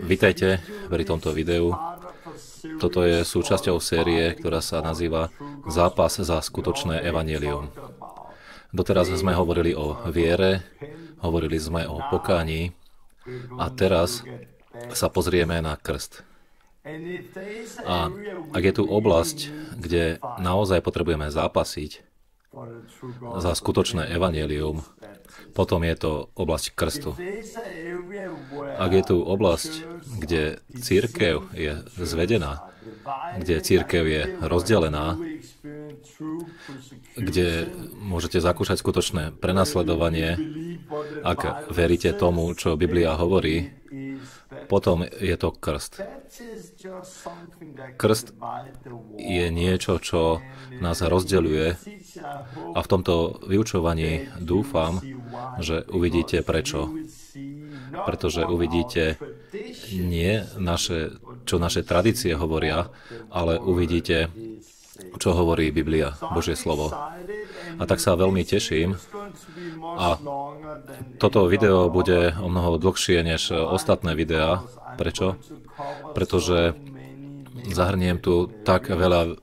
Vítajte pri tomto videu. Toto je súčasťou série, ktorá sa nazýva Zápas za skutočné evanelium. Doteraz sme hovorili o viere, hovorili sme o pokání a teraz sa pozrieme na krst. A ak je tu oblasť, kde naozaj potrebujeme zápasiť za skutočné evanelium, potom je to oblasť krstu. Ak je tu oblasť, kde církev je zvedená, kde církev je rozdelená, kde môžete zakúšať skutočné prenasledovanie, ak veríte tomu, čo Biblia hovorí, potom je to krst. Krst je niečo, čo nás rozdeľuje a v tomto vyučovaní dúfam, že uvidíte prečo. Pretože uvidíte nie naše, čo naše tradície hovoria, ale uvidíte, čo hovorí Biblia, Božie slovo. A tak sa veľmi teším. A toto video bude o mnoho dlhšie než ostatné videá. Prečo? Pretože zahrniem tu tak veľa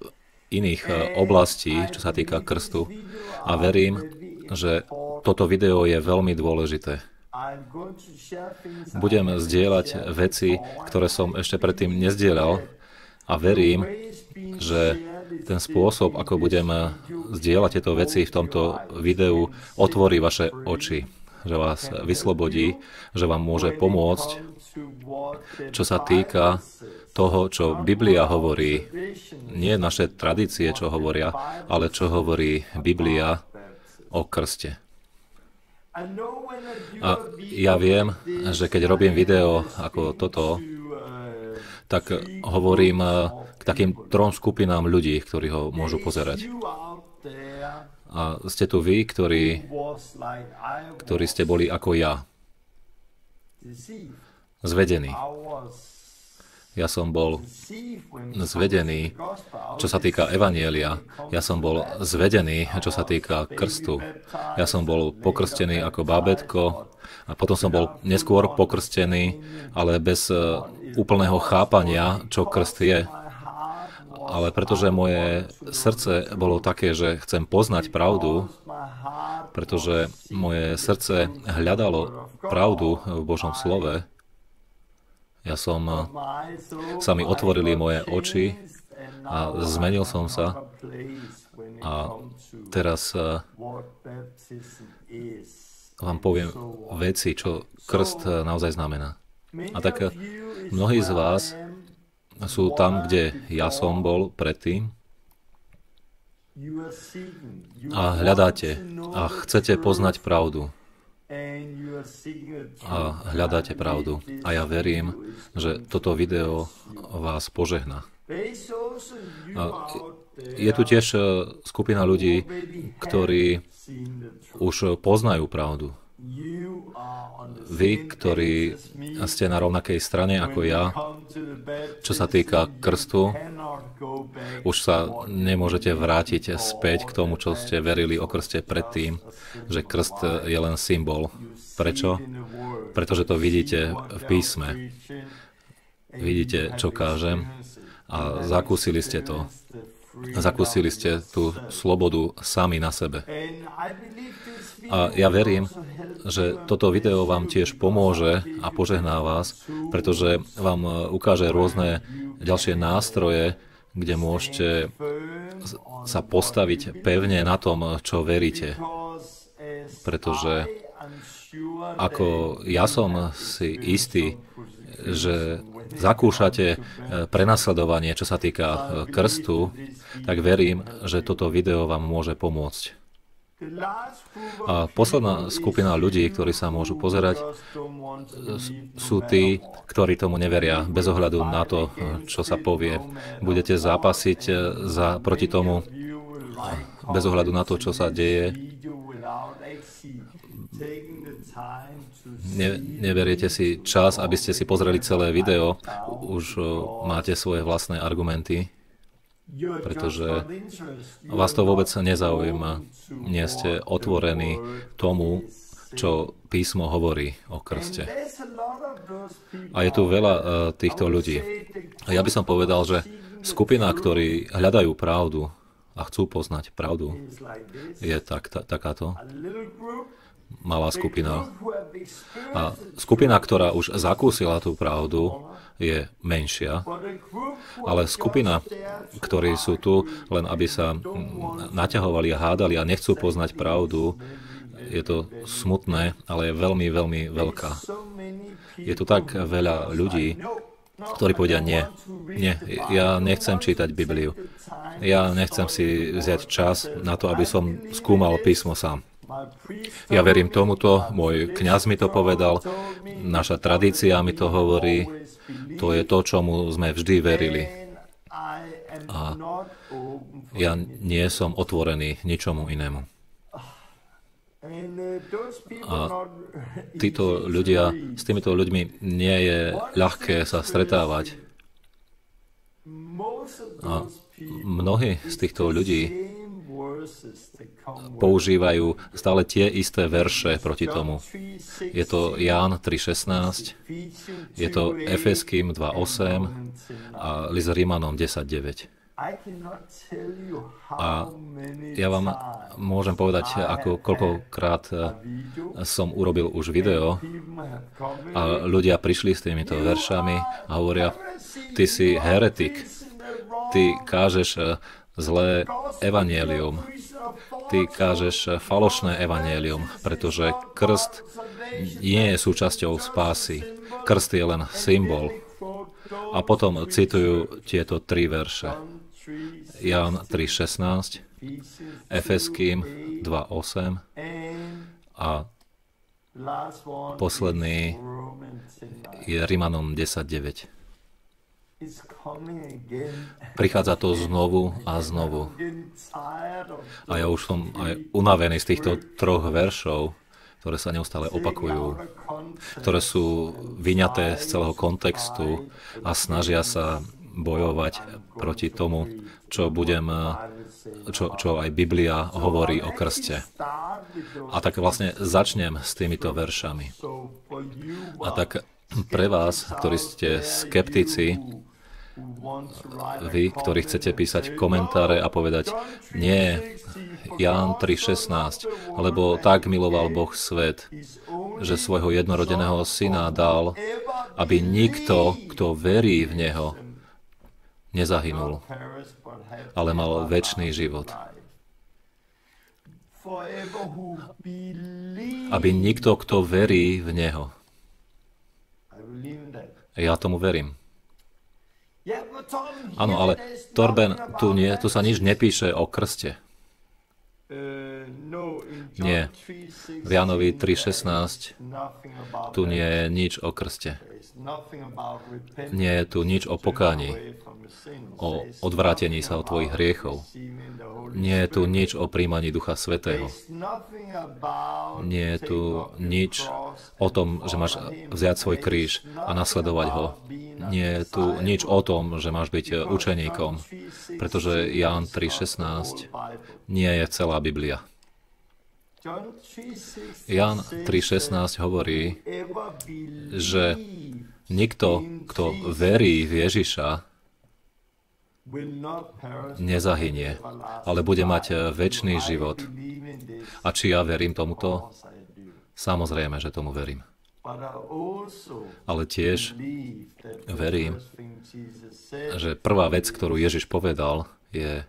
iných eh, oblastí, čo sa týka krstu. A verím, že toto video je veľmi dôležité. Budem zdieľať veci, ktoré som ešte predtým nezdieľal a verím, že ten spôsob, ako budem zdieľať tieto veci v tomto videu, otvorí vaše oči, že vás vyslobodí, že vám môže pomôcť, čo sa týka toho, čo Biblia hovorí. Nie naše tradície, čo hovoria, ale čo hovorí Biblia o krste. A ja viem, že keď robím video ako toto, tak hovorím k takým trom skupinám ľudí, ktorí ho môžu pozerať. A ste tu vy, ktorí, ktorí ste boli ako ja. Zvedení. Ja som bol zvedený, čo sa týka Evanielia. Ja som bol zvedený, čo sa týka krstu. Ja som bol pokrstený ako bábetko a potom som bol neskôr pokrstený, ale bez e, úplného chápania, čo krst je. Ale pretože moje srdce bolo také, že chcem poznať pravdu, pretože moje srdce hľadalo pravdu v Božom slove, ja som, eh, sa mi otvorili moje oči a zmenil som sa a teraz eh, vám poviem veci, čo krst eh, naozaj znamená. A tak mnohí z vás sú tam, kde ja som bol predtým a hľadáte a chcete poznať pravdu a hľadáte pravdu. A ja verím, že toto video vás požehná. A je tu tiež e, skupina ľudí, ktorí už poznajú pravdu. Vy, ktorí ste na rovnakej strane ako ja, čo sa týka krstu, už sa nemôžete vrátiť späť k tomu, čo ste verili o krste predtým, že krst je len symbol. Prečo? Pretože to vidíte v písme. Vidíte, čo kážem a zakúsili ste to. Zakúsili ste tú slobodu sami na sebe. A ja verím, že toto video vám tiež pomôže a požehná vás, pretože vám e, ukáže rôzne ďalšie nástroje, kde môžete sa postaviť pevne na tom, čo veríte. Pretože ako ja som si istý, že zakúšate e, prenasledovanie, čo sa týka e, krstu, tak verím, že toto video vám môže pomôcť. A posledná skupina ľudí, ktorí sa môžu pozerať, sú tí, ktorí tomu neveria, bez ohľadu na to, čo sa povie. Budete zápasiť za, proti tomu, bez ohľadu na to, čo sa deje. Ne, neveriete si čas, aby ste si pozreli celé video. Už máte svoje vlastné argumenty pretože vás to vôbec nezaujíma. Nie ste otvorení tomu, čo písmo hovorí o krste. A je tu veľa uh, týchto ľudí. A ja by som povedal, že skupina, ktorí hľadajú pravdu a chcú poznať pravdu, je tak, ta, takáto malá skupina. A skupina, ktorá už zakúsila tú pravdu, je menšia, ale skupina, ktorí sú tu len aby sa naťahovali a hádali a nechcú poznať pravdu, je to smutné, ale je veľmi, veľmi veľká. Je tu tak veľa ľudí, ktorí povedia nie, nie, ja nechcem čítať Bibliu. Ja nechcem si vziať čas na to, aby som skúmal písmo sám. Ja verím tomuto, môj kňaz mi to povedal, naša tradícia mi to hovorí, to je to, čomu sme vždy verili. A ja nie som otvorený ničomu inému. A títo ľudia, s týmito ľuďmi nie je ľahké sa stretávať. A mnohí z týchto ľudí používajú stále tie isté verše proti tomu. Je to Ján 3.16, je to Efeským 2.8 a Liz Rímanom 10.9. A ja vám môžem povedať, ako koľkokrát eh, som urobil už video a ľudia prišli s týmito veršami a hovoria, ty si heretik, ty kážeš eh, zlé evanielium, ty kážeš falošné evanielium, pretože krst nie je súčasťou spásy. Krst je len symbol. A potom citujú tieto tri verše. Jan 3.16, Efeským 2.8 a posledný je Rimanom 10.9. Prichádza to znovu a znovu. A ja už som aj unavený z týchto troch veršov, ktoré sa neustále opakujú, ktoré sú vyňaté z celého kontextu a snažia sa bojovať proti tomu, čo budem, čo, čo aj Biblia hovorí o krste. A tak vlastne začnem s týmito veršami. A tak pre vás, ktorí ste skeptici, vy, ktorí chcete písať komentáre a povedať, nie, Ján 3.16, lebo tak miloval Boh svet, že svojho jednorodeného syna dal, aby nikto, kto verí v Neho, nezahynul, ale mal väčší život. Aby nikto, kto verí v Neho. Ja tomu verím. Áno, ale Torben, tu, nie, tu sa nič nepíše o krste. Nie. V Janovi 3.16 tu nie je nič o krste. Nie je tu nič o pokáni, o odvrátení sa od tvojich hriechov. Nie je tu nič o príjmaní Ducha Svetého. Nie je tu nič o tom, že máš vziať svoj kríž a nasledovať ho. Nie je tu nič o tom, že máš byť učeníkom, pretože Ján 3.16 nie je celá Biblia. Jan 3.16 hovorí, že nikto, kto verí v Ježiša, nezahynie, ale bude mať väčší život. A či ja verím tomuto? Samozrejme, že tomu verím. Ale tiež verím, že prvá vec, ktorú Ježiš povedal, je,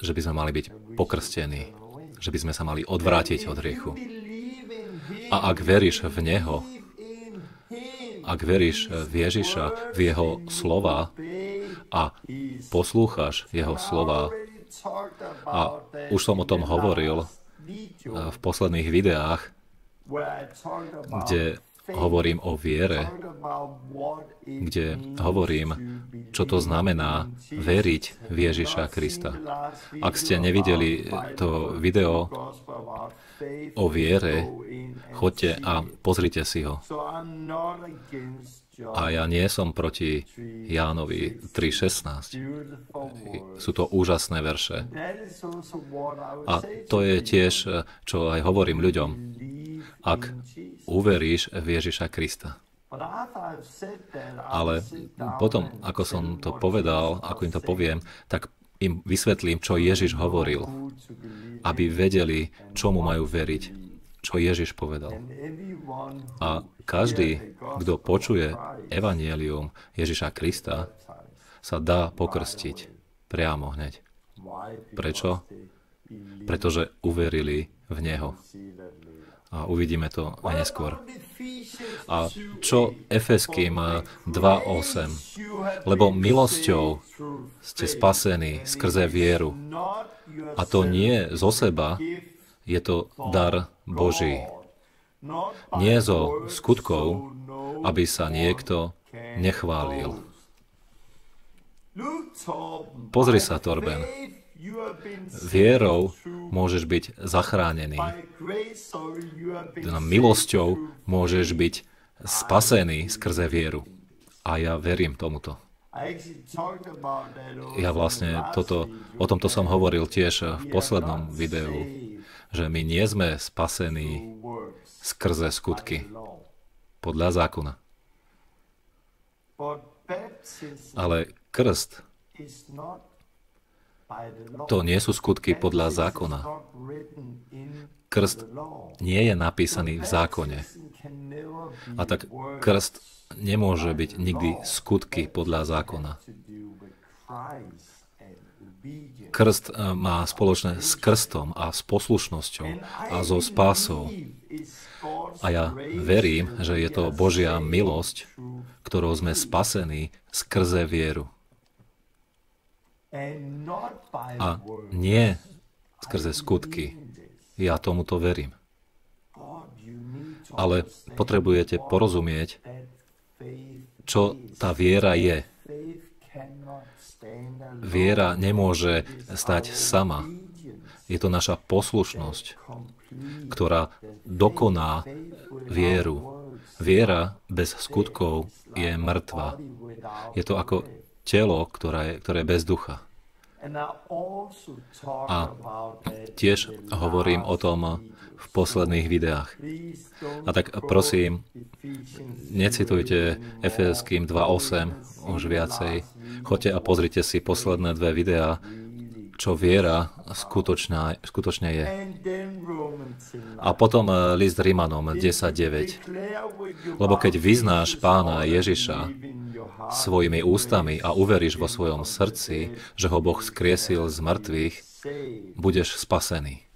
že by sme mali byť pokrstení, že by sme sa mali odvrátiť od hriechu. A ak veríš v Neho, ak veríš v Ježiša, v Jeho slova a poslúchaš Jeho slova, a už som o tom hovoril v posledných videách, kde hovorím o viere, kde hovorím, čo to znamená veriť v Ježiša Krista. Ak ste nevideli to video o viere, choďte a pozrite si ho. A ja nie som proti Jánovi 3.16. Sú to úžasné verše. A to je tiež, čo aj hovorím ľuďom. Ak uveríš v Ježiša Krista. Ale potom, ako som to povedal, ako im to poviem, tak im vysvetlím, čo Ježiš hovoril, aby vedeli, čomu majú veriť čo Ježiš povedal. A každý, kto počuje evanielium Ježiša Krista, sa dá pokrstiť priamo hneď. Prečo? Pretože uverili v Neho. A uvidíme to aj neskôr. A čo Efeským 2.8? Lebo milosťou ste spasení skrze vieru. A to nie zo seba, je to dar Boží. Nie zo skutkov, aby sa niekto nechválil. Pozri sa, Torben. Vierou môžeš byť zachránený. Milosťou môžeš byť spasený skrze vieru. A ja verím tomuto. Ja vlastne toto, o tomto som hovoril tiež v poslednom videu že my nie sme spasení skrze skutky podľa zákona. Ale krst to nie sú skutky podľa zákona. Krst nie je napísaný v zákone. A tak krst nemôže byť nikdy skutky podľa zákona. Krst e, má spoločné s krstom a s poslušnosťou a so spásou. A ja verím, že je to Božia milosť, ktorou sme spasení skrze vieru. A nie skrze skutky. Ja tomuto verím. Ale potrebujete porozumieť, čo tá viera je. Viera nemôže stať sama. Je to naša poslušnosť, ktorá dokoná vieru. Viera bez skutkov je mŕtva. Je to ako telo, ktoré je, ktoré je bez ducha. A tiež hovorím o tom v posledných videách. A tak prosím, necitujte Efeským 2.8 už viacej. Choďte a pozrite si posledné dve videá, čo viera skutočná, skutočne je. A potom eh, list Rimanom 10.9. Lebo keď vyznáš pána Ježiša svojimi ústami a uveríš vo svojom srdci, že ho Boh skriesil z mŕtvych, budeš spasený.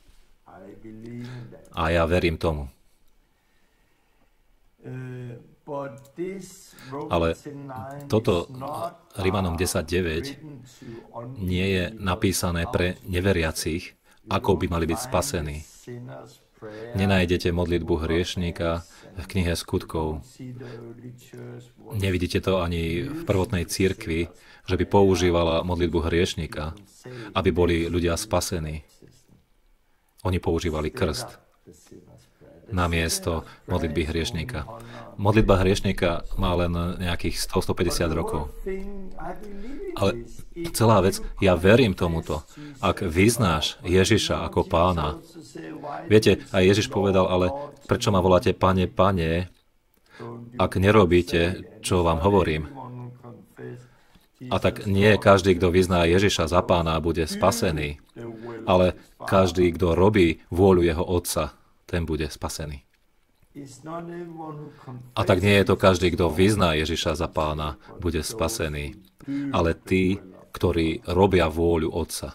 A ja verím tomu. Ale toto Rimanom 10.9 nie je napísané pre neveriacich, ako by mali byť spasení. Nenájdete modlitbu hriešníka v knihe skutkov. Nevidíte to ani v prvotnej církvi, že by používala modlitbu hriešníka, aby boli ľudia spasení. Oni používali krst na miesto modlitby hriešníka. Modlitba hriešníka má len nejakých 100-150 rokov. Ale celá vec, ja verím tomuto. Ak vyznáš Ježiša ako pána, viete, aj Ježiš povedal, ale prečo ma voláte pane, pane, ak nerobíte, čo vám hovorím. A tak nie každý, kto vyzná Ježiša za pána, bude spasený, ale každý, kto robí vôľu jeho otca, ten bude spasený. A tak nie je to každý, kto vyzná Ježiša za pána, bude spasený, ale tí, ktorí robia vôľu Otca.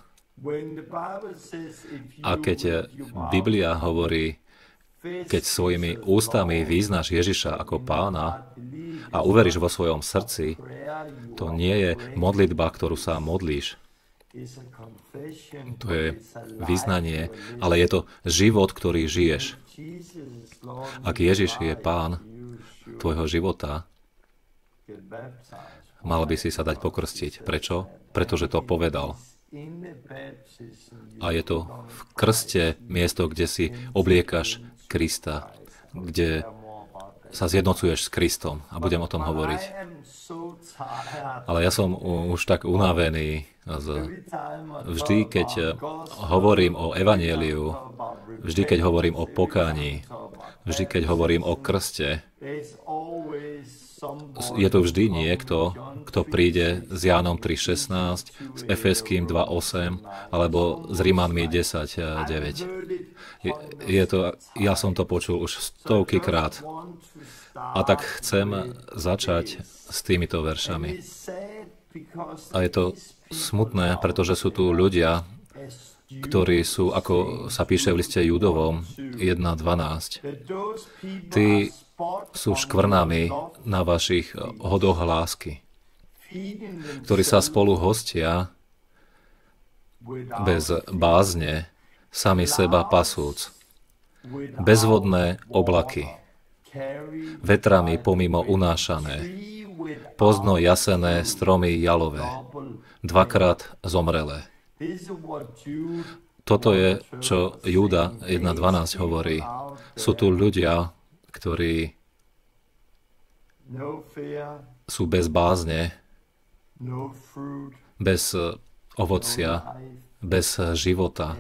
A keď Biblia hovorí, keď svojimi ústami vyznáš Ježiša ako pána a uveríš vo svojom srdci, to nie je modlitba, ktorú sa modlíš, to je vyznanie, ale je to život, ktorý žiješ. Ak Ježiš je pán, tvojho života, mal by si sa dať pokrstiť. Prečo? Pretože to povedal. A je to v krste miesto, kde si obliekaš Krista, kde sa zjednocuješ s Kristom a budem o tom hovoriť. Ale ja som už tak unavený. Vždy, keď hovorím o evanieliu, vždy, keď hovorím o pokáni, vždy, keď hovorím o krste, je to vždy niekto, kto príde s Jánom 3.16, s Efeským 2.8 alebo s Rimanmi 10.9. Je, je to, ja som to počul už stovky krát. A tak chcem začať s týmito veršami. A je to smutné, pretože sú tu ľudia, ktorí sú, ako sa píše v liste Judovom 1.12. Tí sú škvrnami na vašich hodoch lásky, ktorí sa spolu hostia bez bázne, sami seba pasúc, bezvodné oblaky, vetrami pomimo unášané, pozdno jasené stromy jalové, dvakrát zomrelé. Toto je, čo Júda 1.12 hovorí. Sú tu ľudia, ktorí sú bez bázne, bez ovocia, bez života.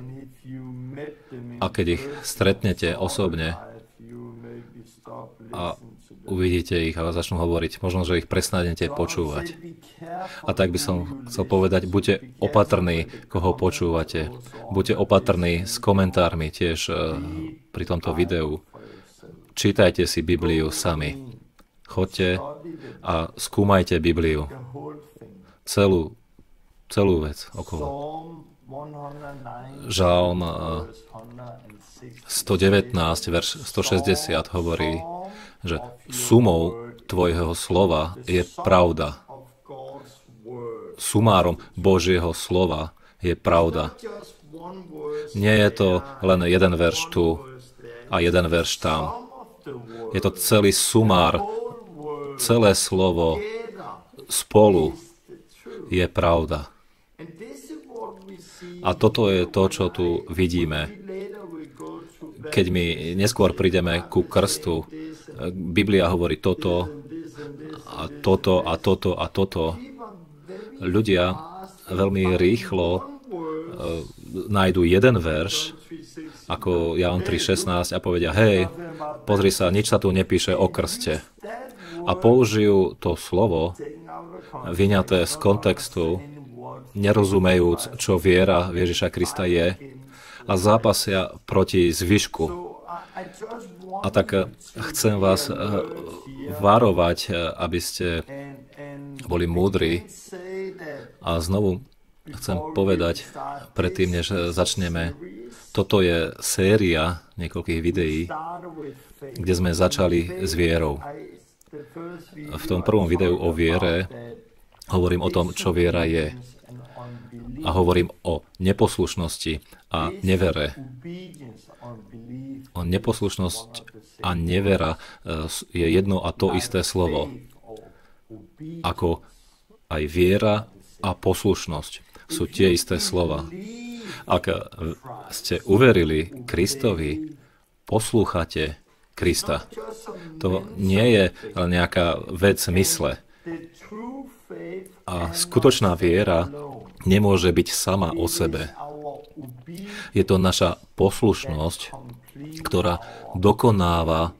A keď ich stretnete osobne a uvidíte ich a začnú hovoriť, možno, že ich presnádnete počúvať. A tak by som chcel povedať, buďte opatrní, koho počúvate. Buďte opatrní s komentármi tiež eh, pri tomto videu. Čítajte si Bibliu sami. Chodte a skúmajte Bibliu. Celú, celú vec okolo. Žalm 119, verš 160 hovorí, že sumou tvojho slova je pravda. Sumárom Božieho slova je pravda. Nie je to len jeden verš tu a jeden verš tam je to celý sumár, celé slovo spolu je pravda. A toto je to, čo tu vidíme. Keď my neskôr prídeme ku krstu, Biblia hovorí toto a toto a toto a toto. Ľudia veľmi rýchlo e, nájdu jeden verš ako Jan 3.16 a povedia, hej, pozri sa, nič sa tu nepíše o krste. A použijú to slovo, vyňaté z kontextu, nerozumejúc, čo viera Ježiša Krista je, a zápasia proti zvyšku. A tak chcem vás eh, varovať, eh, aby ste boli múdri. A znovu chcem povedať, predtým, než začneme, toto je séria niekoľkých videí, kde sme začali s vierou. V tom prvom videu o viere hovorím o tom, čo viera je. A hovorím o neposlušnosti a nevere. Neposlušnosť a nevera e, je jedno a to isté slovo. Ako aj viera a poslušnosť sú tie isté slova. Ak ste uverili Kristovi, poslúchate Krista. To nie je nejaká vec mysle. A skutočná viera nemôže byť sama o sebe. Je to naša poslušnosť, ktorá dokonáva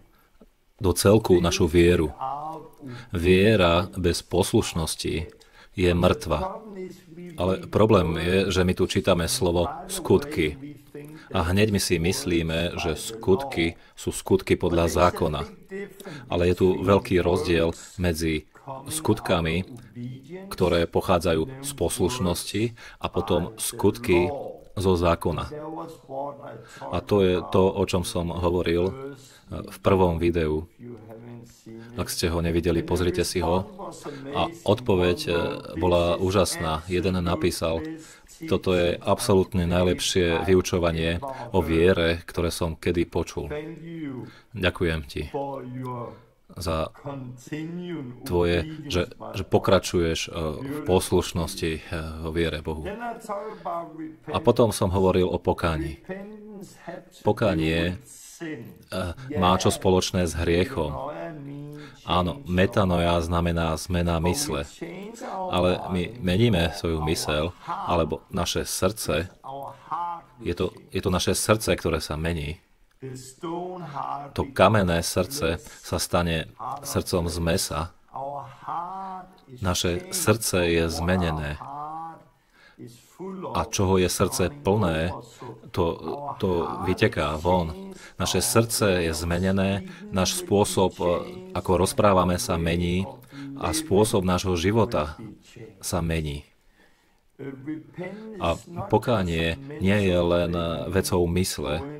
do celku našu vieru. Viera bez poslušnosti je mŕtva. Ale problém je, že my tu čítame slovo skutky. A hneď my si myslíme, že skutky sú skutky podľa zákona. Ale je tu veľký rozdiel medzi skutkami, ktoré pochádzajú z poslušnosti a potom skutky zo zákona. A to je to, o čom som hovoril v prvom videu. Ak ste ho nevideli, pozrite si ho. A odpoveď eh, bola úžasná. Jeden napísal, toto je absolútne najlepšie vyučovanie o viere, ktoré som kedy počul. Ďakujem ti za tvoje, že, že pokračuješ eh, v poslušnosti eh, vo viere Bohu. A potom som hovoril o pokáni. Pokánie má čo spoločné s hriechom. Áno, metanoja znamená zmena mysle. Ale my meníme svoju mysel, alebo naše srdce, je to, je to naše srdce, ktoré sa mení. To kamenné srdce sa stane srdcom z mesa. Naše srdce je zmenené. A čoho je srdce plné, to, to vyteká von. Naše srdce je zmenené, náš spôsob, e, ako rozprávame, sa mení a spôsob nášho života sa mení. A pokánie nie je len vecou mysle,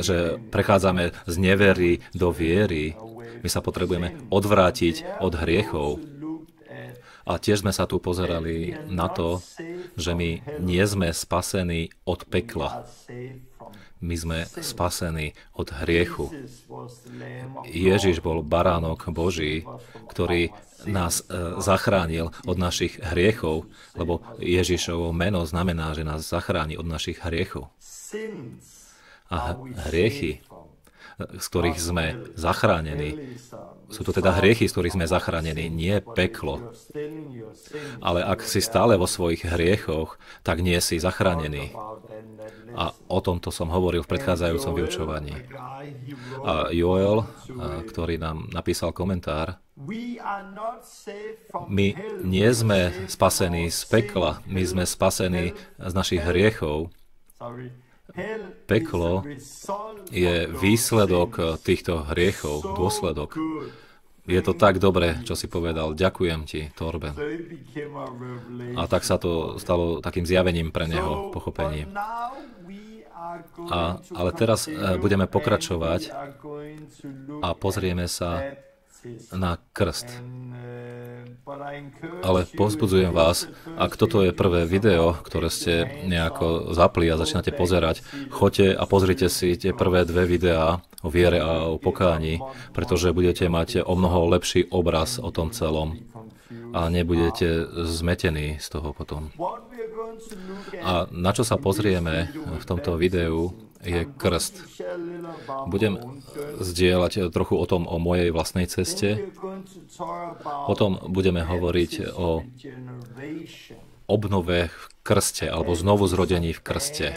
že prechádzame z nevery do viery. My sa potrebujeme odvrátiť od hriechov. A tiež sme sa tu pozerali na to, že my nie sme spasení od pekla. My sme spasení od hriechu. Ježiš bol baránok Boží, ktorý nás e, zachránil od našich hriechov, lebo Ježišovo meno znamená, že nás zachráni od našich hriechov. A hriechy z ktorých sme zachránení. Sú to teda hriechy, z ktorých sme zachránení, nie peklo. Ale ak si stále vo svojich hriechoch, tak nie si zachránený. A o tomto som hovoril v predchádzajúcom vyučovaní. A Joel, ktorý nám napísal komentár, my nie sme spasení z pekla, my sme spasení z našich hriechov. Peklo je výsledok týchto hriechov, dôsledok. Je to tak dobré, čo si povedal. Ďakujem ti, Torben. A tak sa to stalo takým zjavením pre neho, pochopenie. A, ale teraz eh, budeme pokračovať a pozrieme sa na krst. Ale povzbudzujem vás, ak toto je prvé video, ktoré ste nejako zapli a začínate pozerať, choďte a pozrite si tie prvé dve videá o viere a o pokáni, pretože budete mať o mnoho lepší obraz o tom celom a nebudete zmetení z toho potom. A na čo sa pozrieme v tomto videu, je krst. Budem zdieľať trochu o tom, o mojej vlastnej ceste. Potom budeme hovoriť o obnove v krste alebo znovu zrodení v krste.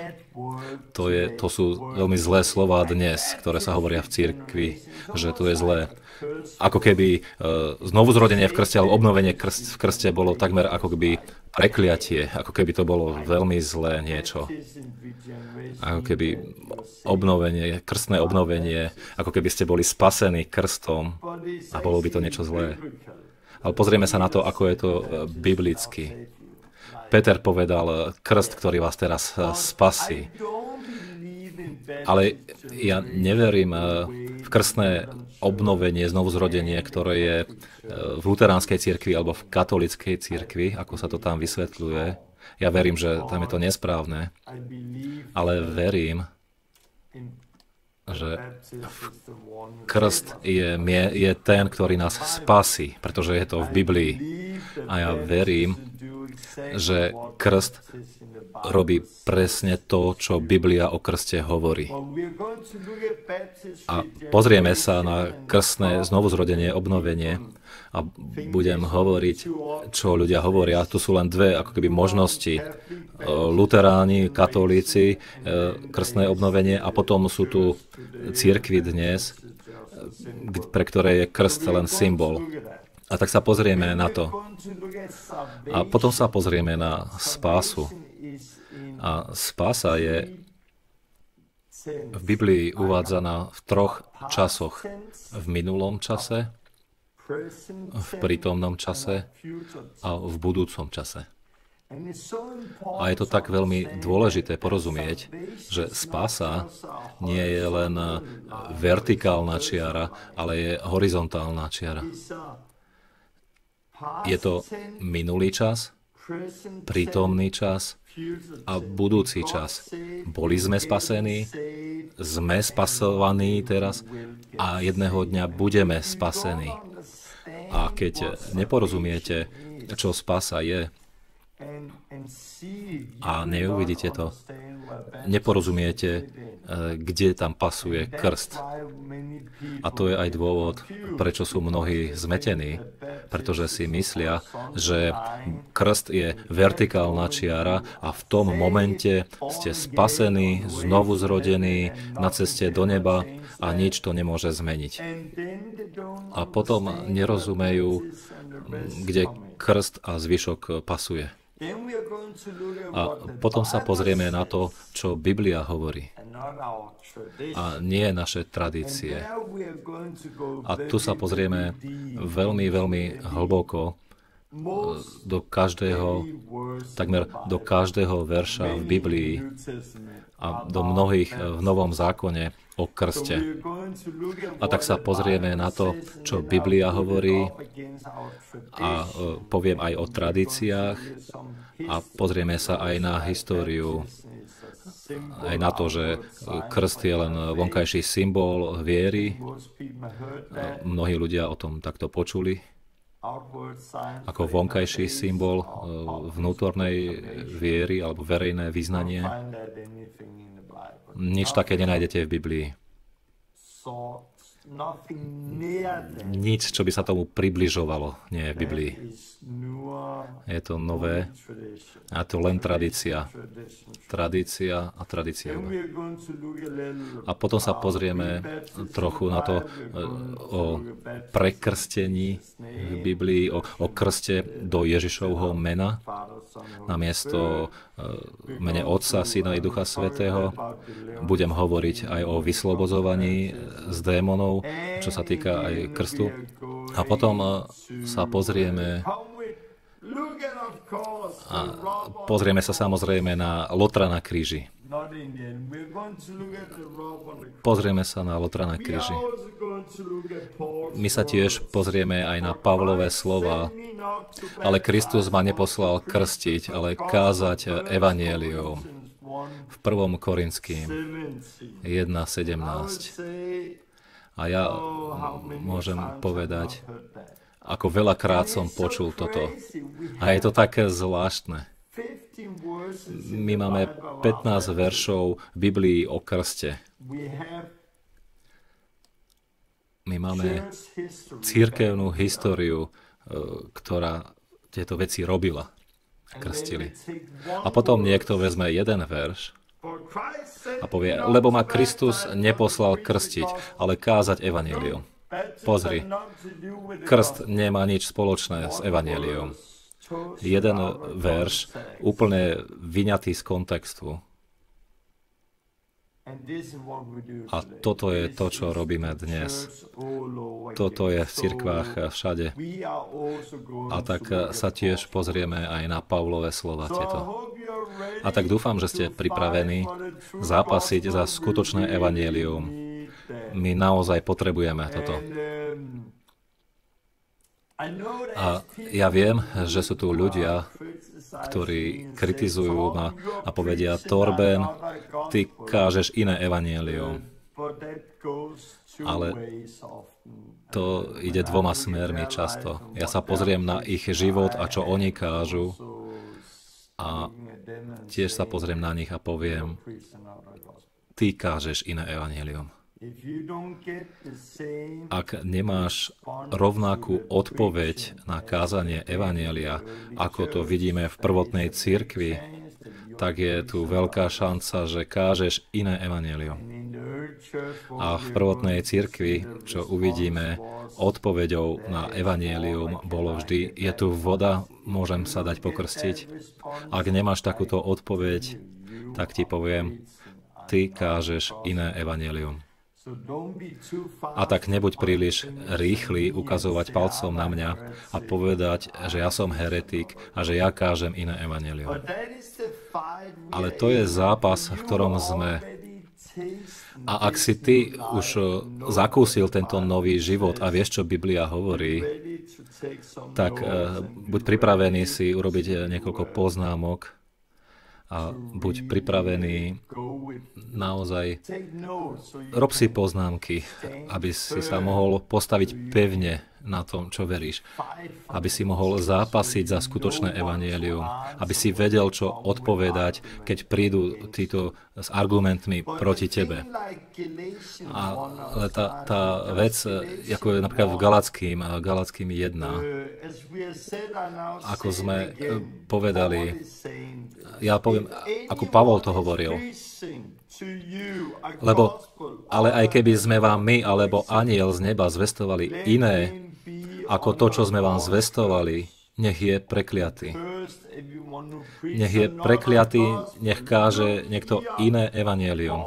To, je, to sú veľmi zlé slova dnes, ktoré sa hovoria v cirkvi, že to je zlé. Ako keby uh, znovu zrodenie v krste alebo obnovenie krst, v krste bolo takmer ako keby prekliatie, ako keby to bolo veľmi zlé niečo. Ako keby obnovenie, krstné obnovenie, ako keby ste boli spasení krstom a bolo by to niečo zlé. Ale pozrieme sa na to, ako je to e, biblicky. Peter povedal, e, krst, ktorý vás teraz e, spasí. Ale ja neverím v krstné obnovenie, znovuzrodenie, ktoré je v luteránskej cirkvi alebo v katolickej cirkvi, ako sa to tam vysvetľuje. Ja verím, že tam je to nesprávne, ale verím, že krst je, je ten, ktorý nás spasí, pretože je to v Biblii. A ja verím, že krst robí presne to, čo Biblia o krste hovorí. A pozrieme sa na krstné znovuzrodenie, obnovenie a budem hovoriť, čo ľudia hovoria. Tu sú len dve ako keby možnosti. E, luteráni, katolíci, e, krstné obnovenie a potom sú tu církvy dnes, e, pre ktoré je krst len symbol. A tak sa pozrieme na to. A potom sa pozrieme na spásu. A spása je v Biblii uvádzaná v troch časoch. V minulom čase, v prítomnom čase a v budúcom čase. A je to tak veľmi dôležité porozumieť, že spása nie je len vertikálna čiara, ale je horizontálna čiara. Je to minulý čas, prítomný čas a budúci čas. Boli sme spasení, sme spasovaní teraz a jedného dňa budeme spasení. A keď neporozumiete, čo spasa je, a neuvidíte to, neporozumiete, E, kde tam pasuje krst. A to je aj dôvod, prečo sú mnohí zmetení, pretože si myslia, že krst je vertikálna čiara a v tom momente ste spasení, znovu zrodení na ceste do neba a nič to nemôže zmeniť. A potom nerozumejú, kde krst a zvyšok pasuje. A potom sa pozrieme na to, čo Biblia hovorí. A nie naše tradície. A tu sa pozrieme veľmi, veľmi hlboko do každého, takmer do každého verša v Biblii a do mnohých v Novom zákone o krste. A tak sa pozrieme na to, čo Biblia hovorí a e, poviem aj o tradíciách a pozrieme sa aj na históriu, aj na to, že krst je len vonkajší symbol viery. Mnohí ľudia o tom takto počuli ako vonkajší symbol e, vnútornej viery alebo verejné vyznanie. Nič také nenájdete v Biblii. Nič, čo by sa tomu približovalo, nie je v Biblii. Je to nové a to len tradícia. Tradícia a tradícia. A potom sa pozrieme trochu na to e, o prekrstení v Biblii, o, o krste do Ježišovho mena, namiesto e, mene Otca, Syna i Ducha Svetého. Budem hovoriť aj o vyslobozovaní z démonov, čo sa týka aj krstu. A potom sa pozrieme a pozrieme sa samozrejme na Lotra na kríži. Pozrieme sa na Lotra na kríži. My sa tiež pozrieme aj na Pavlové slova, ale Kristus ma neposlal krstiť, ale kázať evanielium v 1. Korinským 1.17. A ja môžem povedať, ako veľakrát som počul toto. A je to také zvláštne. My máme 15 veršov v Biblii o krste. My máme církevnú históriu, e, ktorá tieto veci robila, krstili. A potom niekto vezme jeden verš a povie, lebo ma Kristus neposlal krstiť, ale kázať evanílium. Pozri, krst nemá nič spoločné s evanílium. Jeden verš, úplne vyňatý z kontextu. A toto je to, čo robíme dnes. Toto je v cirkvách všade. A tak sa tiež pozrieme aj na Pavlové slova tieto. A tak dúfam, že ste pripravení zápasiť za skutočné evanielium. My naozaj potrebujeme toto. A ja viem, že sú tu ľudia, ktorí kritizujú ma a povedia, Torben, ty kážeš iné evanielium. Ale to ide dvoma smermi často. Ja sa pozriem na ich život a čo oni kážu a tiež sa pozriem na nich a poviem, ty kážeš iné evanielium. Ak nemáš rovnakú odpoveď na kázanie Evanielia, ako to vidíme v prvotnej cirkvi, tak je tu veľká šanca, že kážeš iné Evangelium. A v prvotnej cirkvi, čo uvidíme, odpoveďou na Evangelium bolo vždy, je tu voda, môžem sa dať pokrstiť. Ak nemáš takúto odpoveď, tak ti poviem, ty kážeš iné Evangelium. A tak nebuď príliš rýchly ukazovať palcom na mňa a povedať, že ja som heretik a že ja kážem iné evanelium. Ale to je zápas, v ktorom sme. A ak si ty už zakúsil tento nový život a vieš, čo Biblia hovorí, tak eh, buď pripravený si urobiť niekoľko poznámok a buď pripravený naozaj, rob si poznámky, aby si sa mohol postaviť pevne na tom, čo veríš. Aby si mohol zápasiť za skutočné evanielium. Aby si vedel, čo odpovedať, keď prídu títo s argumentmi proti tebe. Ale tá, tá vec, ako je napríklad v Galackým, Galackým 1, ako sme povedali, ja poviem, ako Pavol to hovoril, lebo, ale aj keby sme vám my alebo aniel z neba zvestovali iné ako to, čo sme vám zvestovali, nech je prekliatý. Nech je prekliatý, nech káže niekto iné evanielium.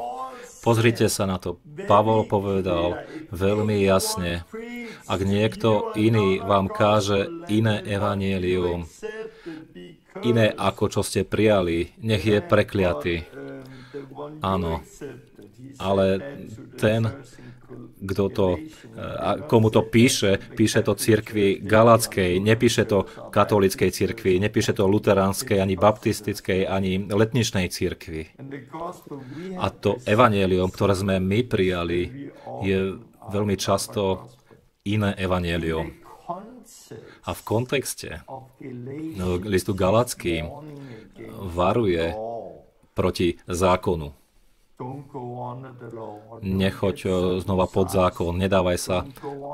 Pozrite sa na to. Pavol povedal veľmi jasne, ak niekto iný vám káže iné evanielium, iné ako čo ste prijali, nech je prekliatý. Áno, ale ten, kto to, komu to píše, píše to cirkvi galackej, nepíše to katolíckej cirkvi, nepíše to luteránskej, ani baptistickej, ani letničnej cirkvi. A to evanielium, ktoré sme my prijali, je veľmi často iné evanielium. A v kontexte no, listu Galackým varuje proti zákonu. Nechoď eh, znova pod zákon, nedávaj sa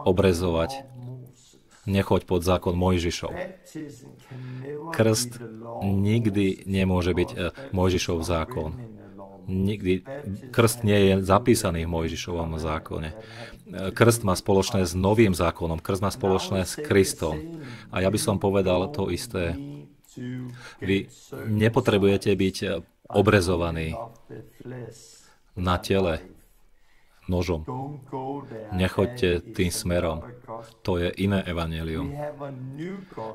obrezovať. Nechoď pod zákon Mojžišov. Krst nikdy nemôže byť eh, Mojžišov zákon. Nikdy. Krst nie je zapísaný v Mojžišovom zákone. Eh, krst má spoločné s novým zákonom. Krst má spoločné s Kristom. A ja by som povedal to isté. Vy nepotrebujete byť obrezovaní na tele nožom. Nechoďte tým smerom. To je iné evanelium.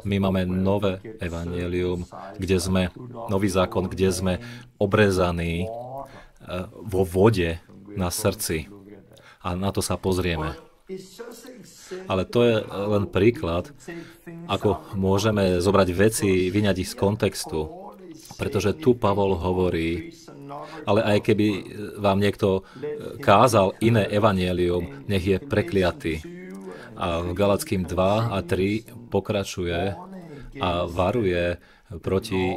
My máme nové evanelium, kde sme, nový zákon, kde sme obrezaní eh, vo vode na srdci. A na to sa pozrieme. Ale to je len príklad, ako môžeme zobrať veci, vyňať ich z kontextu. Pretože tu Pavol hovorí, ale aj keby vám niekto kázal iné evanielium, nech je prekliatý. A v Galackým 2 a 3 pokračuje a varuje proti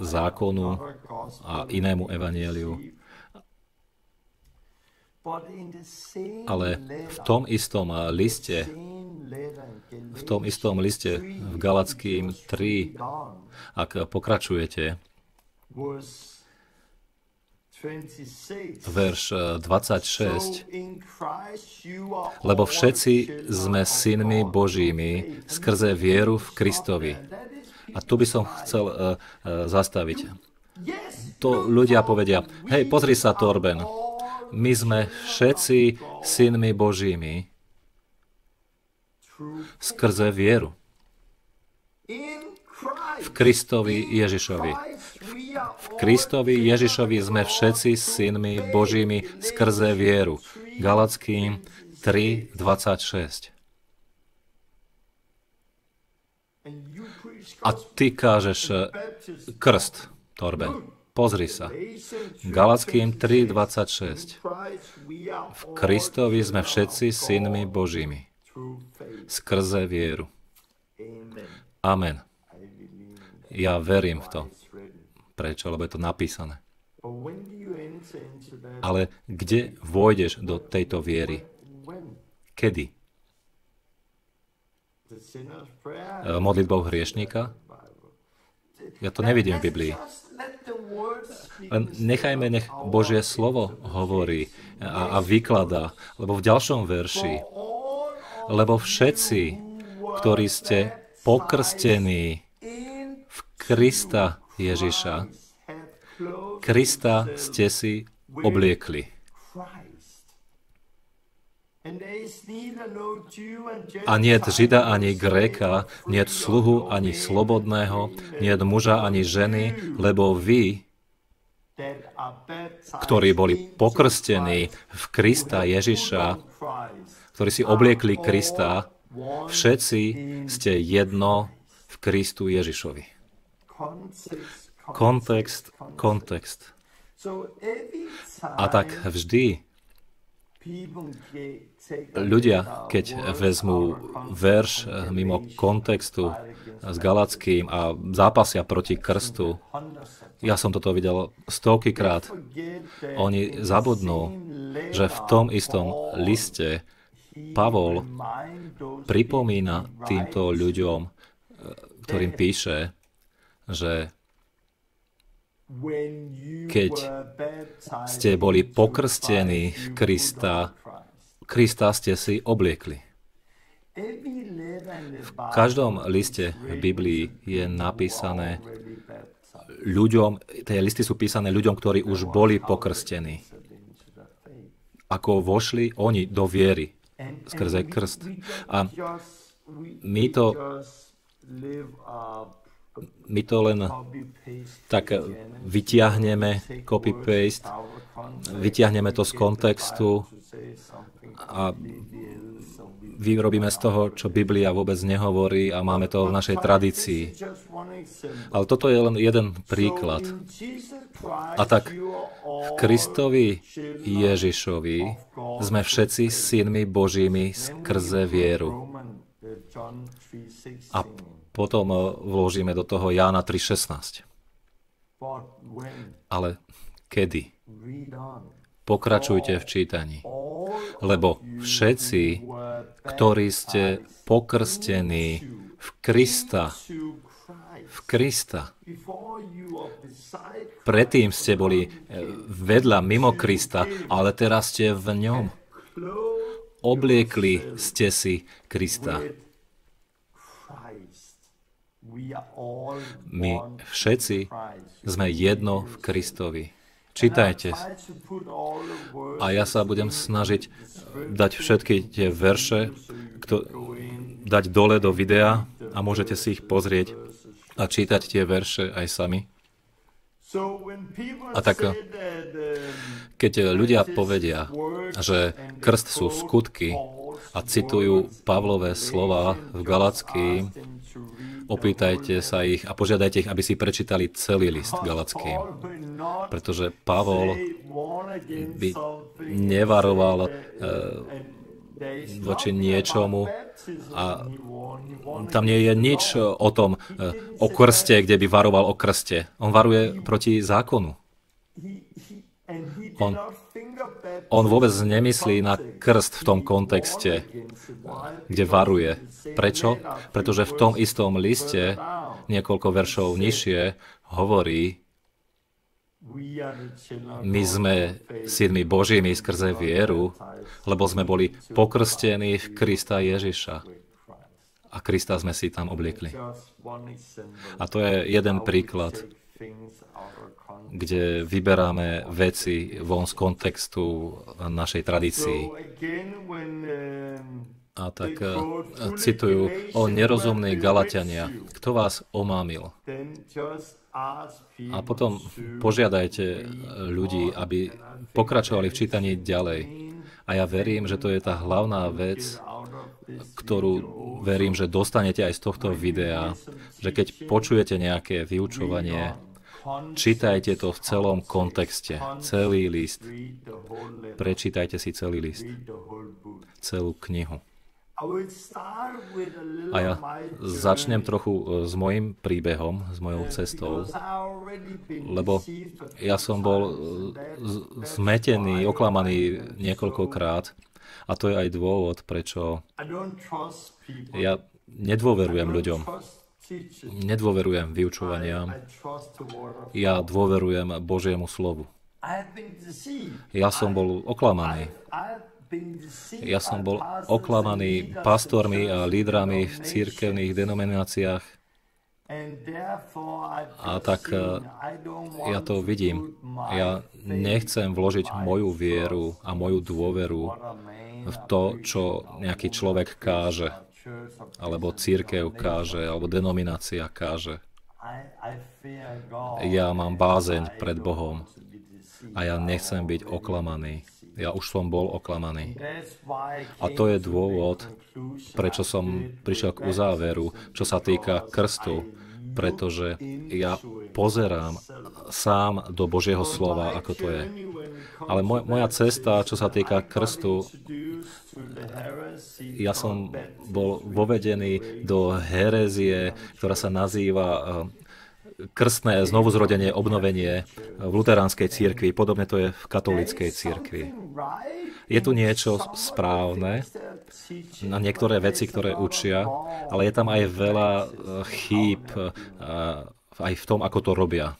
zákonu a inému evanieliu. Ale v tom istom liste, v tom istom liste v Galackým 3, ak pokračujete, verš 26, lebo všetci sme synmi Božími skrze vieru v Kristovi. A tu by som chcel uh, uh, zastaviť. To ľudia povedia, hej, pozri sa, Torben, my sme všetci synmi Božími skrze vieru v Kristovi Ježišovi. V Kristovi Ježišovi sme všetci synmi Božími skrze vieru. Galackým 3.26. A ty kážeš eh, krst, Torben. Pozri sa. Galackým 3.26. V Kristovi sme všetci synmi Božími. Skrze vieru. Amen. Ja verím v to. Prečo? Lebo je to napísané. Ale kde vôjdeš do tejto viery? Kedy? Modlitbou hriešníka? Ja to nevidím v Biblii. Len nechajme, nech Božie slovo hovorí a, a vykladá, lebo v ďalšom verši, lebo všetci, ktorí ste pokrstení v Krista Ježiša, Krista ste si obliekli. A nie Žida ani Gréka, nie sluhu ani slobodného, nie muža ani ženy, lebo vy, ktorí boli pokrstení v Krista Ježiša, ktorí si obliekli Krista, všetci ste jedno v Kristu Ježišovi. Kontext, kontext. A tak vždy ľudia, keď vezmú verš mimo kontextu s Galackým a zápasia proti krstu, ja som toto videl stovky krát, oni zabudnú, že v tom istom liste Pavol pripomína týmto ľuďom, ktorým píše, že keď ste boli pokrstení v Krista, Krista ste si obliekli. V každom liste v Biblii je napísané ľuďom, tie listy sú písané ľuďom, ktorí už boli pokrstení. Ako vošli oni do viery skrze krst. A my to my to len tak vytiahneme, copy-paste, vytiahneme to z kontextu a vyrobíme z toho, čo Biblia vôbec nehovorí a máme to v našej tradícii. Ale toto je len jeden príklad. A tak v Kristovi Ježišovi sme všetci synmi Božími skrze vieru. A potom eh, vložíme do toho Jána 3.16. Ale kedy? Pokračujte v čítaní. Lebo všetci, ktorí ste pokrstení v Krista, v Krista. Predtým ste boli eh, vedľa mimo Krista, ale teraz ste v ňom. Obliekli ste si Krista. My všetci sme jedno v Kristovi. Čítajte. A ja sa budem snažiť dať všetky tie verše, kto, dať dole do videa a môžete si ich pozrieť a čítať tie verše aj sami. A tak, keď ľudia povedia, že krst sú skutky a citujú Pavlové slova v Galackým, opýtajte sa ich a požiadajte ich, aby si prečítali celý list Galackým. Pretože Pavol by nevaroval e, voči niečomu a tam nie je nič o tom, e, o krste, kde by varoval o krste. On varuje proti zákonu. On, on vôbec nemyslí na krst v tom kontexte, kde varuje. Prečo? Pretože v tom istom liste, niekoľko veršov nižšie, hovorí, my sme synmi Božími skrze vieru, lebo sme boli pokrstení v Krista Ježiša. A Krista sme si tam obliekli. A to je jeden príklad kde vyberáme veci von z kontextu našej tradícii. A tak eh, citujú o nerozumnej Galatiania. Kto vás omámil? A potom požiadajte ľudí, aby pokračovali v čítaní ďalej. A ja verím, že to je tá hlavná vec, ktorú verím, že dostanete aj z tohto videa, že keď počujete nejaké vyučovanie, Čítajte to v celom kontexte, celý list. Prečítajte si celý list, celú knihu. A ja začnem trochu e, s mojim príbehom, s mojou cestou, lebo ja som bol e, zmetený, oklamaný niekoľkokrát a to je aj dôvod, prečo ja nedôverujem ľuďom. Nedôverujem vyučovaniam. Ja dôverujem Božiemu slovu. Ja som bol oklamaný. Ja som bol oklamaný pastormi a lídrami v církevných denomináciách. A tak eh, ja to vidím. Ja nechcem vložiť moju vieru a moju dôveru v to, čo nejaký človek káže alebo církev káže, alebo denominácia káže. Ja mám bázeň pred Bohom a ja nechcem byť oklamaný. Ja už som bol oklamaný. A to je dôvod, prečo som prišiel k uzáveru, čo sa týka krstu, pretože ja pozerám sám do Božieho slova, ako to je. Ale moj, moja cesta, čo sa týka krstu, ja som bol vovedený do herézie, ktorá sa nazýva eh, krstné znovuzrodenie, obnovenie v luteránskej církvi. Podobne to je v katolíckej církvi. Je tu niečo správne na niektoré veci, ktoré učia, ale je tam aj veľa eh, chýb eh, aj v tom, ako to robia.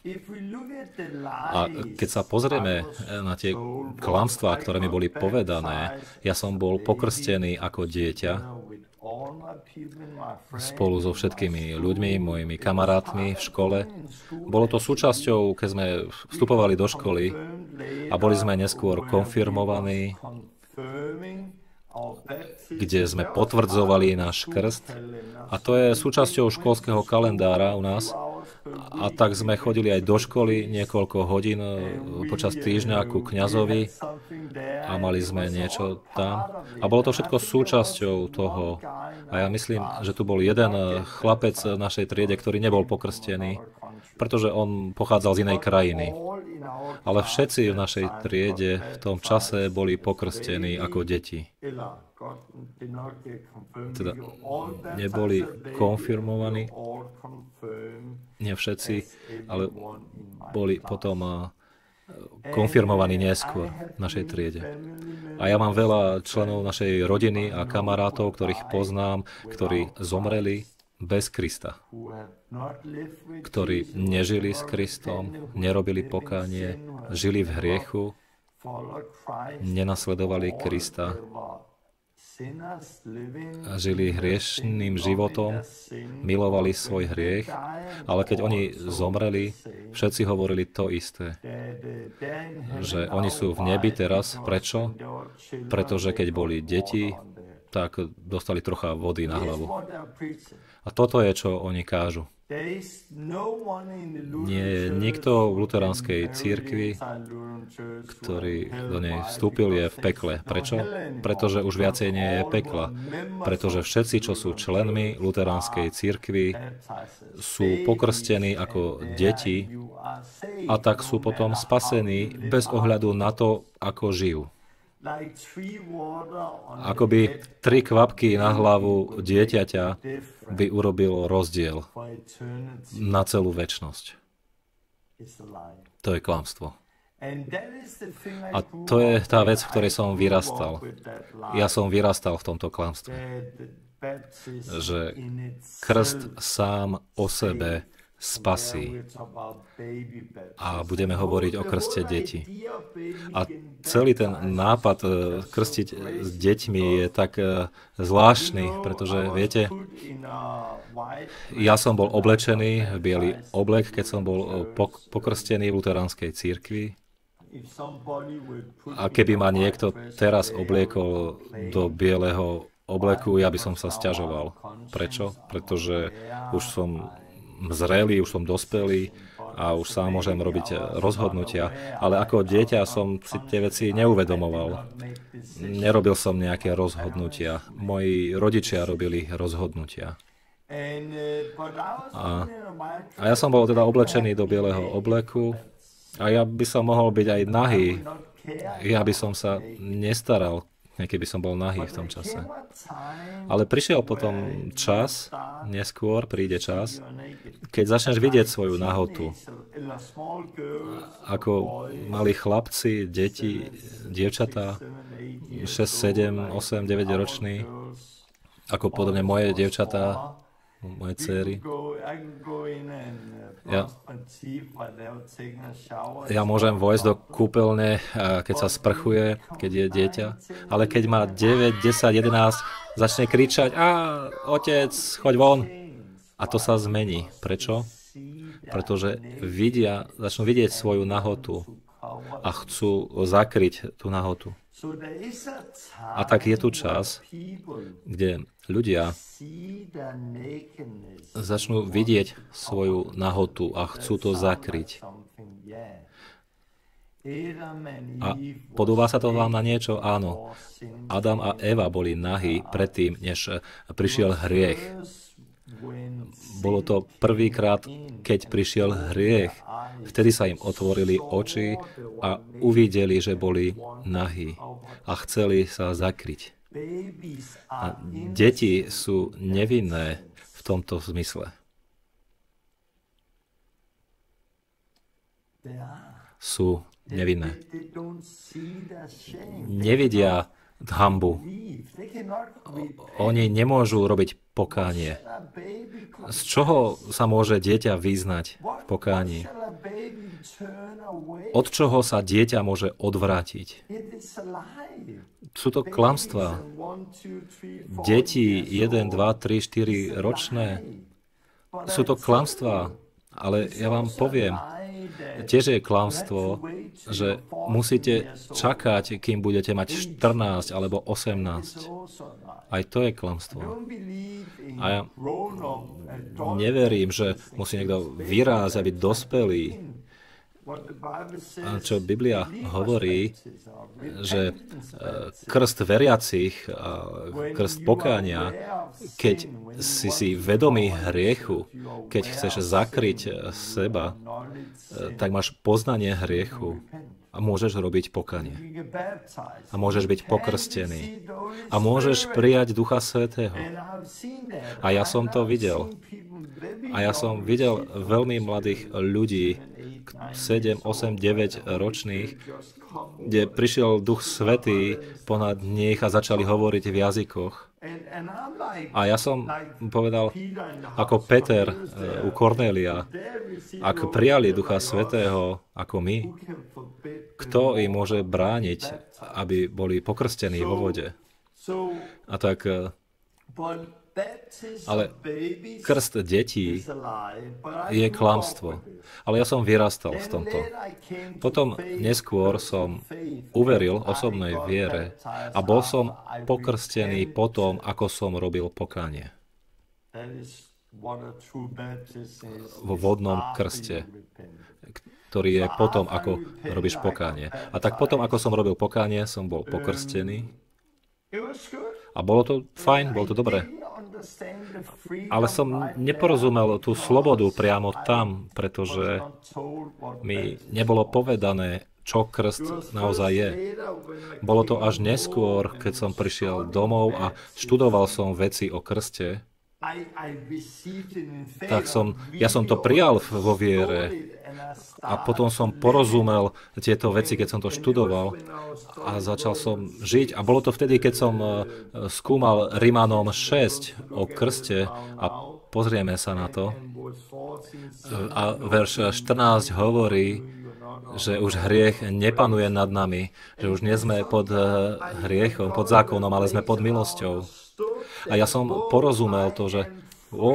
A keď sa pozrieme na tie klamstvá, ktoré mi boli povedané, ja som bol pokrstený ako dieťa spolu so všetkými ľuďmi, mojimi kamarátmi v škole. Bolo to súčasťou, keď sme vstupovali do školy a boli sme neskôr konfirmovaní kde sme potvrdzovali náš krst. A to je súčasťou školského kalendára u nás. A tak sme chodili aj do školy niekoľko hodín e, počas týždňa ku kňazovi a mali sme niečo tam. A bolo to všetko súčasťou toho. A ja myslím, že tu bol jeden e, chlapec v našej triede, ktorý nebol pokrstený, pretože on pochádzal z inej krajiny. Ale všetci v našej triede v tom čase boli pokrstení ako deti. Teda neboli konfirmovaní, nie všetci, ale boli potom konfirmovaní neskôr v našej triede. A ja mám veľa členov našej rodiny a kamarátov, ktorých poznám, ktorí zomreli bez Krista, ktorí nežili s Kristom, nerobili pokánie, žili v hriechu, nenasledovali Krista, a žili hriešným životom, milovali svoj hriech, ale keď oni zomreli, všetci hovorili to isté, že oni sú v nebi teraz. Prečo? Pretože keď boli deti, tak dostali trocha vody na hlavu. A toto je, čo oni kážu. Nie je nikto v luteránskej církvi, ktorý do nej vstúpil, je v pekle. Prečo? Pretože už viacej nie je pekla. Pretože všetci, čo sú členmi luteránskej církvy, sú pokrstení ako deti a tak sú potom spasení bez ohľadu na to, ako žijú. Akoby tri kvapky na hlavu dieťaťa by urobilo rozdiel na celú väčnosť. To je klamstvo. A to je tá vec, v ktorej som vyrastal. Ja som vyrastal v tomto klamstve. Že krst sám o sebe spasí. A budeme hovoriť o krste detí. A celý ten nápad e, krstiť s deťmi je tak e, zvláštny, pretože viete, ja som bol oblečený v biely oblek, keď som bol e, pokrstený v luteránskej církvi. A keby ma niekto teraz obliekol do bieleho obleku, ja by som sa stiažoval. Prečo? Pretože už som zrelý, už som dospelý a už sám môžem robiť rozhodnutia. Ale ako dieťa som si tie veci neuvedomoval. Nerobil som nejaké rozhodnutia. Moji rodičia robili rozhodnutia. A, a ja som bol teda oblečený do bieleho obleku a ja by som mohol byť aj nahý. Ja by som sa nestaral keby som bol nahý v tom čase. Ale prišiel potom čas, neskôr príde čas, keď začneš vidieť svoju nahotu. Ako mali chlapci, deti, dievčatá, 6, 7, 8, 9 roční, ako podobne moje dievčatá, moje céry. Ja, ja môžem vojsť do kúpeľne, keď sa sprchuje, keď je dieťa, ale keď má 9, 10, 11, začne kričať, a otec, choď von. A to sa zmení. Prečo? Pretože vidia, začnú vidieť svoju nahotu a chcú zakryť tú nahotu. A tak je tu čas, kde ľudia začnú vidieť svoju nahotu a chcú to zakryť. A podobá sa to vám na niečo? Áno. Adam a Eva boli nahí predtým, než prišiel hriech. Bolo to prvýkrát, keď prišiel hriech. Vtedy sa im otvorili oči a uvideli, že boli nahí a chceli sa zakryť. A deti sú nevinné v tomto zmysle. Sú nevinné. Nevidia hambu. Oni nemôžu robiť pokánie. Z čoho sa môže dieťa vyznať v pokání? Od čoho sa dieťa môže odvrátiť? Sú to klamstvá. Deti 1, 2, 3, 4 ročné. Sú to klamstvá. Ale ja vám poviem, Tiež je klamstvo, že musíte čakať, kým budete mať 14 alebo 18. Aj to je klamstvo. A ja neverím, že musí niekto vyrázať, byť dospelý. A čo Biblia hovorí, že e, krst veriacich, krst pokánia, keď si si vedomý hriechu, keď chceš zakryť seba, e, tak máš poznanie hriechu a môžeš robiť pokanie. A môžeš byť pokrstený. A môžeš prijať Ducha Svetého. A ja som to videl. A ja som videl veľmi mladých ľudí, 7, 8, 9 ročných, kde prišiel Duch Svetý ponad nich a začali hovoriť v jazykoch. A ja som povedal, ako Peter eh, u Kornélia, ak prijali Ducha Svetého ako my, kto im môže brániť, aby boli pokrstení vo vode? A tak eh, ale krst detí je klamstvo. Ale ja som vyrastal v tomto. Potom neskôr som uveril osobnej viere a bol som pokrstený potom, ako som robil pokánie. Vo vodnom krste ktorý je potom, ako robíš pokánie. A tak potom, ako som robil pokánie, som bol pokrstený. A bolo to fajn, bolo to dobré. Ale som neporozumel tú slobodu priamo tam, pretože mi nebolo povedané, čo krst naozaj je. Bolo to až neskôr, keď som prišiel domov a študoval som veci o krste, tak som, ja som to prijal vo viere a potom som porozumel tieto veci, keď som to študoval a začal som žiť. A bolo to vtedy, keď som e, skúmal Rimanom 6 o krste a pozrieme sa na to. A verš 14 hovorí, že už hriech nepanuje nad nami, že už nie sme pod e, hriechom, pod zákonom, ale sme pod milosťou. A ja som porozumel to, že ó,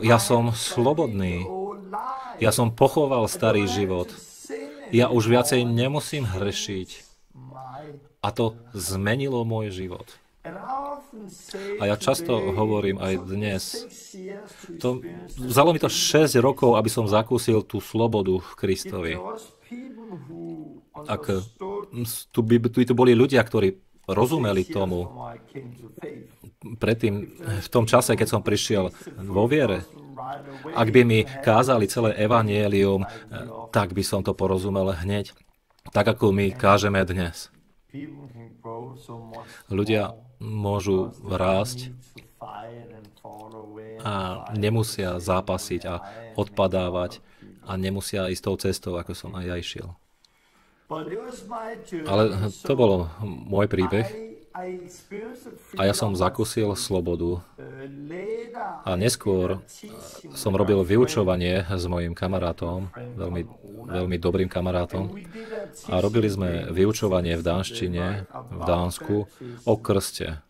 ja som slobodný. Ja som pochoval starý život. Ja už viacej nemusím hrešiť. A to zmenilo môj život. A ja často hovorím aj dnes, to, vzalo mi to 6 rokov, aby som zakúsil tú slobodu v Kristovi. Ak tu by tu, tu boli ľudia, ktorí rozumeli tomu, predtým, v tom čase, keď som prišiel vo viere, ak by mi kázali celé evanielium, tak by som to porozumel hneď, tak ako my kážeme dnes. Ľudia môžu rásť a nemusia zápasiť a odpadávať a nemusia ísť tou cestou, ako som aj ja išiel. Ale to bolo môj príbeh. A ja som zakúsil slobodu. A neskôr som robil vyučovanie s mojim kamarátom, veľmi, veľmi dobrým kamarátom. A robili sme vyučovanie v dánštine, v Dánsku, o krste.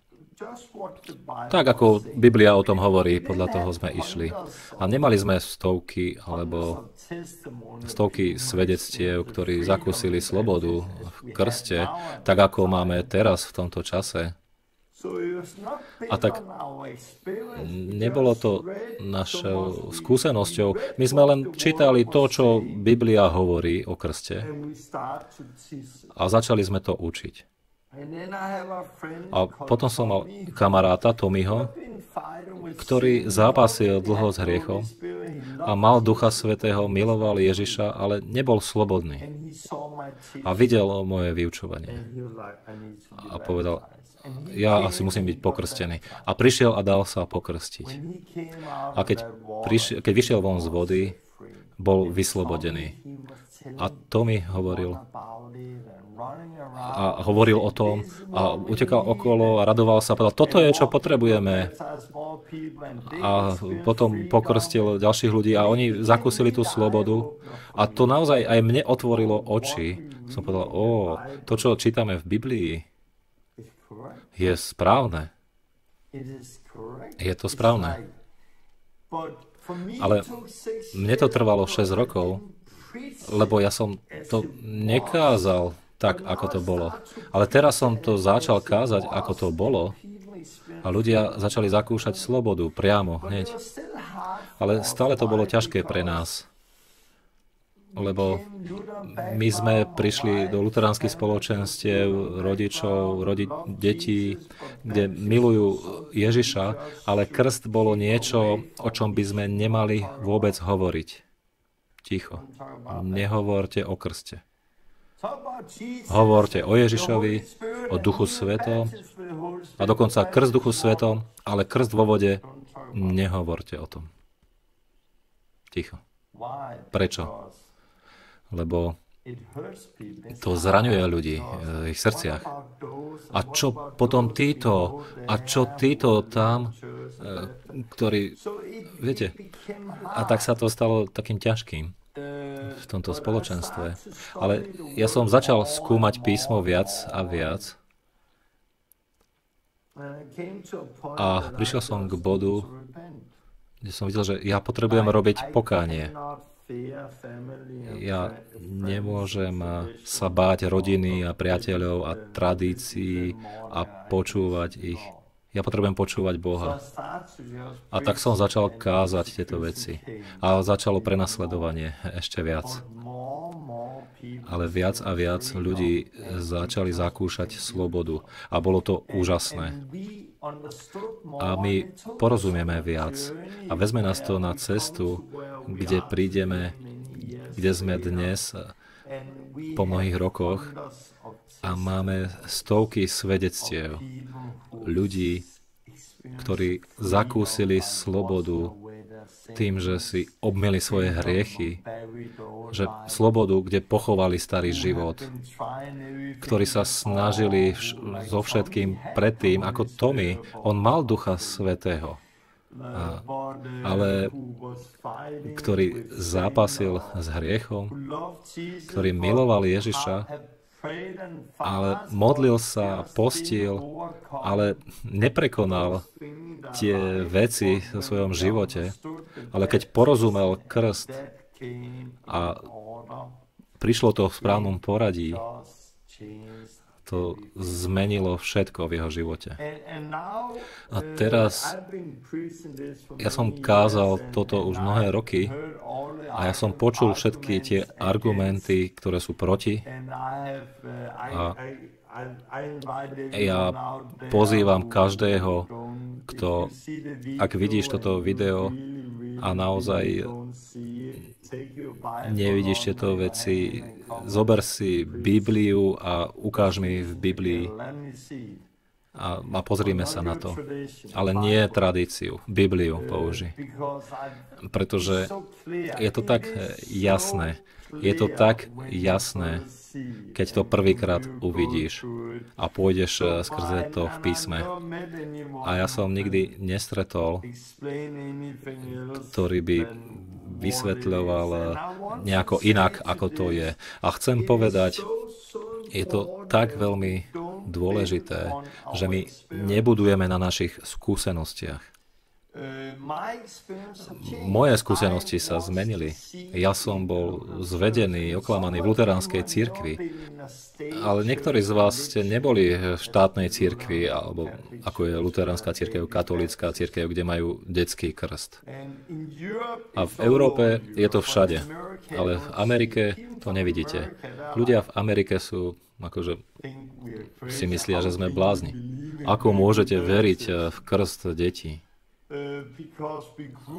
Tak ako Biblia o tom hovorí, podľa toho sme išli. A nemali sme stovky alebo stovky svedectiev, ktorí zakúsili slobodu v krste, tak ako máme teraz v tomto čase. A tak nebolo to našou skúsenosťou. My sme len čítali to, čo Biblia hovorí o krste a začali sme to učiť. A potom som mal kamaráta Tomiho, ktorý zápasil dlho s hriechom a mal Ducha Svetého, miloval Ježiša, ale nebol slobodný. A videl moje vyučovanie. A povedal, ja asi musím byť pokrstený. A prišiel a dal sa pokrstiť. A keď, prišiel, keď vyšiel von z vody, bol vyslobodený. A to mi hovoril a hovoril o tom a utekal okolo a radoval sa a povedal, toto je, čo potrebujeme. A potom pokrstil ďalších ľudí a oni zakúsili tú slobodu a to naozaj aj mne otvorilo oči. Som povedal, o, to, čo čítame v Biblii, je správne. Je to správne. Ale mne to trvalo 6 rokov, lebo ja som to nekázal tak, ako to bolo. Ale teraz som to začal kázať, ako to bolo a ľudia začali zakúšať slobodu priamo, hneď. Ale stále to bolo ťažké pre nás, lebo my sme prišli do luteránskych spoločenstiev rodičov, rodi- detí, kde milujú Ježiša, ale krst bolo niečo, o čom by sme nemali vôbec hovoriť. Ticho. Nehovorte o krste. Hovorte o Ježišovi, o Duchu Svetom a dokonca krst Duchu Svetom, ale krst vo vode, nehovorte o tom. Ticho. Prečo? Lebo to zraňuje ľudí v ich srdciach. A čo potom títo, a čo títo tam, eh, ktorí, viete, a tak sa to stalo takým ťažkým v tomto spoločenstve. Ale ja som začal skúmať písmo viac a viac a prišiel som k bodu, kde som videl, že ja potrebujem robiť pokánie. Ja nemôžem sa báť rodiny a priateľov a tradícií a počúvať ich. Ja potrebujem počúvať Boha. A tak som začal kázať tieto veci. A začalo prenasledovanie ešte viac. Ale viac a viac ľudí začali zakúšať slobodu. A bolo to úžasné. A my porozumieme viac. A vezme nás to na cestu, kde prídeme, kde sme dnes po mnohých rokoch a máme stovky svedectiev ľudí, ktorí zakúsili slobodu tým, že si obmeli svoje hriechy, že slobodu, kde pochovali starý život, ktorí sa snažili so všetkým predtým, ako Tommy, on mal Ducha Svetého, a, ale ktorý zápasil s hriechom, ktorý miloval Ježiša, ale modlil sa, postil, ale neprekonal tie veci vo svojom živote. Ale keď porozumel krst a prišlo to v správnom poradí, to zmenilo všetko v jeho živote. A teraz ja som kázal toto už mnohé roky a ja som počul všetky tie argumenty, ktoré sú proti a ja pozývam každého, kto, ak vidíš toto video a naozaj nevidíš tieto veci, zober si Bibliu a ukáž mi v Biblii a, a pozrime sa na to. Ale nie tradíciu, Bibliu použi. Pretože je to tak jasné. Je to tak jasné, keď to prvýkrát uvidíš a pôjdeš eh, skrze to v písme. A ja som nikdy nestretol, ktorý by vysvetľoval nejako inak, ako to je. A chcem povedať, je to tak veľmi dôležité, že my nebudujeme na našich skúsenostiach. Moje skúsenosti sa zmenili. Ja som bol zvedený, oklamaný v luteránskej cirkvi, ale niektorí z vás ste neboli v štátnej cirkvi, alebo ako je luteránska cirkev, katolická cirkev, kde majú detský krst. A v Európe je to všade, ale v Amerike to nevidíte. Ľudia v Amerike sú akože si myslia, že sme blázni. Ako môžete veriť v krst detí?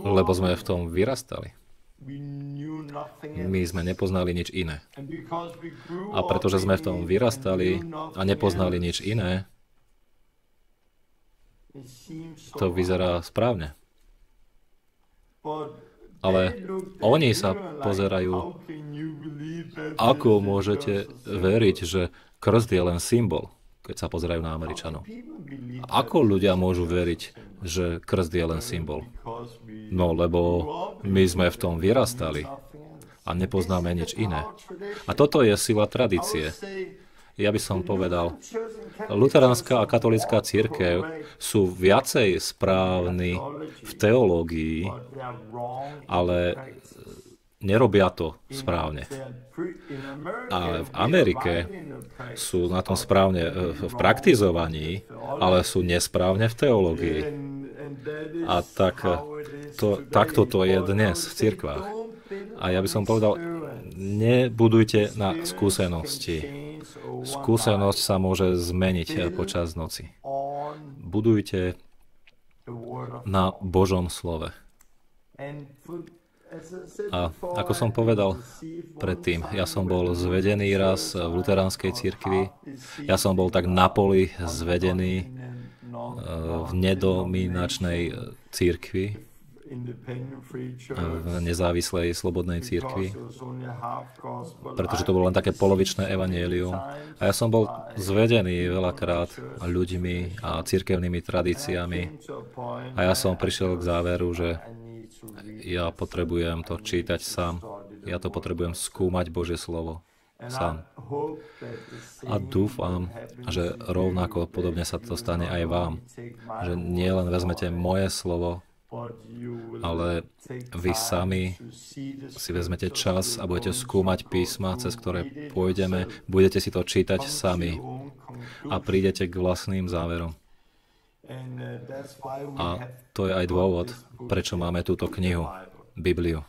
Lebo sme v tom vyrastali. My sme nepoznali nič iné. A pretože sme v tom vyrastali a nepoznali nič iné, to vyzerá správne. Ale oni sa pozerajú, ako môžete veriť, že krst je len symbol, keď sa pozerajú na Američanov. Ako ľudia môžu veriť, že krst je len symbol? No, lebo my sme v tom vyrastali a nepoznáme nič iné. A toto je sila tradície ja by som povedal, luteránska a katolická církev sú viacej správni v teológii, ale nerobia to správne. Ale v Amerike sú na tom správne e, v praktizovaní, ale sú nesprávne v teológii. A tak to, takto to je dnes v cirkvách. A ja by som povedal, nebudujte na skúsenosti Skúsenosť sa môže zmeniť počas noci. Budujte na Božom slove. A ako som povedal predtým, ja som bol zvedený raz v luteránskej cirkvi, ja som bol tak na poli zvedený eh, v nedominačnej cirkvi, v nezávislej slobodnej církvi, pretože to bolo len také polovičné evanielium. A ja som bol zvedený veľakrát ľuďmi a církevnými tradíciami a ja som prišiel k záveru, že ja potrebujem to čítať sám, ja to potrebujem skúmať Božie slovo sám. A dúfam, že rovnako podobne sa to stane aj vám. Že nielen vezmete moje slovo, ale vy sami si vezmete čas a budete skúmať písma, cez ktoré pôjdeme, budete si to čítať sami a prídete k vlastným záverom. A to je aj dôvod, prečo máme túto knihu, Bibliu.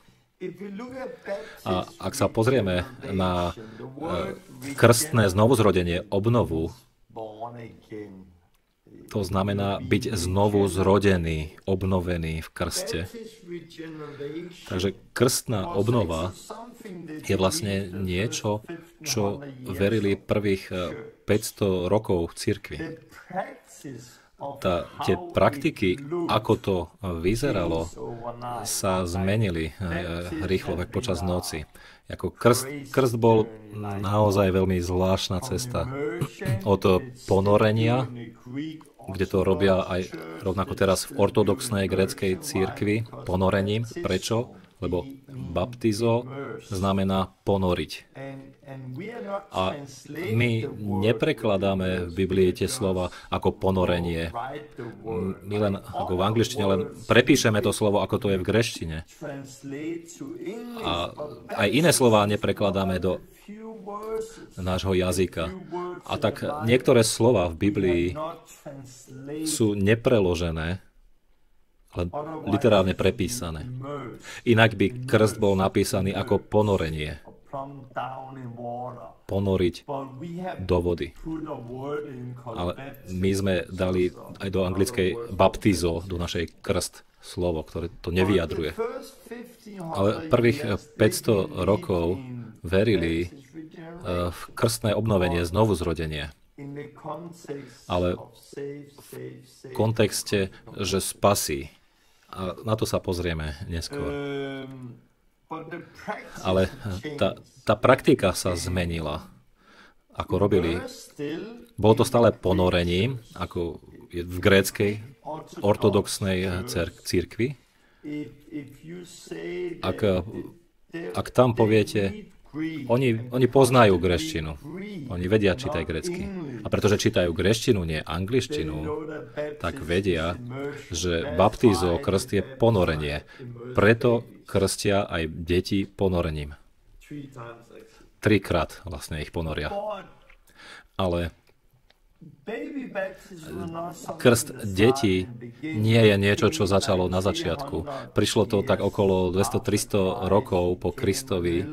A ak sa pozrieme na eh, krstné znovuzrodenie, obnovu, to znamená byť znovu zrodený, obnovený v krste. Takže krstná obnova je vlastne niečo, čo verili prvých 500 eh, rokov v cirkvi. Tá, tie praktiky, ako to vyzeralo, sa zmenili eh, rýchlo, tak počas noci. Ako krst, krst bol naozaj veľmi zvláštna cesta od ponorenia kde to robia aj rovnako teraz v ortodoxnej gréckej církvi ponorením. Prečo? Lebo baptizo znamená ponoriť. A my neprekladáme v Biblii tie slova ako ponorenie. My len, ako v angličtine, len prepíšeme to slovo, ako to je v greštine. A aj iné slova neprekladáme do nášho jazyka. A tak niektoré slova v Biblii sú nepreložené, ale literálne prepísané. Inak by krst bol napísaný ako ponorenie. Ponoriť do vody. Ale my sme dali aj do anglickej baptizo, do našej krst slovo, ktoré to nevyjadruje. Ale prvých 500 rokov verili v krstné obnovenie, znovu zrodenie. Ale v kontexte, že spasí. A na to sa pozrieme neskôr. Ale tá, tá praktika sa zmenila. Ako robili. Bolo to stále ponorením, ako v gréckej ortodoxnej církvi. Ak, ak tam poviete, oni, oni poznajú greštinu. Oni vedia čítať grecky. A pretože čítajú greštinu, nie angličtinu, tak vedia, že baptizo, krst je ponorenie. Preto krstia aj deti ponorením. Trikrát vlastne ich ponoria. Ale Krst detí nie je niečo, čo začalo na začiatku. Prišlo to tak okolo 200-300 rokov po Kristovi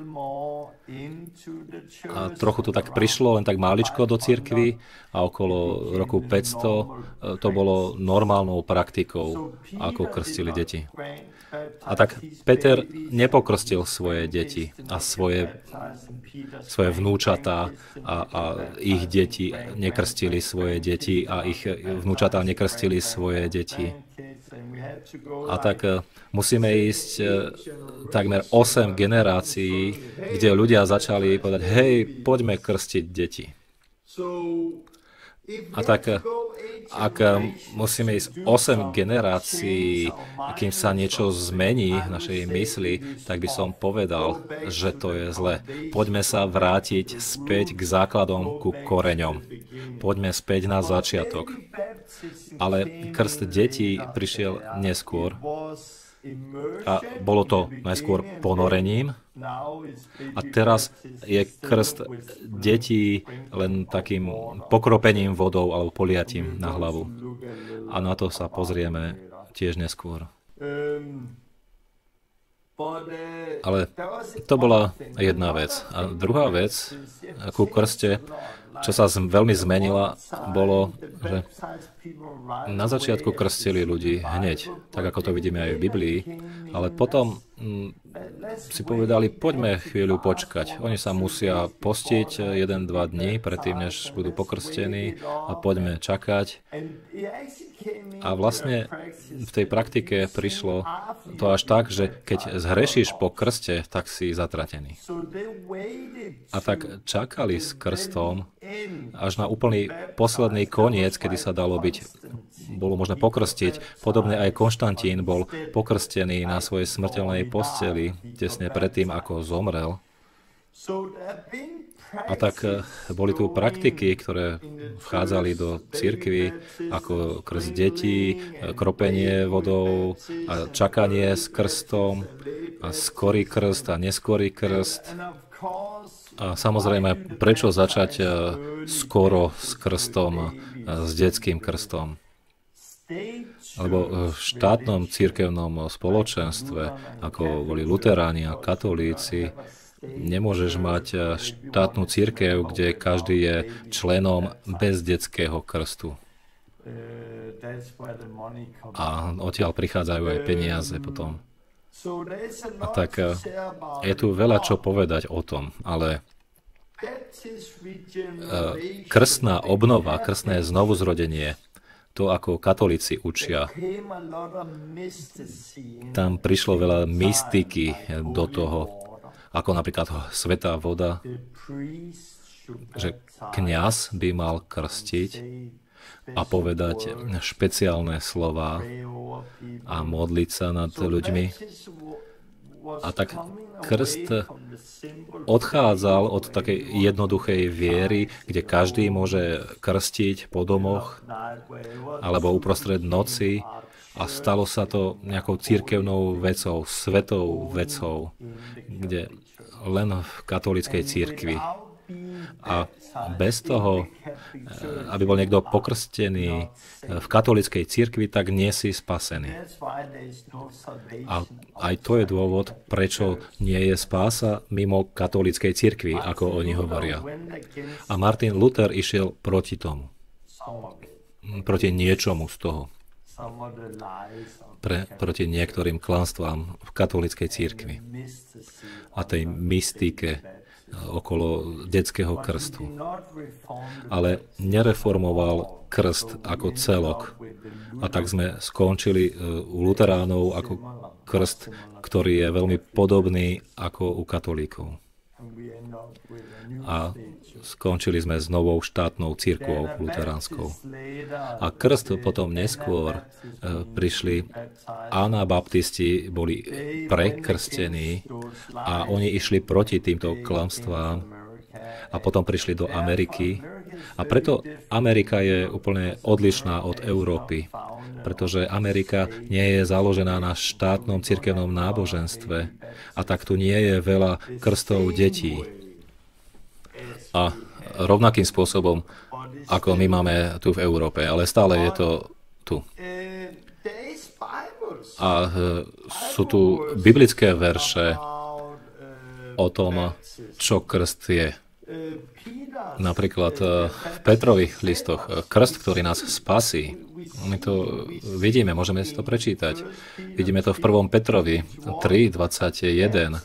A trochu to tak prišlo, len tak máličko do cirkvy a okolo roku 500 e, to bolo normálnou praktikou, ako krstili deti. A tak Peter nepokrstil svoje deti a svoje, svoje vnúčatá a, a ich deti nekrstili svoje deti a ich vnúčatá nekrstili svoje deti. A tak e, musíme ísť e, takmer 8 generácií, kde ľudia začali povedať, hej, poďme krstiť deti. A tak, ak musíme ísť 8 generácií, kým sa niečo zmení v našej mysli, tak by som povedal, že to je zle. Poďme sa vrátiť späť k základom, ku koreňom. Poďme späť na začiatok. Ale krst detí prišiel neskôr a bolo to najskôr ponorením a teraz je krst detí len takým pokropením vodou alebo poliatím na hlavu. A na to sa pozrieme tiež neskôr. Ale to bola jedna vec. A druhá vec, ku krste, čo sa veľmi zmenila, bolo, že na začiatku krstili ľudí hneď, tak ako to vidíme aj v Biblii, ale potom mm, si povedali, poďme chvíľu počkať. Oni sa musia postiť jeden, dva dní predtým, než budú pokrstení a poďme čakať. A vlastne v tej praktike prišlo to až tak, že keď zhrešíš po krste, tak si zatratený. A tak čakali s krstom až na úplný posledný koniec, kedy sa dalo byť, bolo možné pokrstiť. Podobne aj Konštantín bol pokrstený na svojej smrteľnej posteli, tesne predtým, ako zomrel. A tak eh, boli tu praktiky, ktoré vchádzali do cirkvy, ako krst detí, eh, kropenie vodou, a čakanie s krstom, a skorý krst a neskorý krst. A samozrejme, prečo začať eh, skoro s krstom, s detským krstom? Lebo v štátnom církevnom spoločenstve, ako boli luteráni a katolíci, Nemôžeš mať štátnu církev, kde každý je členom bez detského krstu. A odtiaľ prichádzajú aj peniaze potom. A tak eh, je tu veľa čo povedať o tom, ale krstná obnova, krstné znovuzrodenie, to ako katolíci učia, tam prišlo veľa mystiky do toho ako napríklad svetá voda, že kňaz by mal krstiť a povedať špeciálne slova a modliť sa nad ľuďmi. A tak krst odchádzal od takej jednoduchej viery, kde každý môže krstiť po domoch alebo uprostred noci a stalo sa to nejakou církevnou vecou, svetou vecou, kde len v katolíckej církvi. A bez toho, eh, aby bol niekto pokrstený eh, v katolíckej církvi, tak nie si spasený. A aj to je dôvod, prečo nie je spása mimo katolíckej církvy, ako oni hovoria. A Martin Luther išiel proti tomu. Proti niečomu z toho pre, proti niektorým klanstvám v katolíckej církvi a tej mystike okolo detského krstu. Ale nereformoval krst ako celok. A tak sme skončili e, u luteránov ako krst, ktorý je veľmi podobný ako u katolíkov. A skončili sme s novou štátnou církvou luteránskou. A krst potom neskôr e, prišli, anabaptisti boli prekrstení a oni išli proti týmto klamstvám a potom prišli do Ameriky. A preto Amerika je úplne odlišná od Európy, pretože Amerika nie je založená na štátnom cirkevnom náboženstve a tak tu nie je veľa krstov detí a rovnakým spôsobom, ako my máme tu v Európe, ale stále je to tu. A e, sú tu biblické verše o tom, čo krst je. Napríklad eh, v Petrových listoch, eh, krst, ktorý nás spasí, my to vidíme, môžeme si to prečítať. Vidíme to v 1. Petrovi 3.21.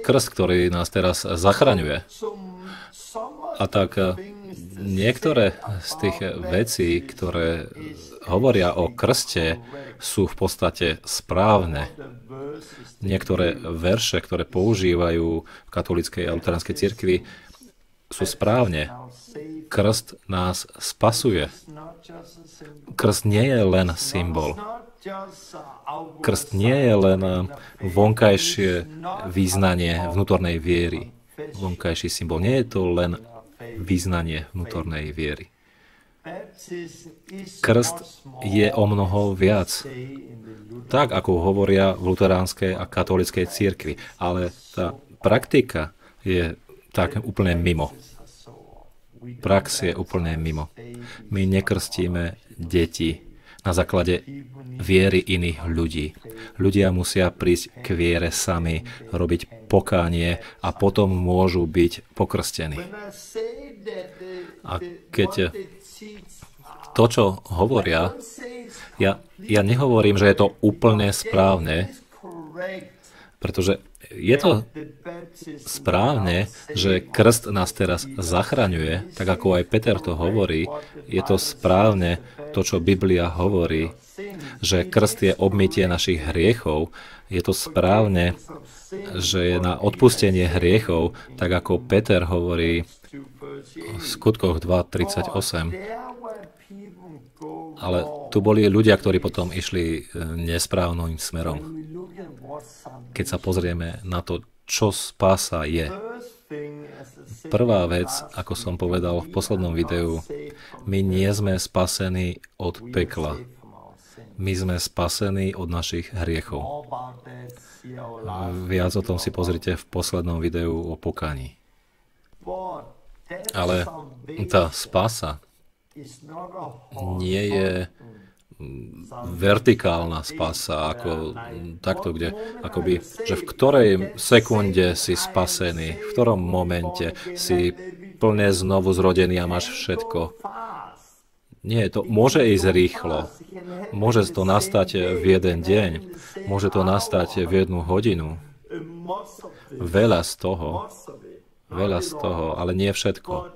Krst, ktorý nás teraz zachraňuje. A tak niektoré z tých vecí, ktoré hovoria o krste, sú v podstate správne. Niektoré verše, ktoré používajú v katolíckej a luteránskej cirkvi, sú správne. Krst nás spasuje. Krst nie je len symbol. Krst nie je len vonkajšie význanie vnútornej viery. Vonkajší symbol. Nie je to len význanie vnútornej viery. Krst je o mnoho viac tak ako hovoria v luteránskej a katolíckej cirkvi. Ale tá praktika je tak úplne mimo. Prax je úplne mimo. My nekrstíme deti na základe viery iných ľudí. Ľudia musia prísť k viere sami, robiť pokánie a potom môžu byť pokrstení. A keď to, čo hovoria, ja, ja nehovorím, že je to úplne správne, pretože je to správne, že krst nás teraz zachraňuje, tak ako aj Peter to hovorí, je to správne to, čo Biblia hovorí, že krst je obmytie našich hriechov, je to správne, že je na odpustenie hriechov, tak ako Peter hovorí v skutkoch 2.38 ale tu boli ľudia, ktorí potom išli e, nesprávnym smerom. Keď sa pozrieme na to, čo spása je. Prvá vec, ako som povedal v poslednom videu, my nie sme spasení od pekla. My sme spasení od našich hriechov. Viac o tom si pozrite v poslednom videu o pokaní. Ale tá spása, nie je vertikálna spasa, ako takto, kde akoby, že v ktorej sekunde si spasený, v ktorom momente si plne znovu zrodený a máš všetko. Nie, to môže ísť rýchlo. Môže to nastať v jeden deň. Môže to nastať v jednu hodinu. Veľa z toho, veľa z toho, ale nie všetko.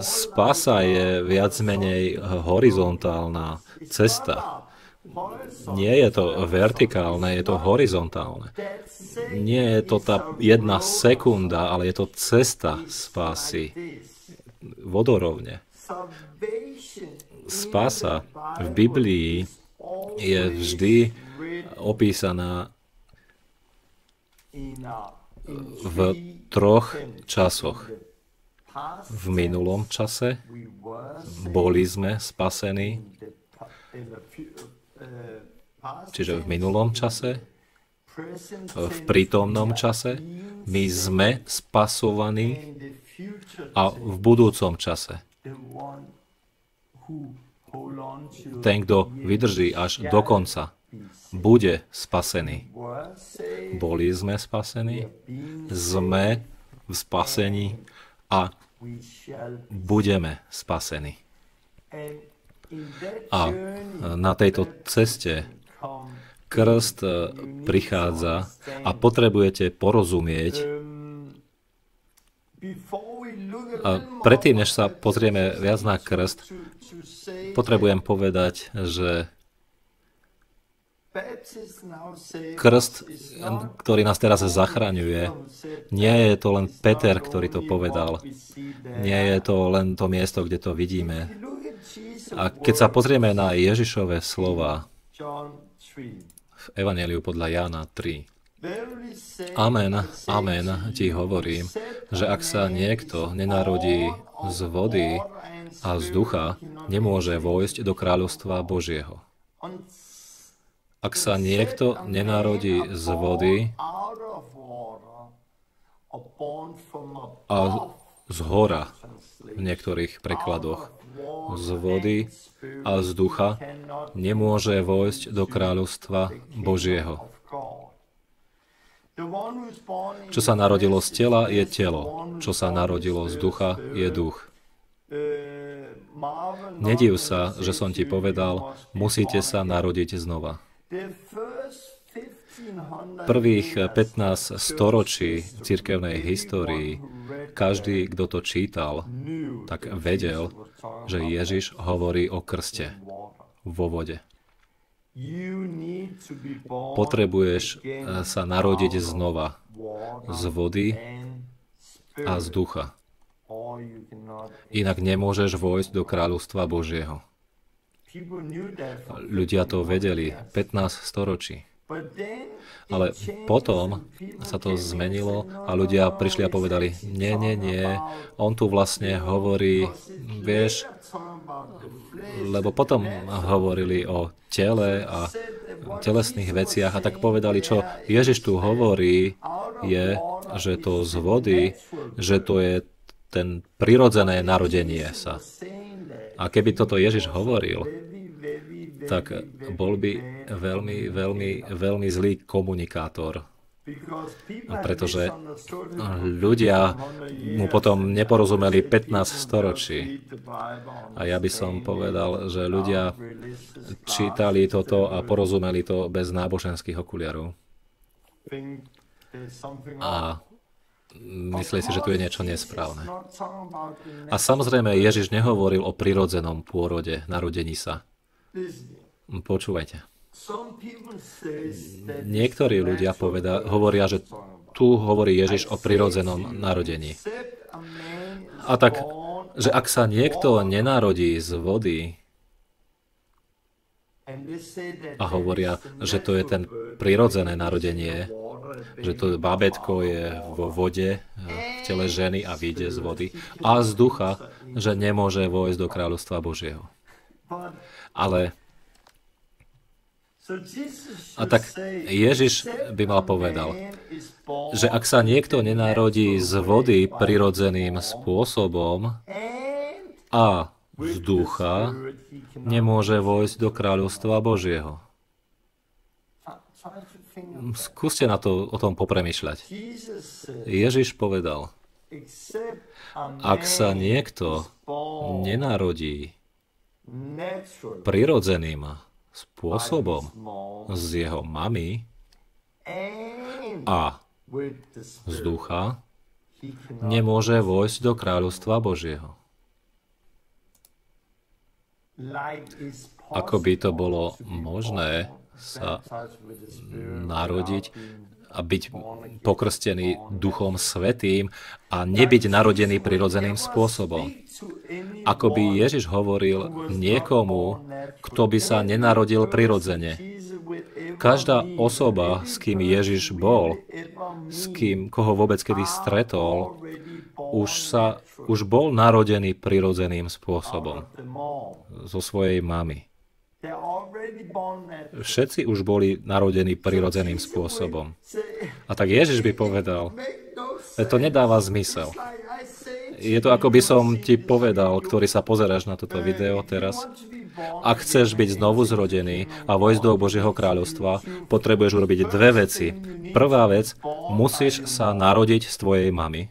Spasa je viac menej horizontálna cesta. Nie je to vertikálne, je to horizontálne. Nie je to tá jedna sekunda, ale je to cesta spásy vodorovne. Spása v Biblii je vždy opísaná v troch časoch v minulom čase, boli sme spasení, čiže v minulom čase, v prítomnom čase, my sme spasovaní a v budúcom čase. Ten, kto vydrží až do konca, bude spasený. Boli sme spasení, sme v spasení a budeme spasení. A na tejto ceste krst e, prichádza a potrebujete porozumieť. A predtým, než sa pozrieme viac na krst, potrebujem povedať, že Krst, ktorý nás teraz zachraňuje, nie je to len Peter, ktorý to povedal. Nie je to len to miesto, kde to vidíme. A keď sa pozrieme na Ježišové slova v Evangeliu podľa Jána 3, Amen, amen, ti hovorím, že ak sa niekto nenarodí z vody a z ducha, nemôže vojsť do kráľovstva Božieho. Ak sa niekto nenarodí z vody a z hora v niektorých prekladoch, z vody a z ducha, nemôže vojsť do kráľovstva Božieho. Čo sa narodilo z tela, je telo. Čo sa narodilo z ducha, je duch. Nediv sa, že som ti povedal, musíte sa narodiť znova. Prvých 15 storočí cirkevnej histórii, každý, kto to čítal, tak vedel, že Ježiš hovorí o krste vo vode. Potrebuješ eh, sa narodiť znova z vody a z ducha. Inak nemôžeš vojsť do kráľovstva Božieho. Ľudia to vedeli 15 storočí. Ale potom sa to zmenilo a ľudia prišli a povedali, nie, nie, nie, on tu vlastne hovorí, vieš, lebo potom hovorili o tele a telesných veciach a tak povedali, čo Ježiš tu hovorí, je, že to z vody, že to je ten prirodzené narodenie sa. A keby toto Ježiš hovoril, tak bol by veľmi, veľmi, veľmi zlý komunikátor. Pretože ľudia mu potom neporozumeli 15 storočí. A ja by som povedal, že ľudia čítali toto a porozumeli to bez náboženských okuliarov. A myslí si, že tu je niečo nesprávne. A samozrejme, Ježiš nehovoril o prirodzenom pôrode, narodení sa. Počúvajte. Niektorí ľudia poveda, hovoria, že tu hovorí Ježiš o prirodzenom narodení. A tak, že ak sa niekto nenarodí z vody, a hovoria, že to je ten prirodzené narodenie, že to bábetko je vo vode, v tele ženy a vyjde z vody. A z ducha, že nemôže vojsť do kráľovstva Božieho. Ale a tak Ježiš by mal povedal, že ak sa niekto nenarodí z vody prirodzeným spôsobom a z ducha, nemôže vojsť do kráľovstva Božieho. Skúste na to o tom popremýšľať. Ježiš povedal, ak sa niekto nenarodí prirodzeným spôsobom z jeho mamy a z ducha, nemôže vojsť do kráľovstva Božieho. Ako by to bolo možné sa narodiť a byť pokrstený Duchom Svetým a nebyť narodený prirodzeným spôsobom. Ako by Ježiš hovoril niekomu, kto by sa nenarodil prirodzene. Každá osoba, s kým Ježiš bol, s kým, koho vôbec kedy stretol, už, sa, už bol narodený prirodzeným spôsobom zo svojej mamy. Všetci už boli narodení prirodzeným spôsobom. A tak Ježiš by povedal, to nedáva zmysel. Je to ako by som ti povedal, ktorý sa pozeráš na toto video teraz. Ak chceš byť znovu zrodený a vojsť do Božieho kráľovstva, potrebuješ urobiť dve veci. Prvá vec, musíš sa narodiť z tvojej mamy.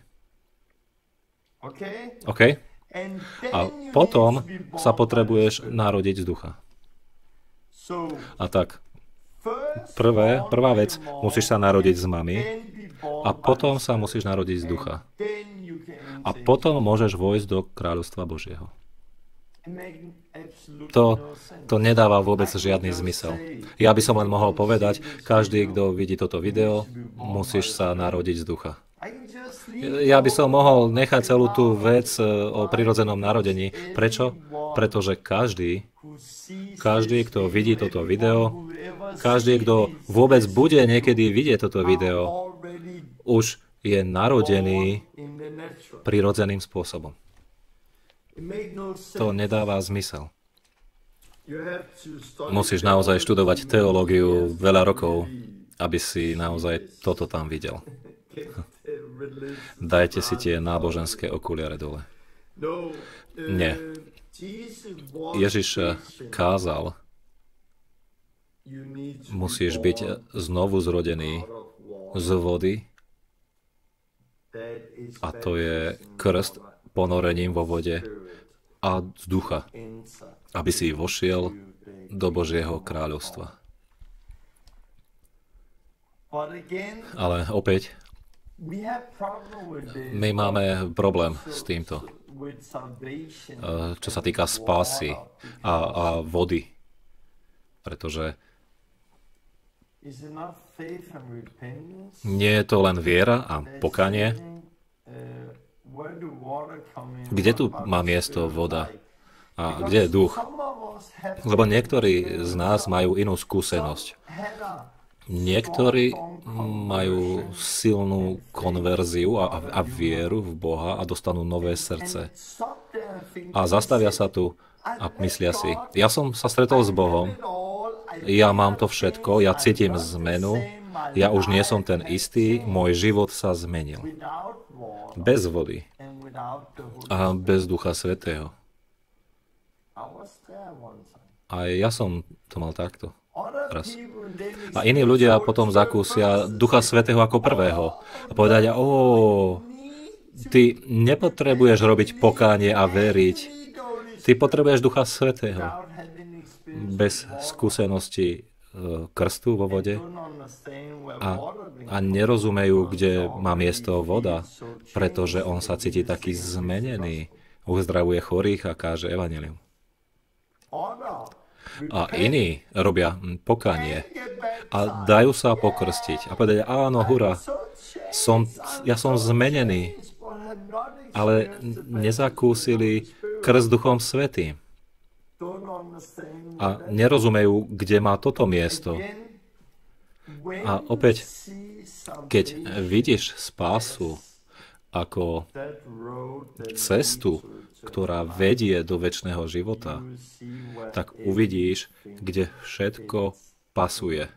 OK? A potom sa potrebuješ narodiť z ducha. A tak, prvé, prvá vec, musíš sa narodiť z mamy a potom sa musíš narodiť z ducha. A potom môžeš vojsť do kráľovstva Božieho. To, to nedáva vôbec žiadny zmysel. Ja by som len mohol povedať, každý, kto vidí toto video, musíš sa narodiť z ducha. Ja by som mohol nechať celú tú vec e, o prirodzenom narodení. Prečo? Pretože každý, každý, kto vidí toto video, každý, kto vôbec bude niekedy vidieť toto video, už je narodený prirodzeným spôsobom. To nedáva zmysel. Musíš naozaj študovať teológiu veľa rokov, aby si naozaj toto tam videl. Dajte si tie náboženské okuliare dole. Nie. Ježiš kázal, musíš byť znovu zrodený z vody a to je krst ponorením vo vode a z ducha, aby si vošiel do Božieho kráľovstva. Ale opäť, my máme problém s týmto, eh, čo sa týka spásy a, a vody, pretože nie je to len viera a pokanie. Kde tu má miesto voda? A kde je duch? Lebo niektorí z nás majú inú skúsenosť. Niektorí majú silnú konverziu a, a vieru v Boha a dostanú nové srdce. A zastavia sa tu a myslia si, ja som sa stretol s Bohom, ja mám to všetko, ja cítim zmenu, ja už nie som ten istý, môj život sa zmenil. Bez vody a bez Ducha Svetého. A ja som to mal takto. Raz. A iní ľudia potom zakúsia Ducha Svetého ako prvého. A povedať, o, ty nepotrebuješ robiť pokánie a veriť. Ty potrebuješ Ducha Svetého bez skúsenosti e, krstu vo vode a, a nerozumejú, kde má miesto voda, pretože on sa cíti taký zmenený, uzdravuje chorých a káže evanelium. A iní robia pokanie a dajú sa pokrstiť a povedať, áno, hura, som, ja som zmenený, ale nezakúsili krst Duchom Svetým a nerozumejú, kde má toto miesto. A opäť, keď vidíš spásu ako cestu, ktorá vedie do väčšného života, tak uvidíš, kde všetko pasuje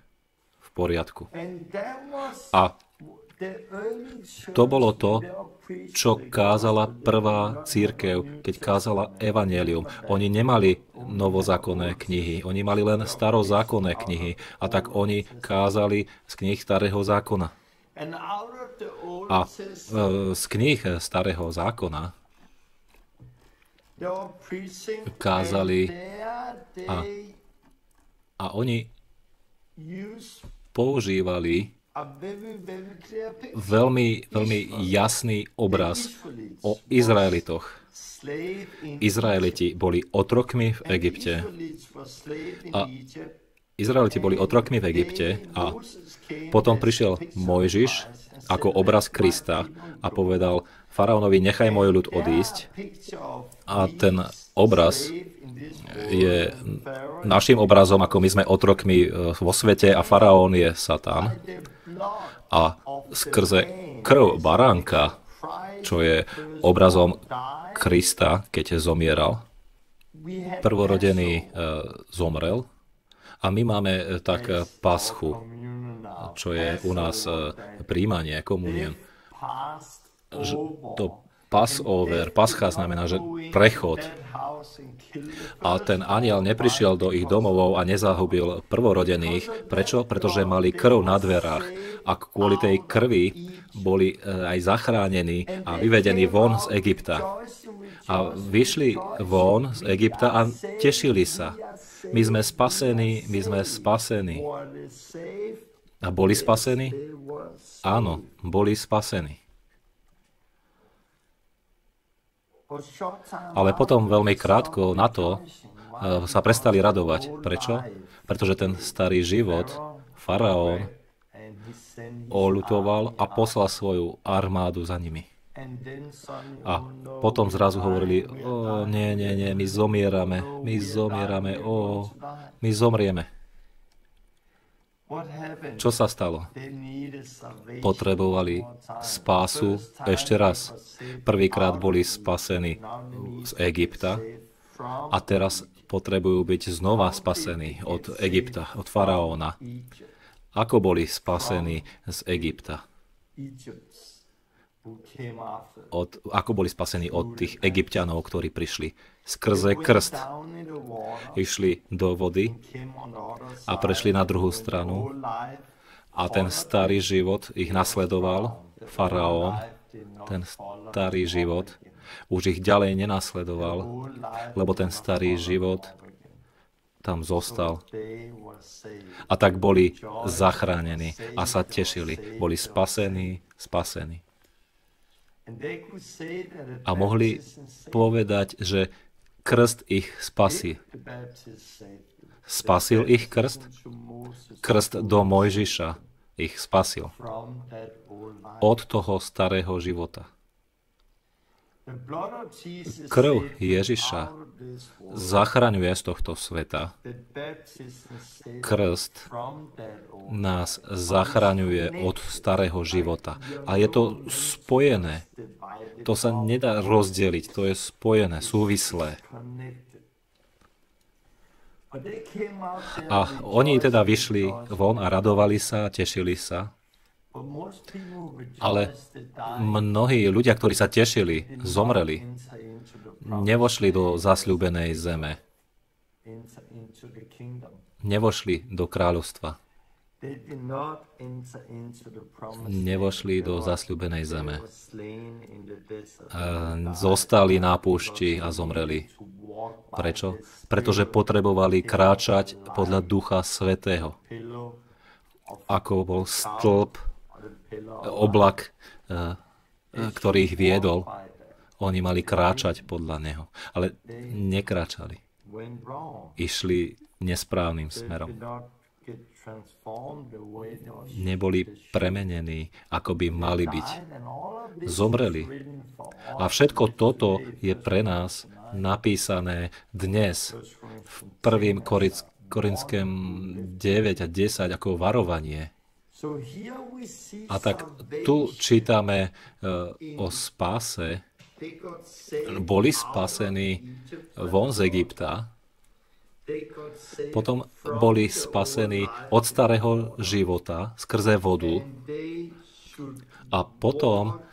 v poriadku. A to bolo to, čo kázala prvá církev, keď kázala evanelium. Oni nemali novozákonné knihy, oni mali len starozákonné knihy a tak oni kázali z knih starého zákona. A e, z knih starého zákona kázali a, a oni používali veľmi, veľmi jasný obraz o Izraelitoch. Izraeliti boli otrokmi v Egypte. A Izraeliti boli otrokmi v Egypte a potom prišiel Mojžiš ako obraz Krista a povedal faraónovi, nechaj môj ľud odísť. A ten obraz je našim obrazom, ako my sme otrokmi vo svete a faraón je Satan a skrze krv baránka, čo je obrazom Krista, keď zomieral, prvorodený e, zomrel a my máme e, tak e, paschu, čo je u nás príjmanie, komunien. To Passover, pascha znamená, že prechod. A ten aniel neprišiel do ich domovov a nezahubil prvorodených. Prečo? Pretože mali krv na dverách. A kvôli tej krvi boli e, aj zachránení a vyvedení von z Egypta. A vyšli von z Egypta a tešili sa. My sme spasení, my sme spasení. A boli spasení? Áno, boli spasení. Ale potom veľmi krátko na to eh, sa prestali radovať. Prečo? Pretože ten starý život, faraón, olutoval a poslal svoju armádu za nimi. A potom zrazu hovorili, o, nie, nie, nie, my zomierame, my zomierame, o, my zomrieme. Čo sa stalo? Potrebovali spásu ešte raz. Prvýkrát boli spasení z Egypta a teraz potrebujú byť znova spasení od Egypta, od faraóna. Ako boli spasení z Egypta? Od, ako boli spasení od tých egyptianov, ktorí prišli skrze krst. Išli do vody a prešli na druhú stranu A ten starý život ich nasledoval, faraón, ten starý život, už ich ďalej nenasledoval, lebo ten starý život tam zostal. A tak boli zachránení a sa tešili. Boli spasení, spasení. A mohli povedať, že krst ich spasí. Spasil ich krst? Krst do Mojžiša ich spasil. Od toho starého života. Krv Ježiša zachraňuje z tohto sveta. Krst nás zachraňuje od starého života. A je to spojené. To sa nedá rozdeliť. To je spojené, súvislé. A oni teda vyšli von a radovali sa, tešili sa. Ale mnohí ľudia, ktorí sa tešili, zomreli, nevošli do zasľúbenej zeme. Nevošli do kráľovstva. Nevošli do zasľúbenej zeme. Zostali na púšti a zomreli. Prečo? Pretože potrebovali kráčať podľa Ducha Svetého. Ako bol stĺp oblak, eh, ktorý ich viedol, oni mali kráčať podľa neho. Ale nekráčali. Išli nesprávnym smerom. Neboli premenení, ako by mali byť. Zomreli. A všetko toto je pre nás napísané dnes v 1. Korinském 9 a 10 ako varovanie. A tak tu čítame eh, o spáse. Boli spasení von z Egypta, potom boli spasení od starého života skrze vodu a potom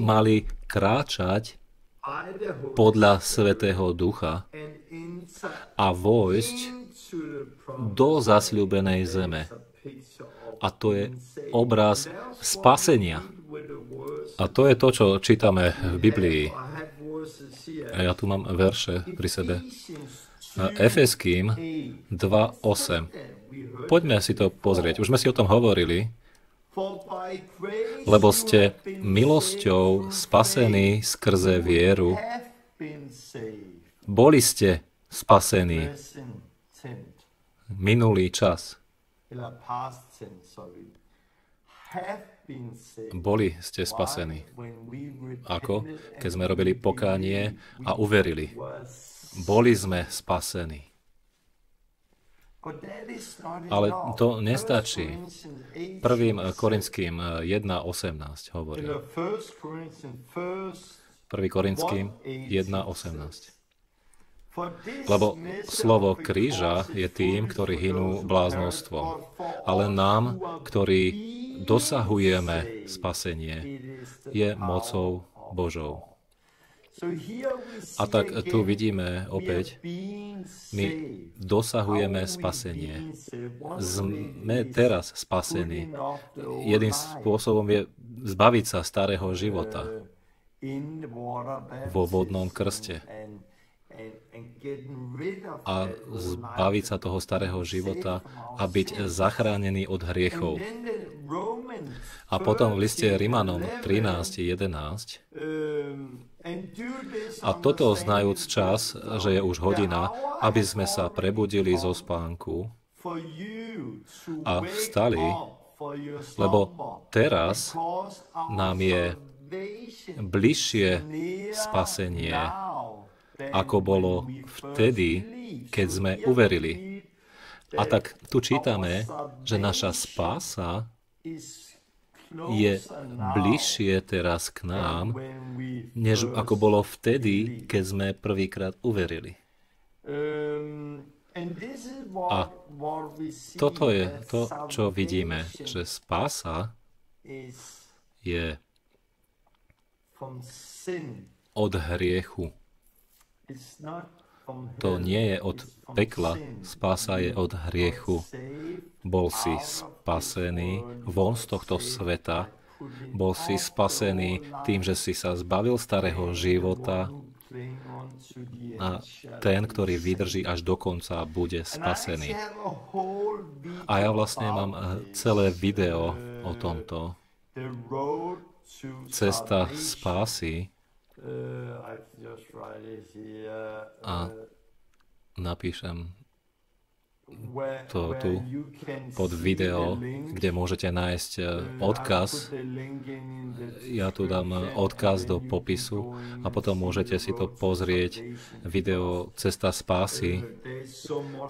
mali kráčať podľa Svetého Ducha a vojsť do zasľúbenej zeme. A to je obraz spasenia. A to je to, čo čítame v Biblii. A ja tu mám verše pri sebe. Efeským 2.8. Poďme si to pozrieť. Už sme si o tom hovorili. Lebo ste milosťou spasení skrze vieru. Boli ste spasení. Minulý čas. Boli ste spasení. Ako? Keď sme robili pokánie a uverili. Boli sme spasení. Ale to nestačí. Prvým Korinským 1.18 hovorí. 1. Korinským 1.18. Lebo slovo kríža je tým, ktorí hynú bláznostvom. Ale nám, ktorí dosahujeme spasenie, je mocou Božou. A tak tu vidíme opäť, my dosahujeme spasenie. Sme teraz spasení. Jedným spôsobom je zbaviť sa starého života vo vodnom krste a zbaviť sa toho starého života a byť zachránený od hriechov. A potom v liste Rimanom 13.11 a toto znajúc čas, že je už hodina, aby sme sa prebudili zo spánku a vstali, lebo teraz nám je bližšie spasenie ako bolo vtedy, keď sme uverili. A tak tu čítame, že naša spása je bližšie teraz k nám, než ako bolo vtedy, keď sme prvýkrát uverili. A toto je to, čo vidíme, že spása je od hriechu to nie je od pekla, spása je od hriechu. Bol si spasený von z tohto sveta, bol si spasený tým, že si sa zbavil starého života a ten, ktorý vydrží až do konca, bude spasený. A ja vlastne mám eh, celé video o tomto. Cesta spásy. A napíšem to tu pod video, kde môžete nájsť eh, odkaz. Ja tu dám odkaz do popisu a potom môžete si to pozrieť, video Cesta spásy,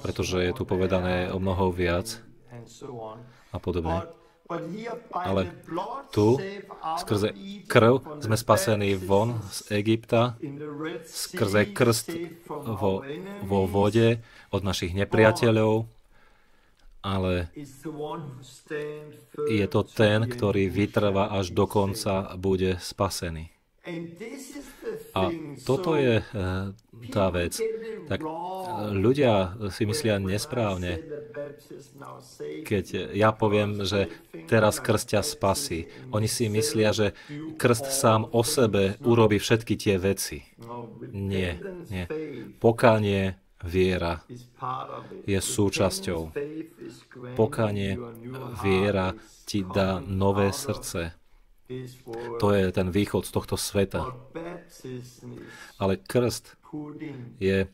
pretože je tu povedané o mnoho viac a podobne. Ale tu, skrze krv, sme spasení von z Egypta, skrze krst vo, vo vode od našich nepriateľov, ale je to ten, ktorý vytrvá až do konca, bude spasený. A toto je eh, tá vec. Tak eh, ľudia si myslia nesprávne, keď ja poviem, že teraz krstia spasí. Oni si myslia, že krst sám o sebe urobí všetky tie veci. Nie, nie. Pokánie, viera je súčasťou. Pokánie, viera ti dá nové srdce to je ten východ z tohto sveta. Ale krst je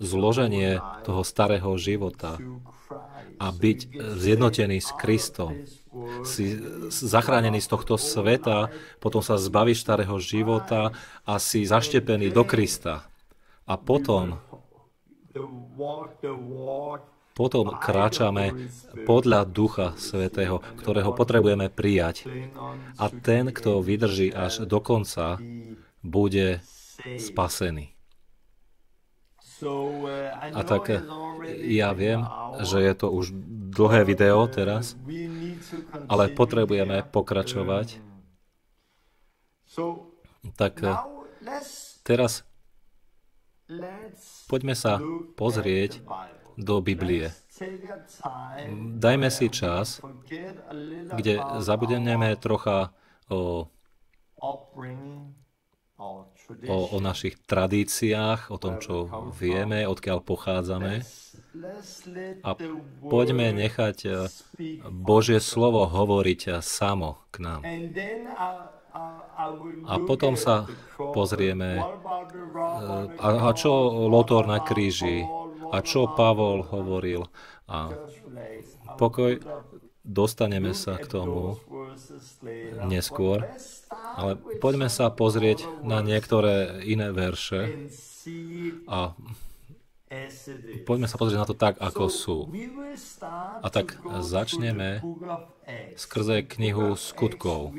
zloženie toho starého života a byť zjednotený s Kristom. Si zachránený z tohto sveta, potom sa zbavíš starého života a si zaštepený do Krista. A potom potom kráčame podľa Ducha Svetého, ktorého potrebujeme prijať. A ten, kto vydrží až do konca, bude spasený. A tak ja viem, že je to už dlhé video teraz, ale potrebujeme pokračovať. Tak teraz poďme sa pozrieť do Biblie. Dajme si čas, kde zabudneme trocha o, o, o našich tradíciách, o tom, čo vieme, odkiaľ pochádzame. A poďme nechať eh, Božie slovo hovoriť samo k nám. A potom sa pozrieme, eh, a, a čo Lotor na kríži, a čo Pavol hovoril. A pokoj, dostaneme sa k tomu neskôr, ale poďme sa pozrieť na niektoré iné verše a poďme sa pozrieť na to tak, ako sú. A tak začneme skrze knihu skutkov.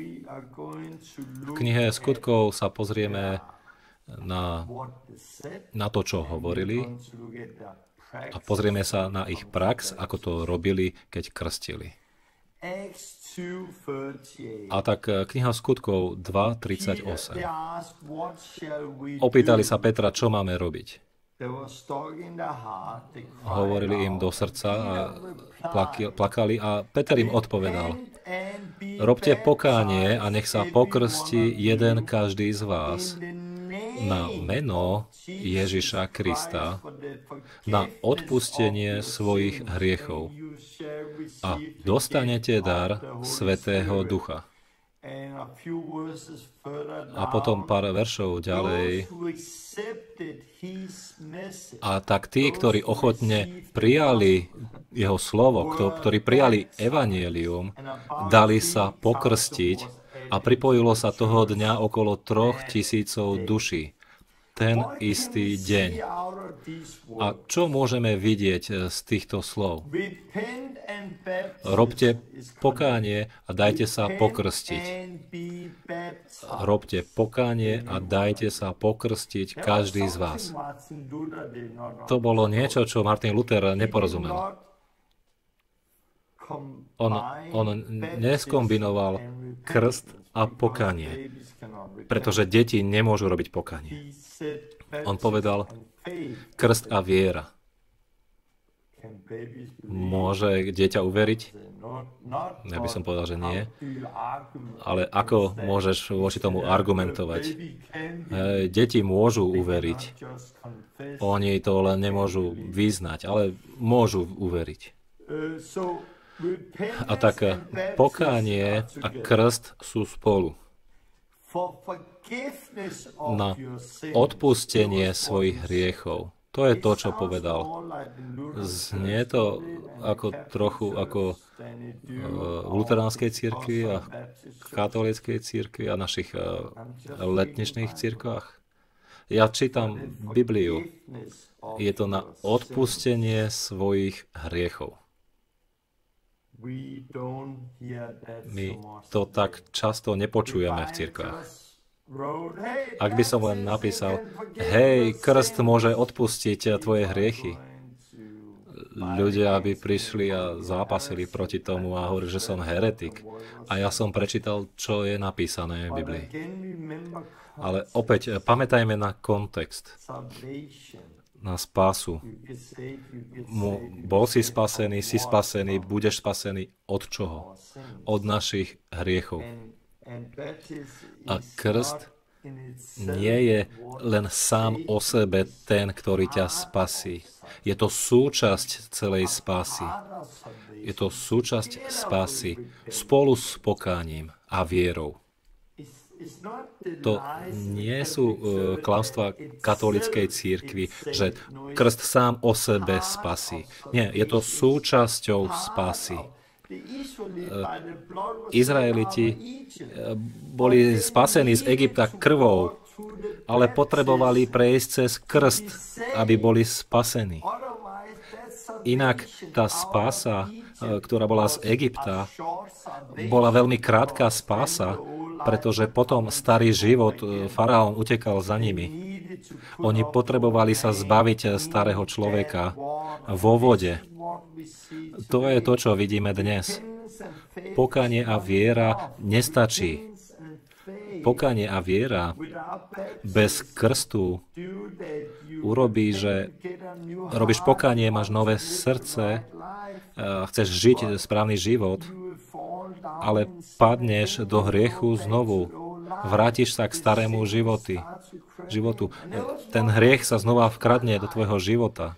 V knihe skutkov sa pozrieme na, na to, čo hovorili a pozrieme sa na ich prax, ako to robili, keď krstili. A tak eh, kniha skutkov 2.38. Opýtali sa Petra, čo máme robiť. Hovorili im do srdca a plakali a Peter im odpovedal, robte pokánie a nech sa pokrsti jeden každý z vás na meno Ježiša Krista, na odpustenie svojich hriechov. a dostanete dar Svetého Ducha. A potom pár veršov ďalej. A tak tí, ktorí ochotne prijali jeho slovo, ktorí prijali evanielium, dali sa pokrstiť a pripojilo sa toho dňa okolo troch tisícov duší. Ten istý deň. A čo môžeme vidieť z týchto slov? Robte pokánie a dajte sa pokrstiť. Robte pokánie a dajte sa pokrstiť každý z vás. To bolo niečo, čo Martin Luther neporozumel. On, on neskombinoval krst a pokanie, pretože deti nemôžu robiť pokanie. On povedal, krst a viera. Môže dieťa uveriť? Ja by som povedal, že nie. Ale ako môžeš voči tomu argumentovať? Deti môžu uveriť. Oni to len nemôžu vyznať, ale môžu uveriť. A tak pokánie a krst sú spolu na odpustenie svojich hriechov. To je to, čo povedal. Znie to ako trochu ako v luteránskej církvi a katolíckej církvi a našich letničných církvách. Ja čítam Bibliu. Je to na odpustenie svojich hriechov. My to tak často nepočujeme v církvách. Ak by som len napísal, hej, krst môže odpustiť tvoje hriechy, ľudia by prišli a zápasili proti tomu a hovorili, že som heretik. A ja som prečítal, čo je napísané v Biblii. Ale opäť, pamätajme na kontext, na spásu. Bol si spasený, si spasený, budeš spasený od čoho? Od našich hriechov. A krst nie je len sám o sebe ten, ktorý ťa spasí. Je to súčasť celej spásy. Je to súčasť spásy spolu s pokáním a vierou. To nie sú uh, klamstvá katolíckej církvy, že krst sám o sebe spasí. Nie, je to súčasťou spásy. Izraeliti eh, boli spasení z Egypta krvou, ale potrebovali prejsť cez krst, aby boli spasení. Inak tá spása, ktorá bola z Egypta, bola veľmi krátka spása, pretože potom starý život, eh, faraón utekal za nimi. Oni potrebovali sa zbaviť starého človeka vo vode. To je to, čo vidíme dnes. Pokanie a viera nestačí. Pokanie a viera bez krstu urobí, že robíš pokanie, máš nové srdce, chceš žiť správny život, ale padneš do hriechu znovu. Vrátiš sa k starému životy, životu. Ten hriech sa znova vkradne do tvojho života.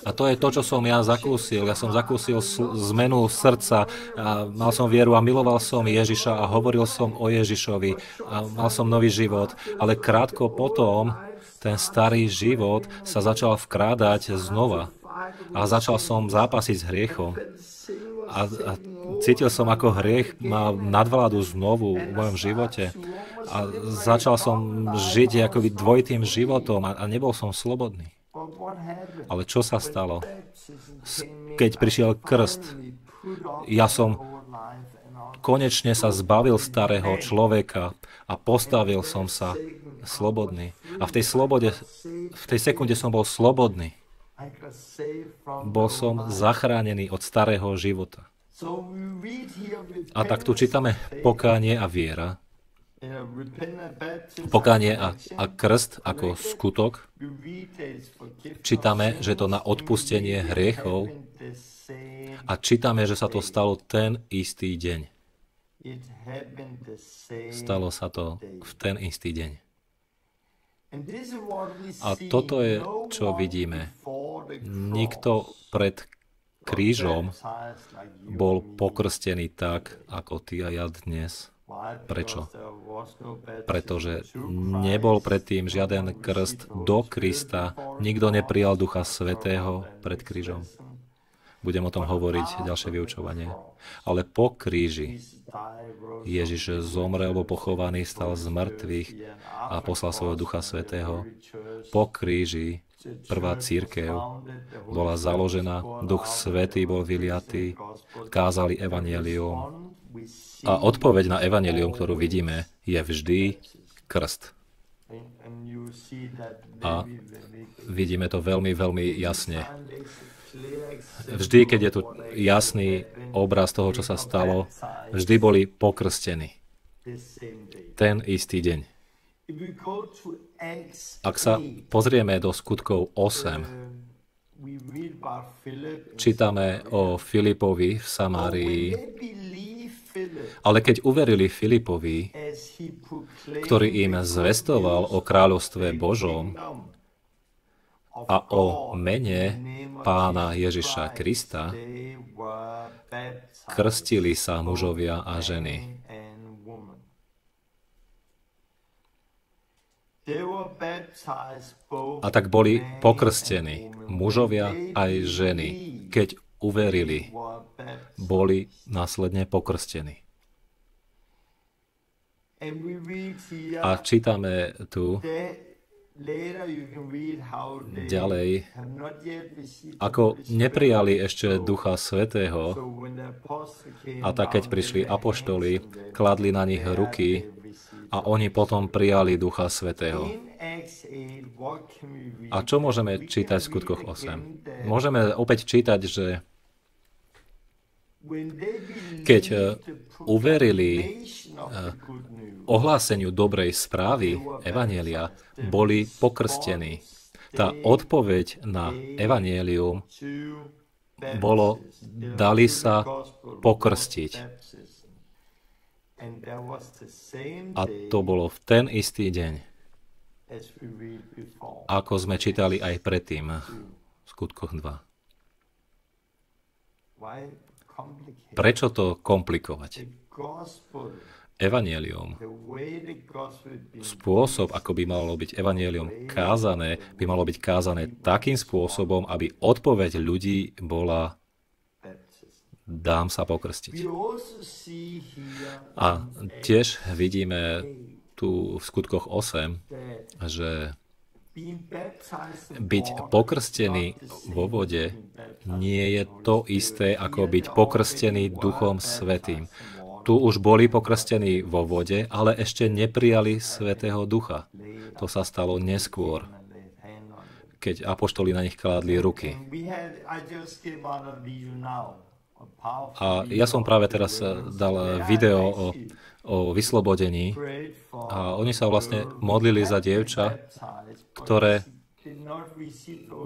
A to je to, čo som ja zakúsil. Ja som zakúsil zmenu srdca, a mal som vieru a miloval som Ježiša a hovoril som o Ježišovi a mal som nový život. Ale krátko potom ten starý život sa začal vkrádať znova. A začal som zápasiť s hriechom. A, a cítil som, ako hriech má nadvládu znovu v mojom živote. A začal som žiť akoby dvojitým životom a, a nebol som slobodný. Ale čo sa stalo? Keď prišiel krst, ja som konečne sa zbavil starého človeka a postavil som sa slobodný. A v tej slobode, v tej sekunde som bol slobodný. Bol som zachránený od starého života. A tak tu čítame pokánie a viera, Pokánie a, a krst ako skutok, čítame, že to na odpustenie hriechov. a čítame, že sa to stalo ten istý deň. Stalo sa to v ten istý deň. A toto je, čo vidíme. Nikto pred krížom bol pokrstený tak, ako ty a ja dnes. Prečo? Pretože nebol predtým žiaden krst do Krista, nikto neprijal Ducha Svetého pred krížom. Budem o tom hovoriť ďalšie vyučovanie. Ale po kríži Ježiš zomrel, bol pochovaný, stal z mŕtvych a poslal svojho Ducha Svetého. Po kríži prvá církev bola založená, Duch Svetý bol vyliatý, kázali evanielium, a odpoveď na evanelium, ktorú vidíme, je vždy krst. A vidíme to veľmi, veľmi jasne. Vždy, keď je tu jasný obraz toho, čo sa stalo, vždy boli pokrstení. Ten istý deň. Ak sa pozrieme do skutkov 8, čítame o Filipovi v Samárii, ale keď uverili Filipovi, ktorý im zvestoval o kráľovstve Božom a o mene pána Ježiša Krista, krstili sa mužovia a ženy. A tak boli pokrstení mužovia aj ženy, keď uverili, boli následne pokrstení. A čítame tu ďalej, ako neprijali ešte Ducha Svetého, a tak keď prišli apoštoli, kladli na nich ruky a oni potom prijali Ducha Svetého. A čo môžeme čítať v skutkoch 8? Môžeme opäť čítať, že keď eh, uverili ohláseniu dobrej správy Evanielia, boli pokrstení. Tá odpoveď na Evanielium bolo, dali sa pokrstiť. A to bolo v ten istý deň, ako sme čítali aj predtým v skutkoch 2. Prečo to komplikovať? Evangelium, spôsob, ako by malo byť evangelium kázané, by malo byť kázané takým spôsobom, aby odpoveď ľudí bola dám sa pokrstiť. A tiež vidíme tu v skutkoch 8, že byť pokrstený vo vode nie je to isté, ako byť pokrstený Duchom Svetým. Tu už boli pokrstení vo vode, ale ešte neprijali Svetého Ducha. To sa stalo neskôr, keď apoštoli na nich kládli ruky. A ja som práve teraz eh, dal video o, o vyslobodení a oni sa vlastne modlili za dievča, ktoré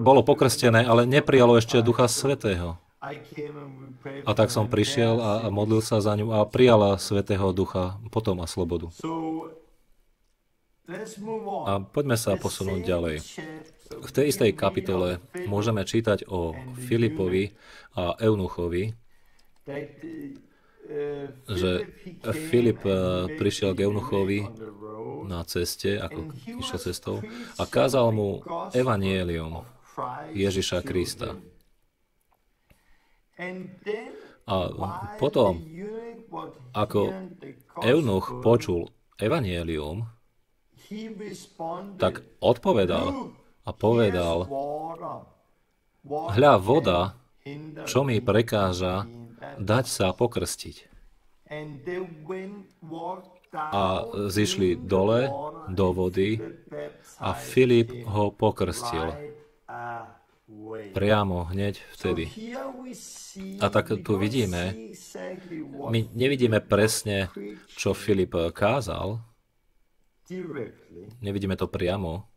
bolo pokrstené, ale neprijalo ešte Ducha Svetého. A tak som prišiel a modlil sa za ňu a prijala Svetého Ducha potom a slobodu. A poďme sa posunúť ďalej. V tej istej kapitole môžeme čítať o Filipovi a Eunuchovi, že Filip eh, prišiel k Eunuchovi na ceste, ako išiel cestou, a kázal mu evanielium Ježiša Krista. A potom, ako Eunuch počul evanielium, tak odpovedal a povedal, hľa voda, čo mi prekáža dať sa pokrstiť. A zišli dole do vody a Filip ho pokrstil. Priamo hneď vtedy. A tak tu vidíme, my nevidíme presne, čo Filip kázal, nevidíme to priamo,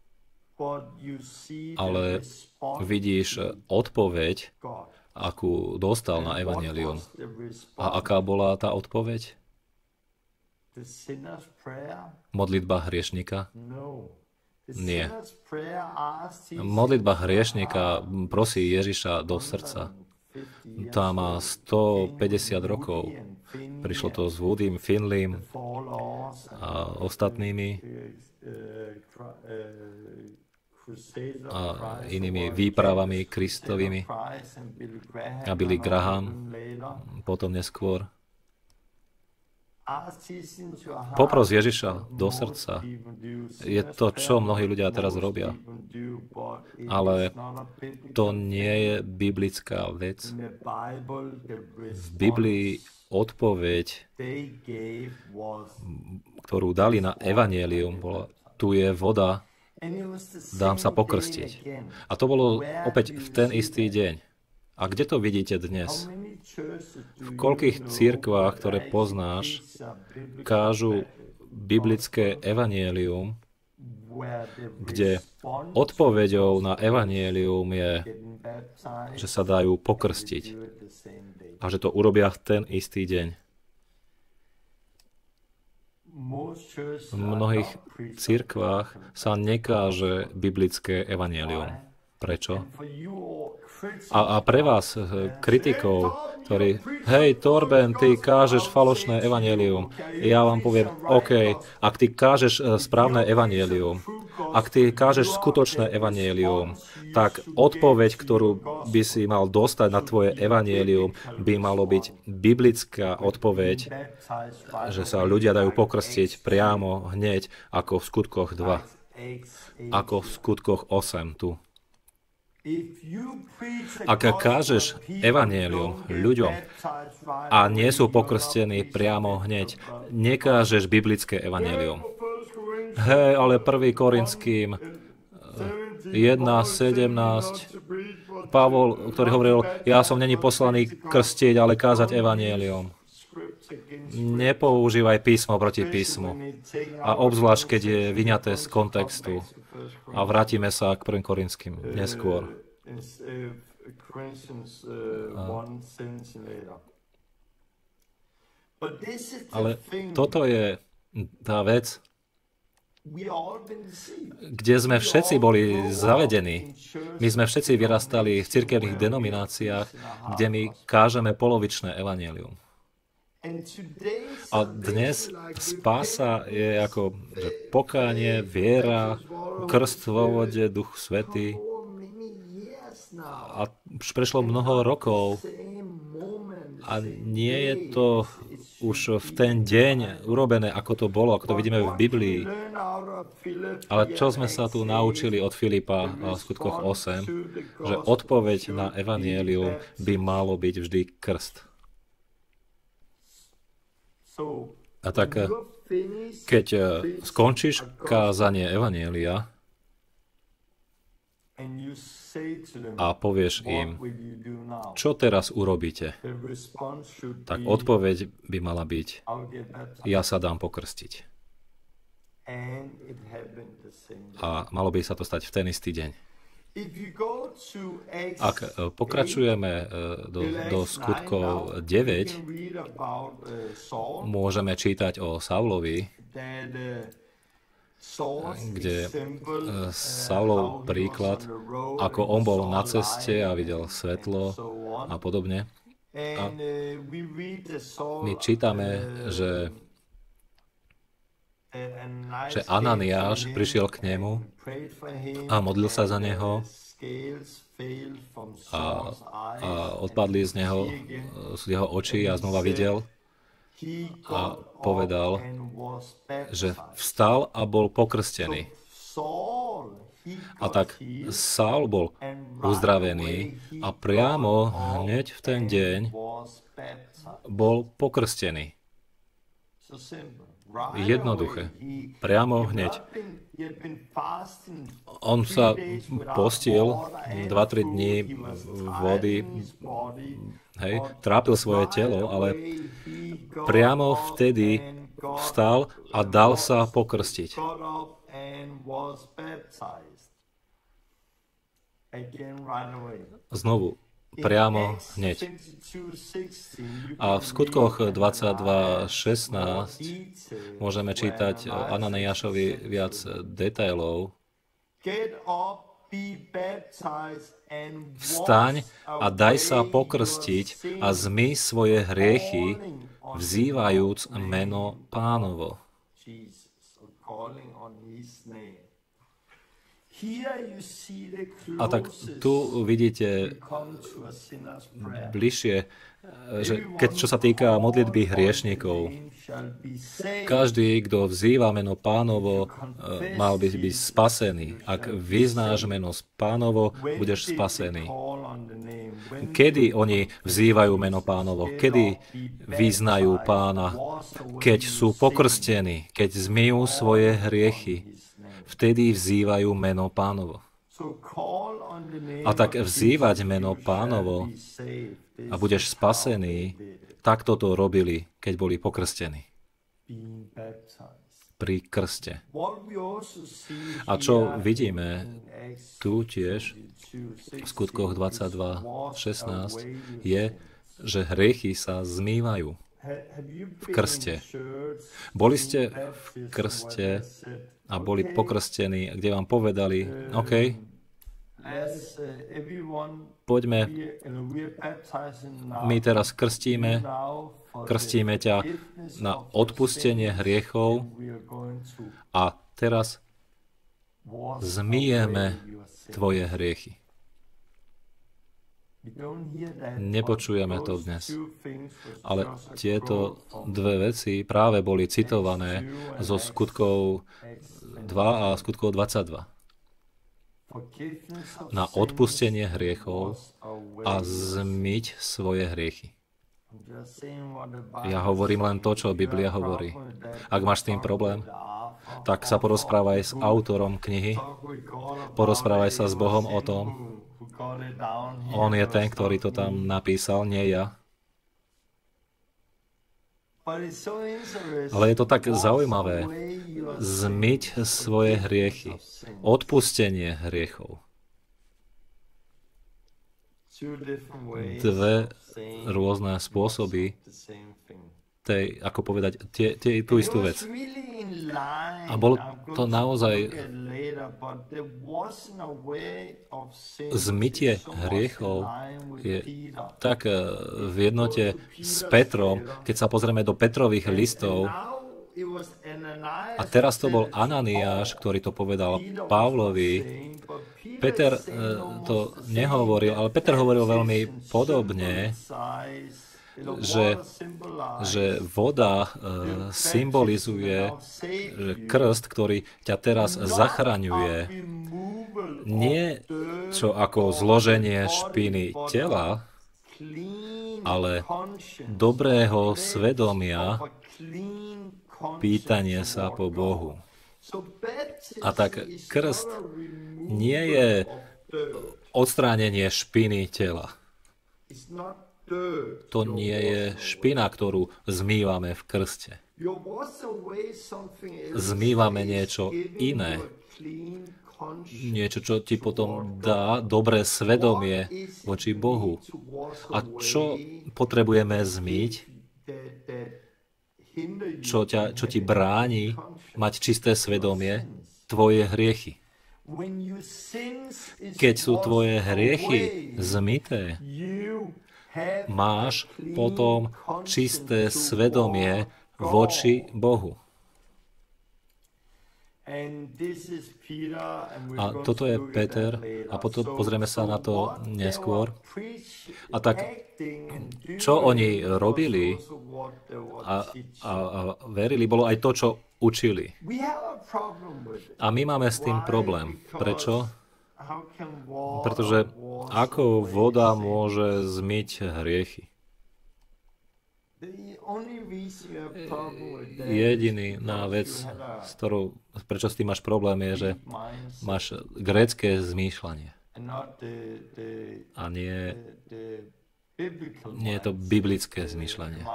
ale vidíš odpoveď akú dostal na Evangelium. A aká bola tá odpoveď? Modlitba hriešnika? Nie. Modlitba hriešnika prosí Ježiša do srdca. Tá má 150 rokov. Prišlo to s Woodym, Finlim a ostatnými a inými výpravami Kristovými a Billy Graham potom neskôr. Popros Ježiša do srdca je to, čo mnohí ľudia teraz robia. Ale to nie je biblická vec. V Biblii odpoveď, ktorú dali na evanielium, bola, tu je voda, dám sa pokrstiť. A to bolo opäť v ten istý deň. A kde to vidíte dnes? V koľkých církvách, ktoré poznáš, kážu biblické evanielium kde odpoveďou na evanielium je, že sa dajú pokrstiť a že to urobia ten istý deň. V mnohých církvách sa nekáže biblické evanielium. Prečo? A, a pre vás, eh, kritikov, ktorí, hej, Torben, ty kážeš falošné evanelium. Ja vám poviem, OK, ak ty kážeš eh, správne evanelium, ak ty kážeš skutočné evanielium, tak odpoveď, ktorú by si mal dostať na tvoje evanielium, by malo byť biblická odpoveď, že sa ľudia dajú pokrstiť priamo, hneď, ako v skutkoch 2, ako v skutkoch 8 tu. Ak kážeš evanielium ľuďom a nie sú pokrstení priamo hneď, nekážeš biblické evanielium. Hej, ale 1. Korinským 1, 17, Pavol, ktorý hovoril, ja som není poslaný krstiť, ale kázať evanielium. Nepoužívaj písmo proti písmu. A obzvlášť, keď je vyňaté z kontextu. A vrátime sa k 1. Korinským neskôr. Ale toto je tá vec, kde sme všetci boli zavedení. My sme všetci vyrastali v cirkevných denomináciách, kde my kážeme polovičné evanelium. A dnes spása je ako pokánie, viera, krst vo vode, duch svetý. A už prešlo mnoho rokov a nie je to už v ten deň urobené, ako to bolo, ako to vidíme v Biblii. Ale čo sme sa tu naučili od Filipa v skutkoch 8, že odpoveď na evanielium by malo byť vždy krst. A tak, keď skončíš kázanie evanielia, a povieš im, čo teraz urobíte, tak odpoveď by mala byť, ja sa dám pokrstiť. A malo by sa to stať v ten istý deň. Ak e, pokračujeme e, do, do skutkov 9, môžeme čítať o Saulovi, kde Saulov príklad, ako on bol na ceste a videl svetlo a podobne. A my čítame, že, že Ananiáš prišiel k nemu a modlil sa za neho a, a odpadli z neho z jeho očí a znova videl a povedal, že vstal a bol pokrstený. A tak Saul bol uzdravený a priamo hneď v ten deň bol pokrstený. Jednoduché. Priamo hneď. On sa postil 2-3 dní vody, hej, trápil svoje telo, ale priamo vtedy vstal a dal sa pokrstiť. Znovu, priamo hneď. A v skutkoch 22.16 môžeme čítať o Ananiášovi viac detailov. Vstaň a daj sa pokrstiť a zmy svoje hriechy, vzývajúc meno pánovo. A tak tu vidíte bližšie, že keď čo sa týka modlitby hriešnikov, každý, kto vzýva meno pánovo, eh, mal by byť spasený. Ak vyznáš meno pánovo, budeš spasený. Kedy oni vzývajú meno pánovo? Kedy vyznajú pána? Keď sú pokrstení, keď zmyjú svoje hriechy vtedy vzývajú meno pánovo. A tak vzývať meno pánovo a budeš spasený, takto to robili, keď boli pokrstení. pri krste. A čo vidíme tu tiež v skutkoch 22.16 je, že hriechy sa zmývajú v krste. Boli ste v krste a boli pokrstení, kde vám povedali, OK, poďme, my teraz krstíme, krstíme ťa na odpustenie hriechov a teraz zmijeme tvoje hriechy. Nepočujeme to dnes. Ale tieto dve veci práve boli citované zo skutkov 2 a skutkov 22 na odpustenie hriechov a zmyť svoje hriechy. Ja hovorím len to, čo Biblia hovorí. Ak máš s tým problém, tak sa porozprávaj s autorom knihy, porozprávaj sa s Bohom o tom. On je ten, ktorý to tam napísal, nie ja. Ale je to tak zaujímavé zmyť svoje hriechy, odpustenie hriechov. Dve rôzne spôsoby tej, ako povedať, tie, tie, tú istú vec. A bolo to naozaj zmytie hriechov je tak eh, v jednote s Petrom, keď sa pozrieme do Petrových listov, a teraz to bol Ananiáš, ktorý to povedal Pavlovi. Peter eh, to nehovoril, ale Peter hovoril veľmi podobne že, že voda e, symbolizuje že krst, ktorý ťa teraz zachraňuje. Nie čo ako zloženie špiny tela, ale dobrého svedomia, pýtanie sa po Bohu. A tak krst nie je odstránenie špiny tela. To nie je špina, ktorú zmývame v krste. Zmývame niečo iné. Niečo, čo ti potom dá dobré svedomie voči Bohu. A čo potrebujeme zmýť? Čo, ťa, čo ti bráni mať čisté svedomie? Tvoje hriechy. Keď sú tvoje hriechy zmyté, máš potom čisté svedomie voči Bohu. A toto je Peter a potom pozrieme sa na to neskôr. A tak, čo oni robili a, a, a verili, bolo aj to, čo učili. A my máme s tým problém. Prečo? Pretože ako voda môže zmyť hriechy? Jediný na vec, s ktorou, prečo s tým máš problém, je, že máš grécké zmýšľanie. A nie, nie je to biblické zmýšľanie.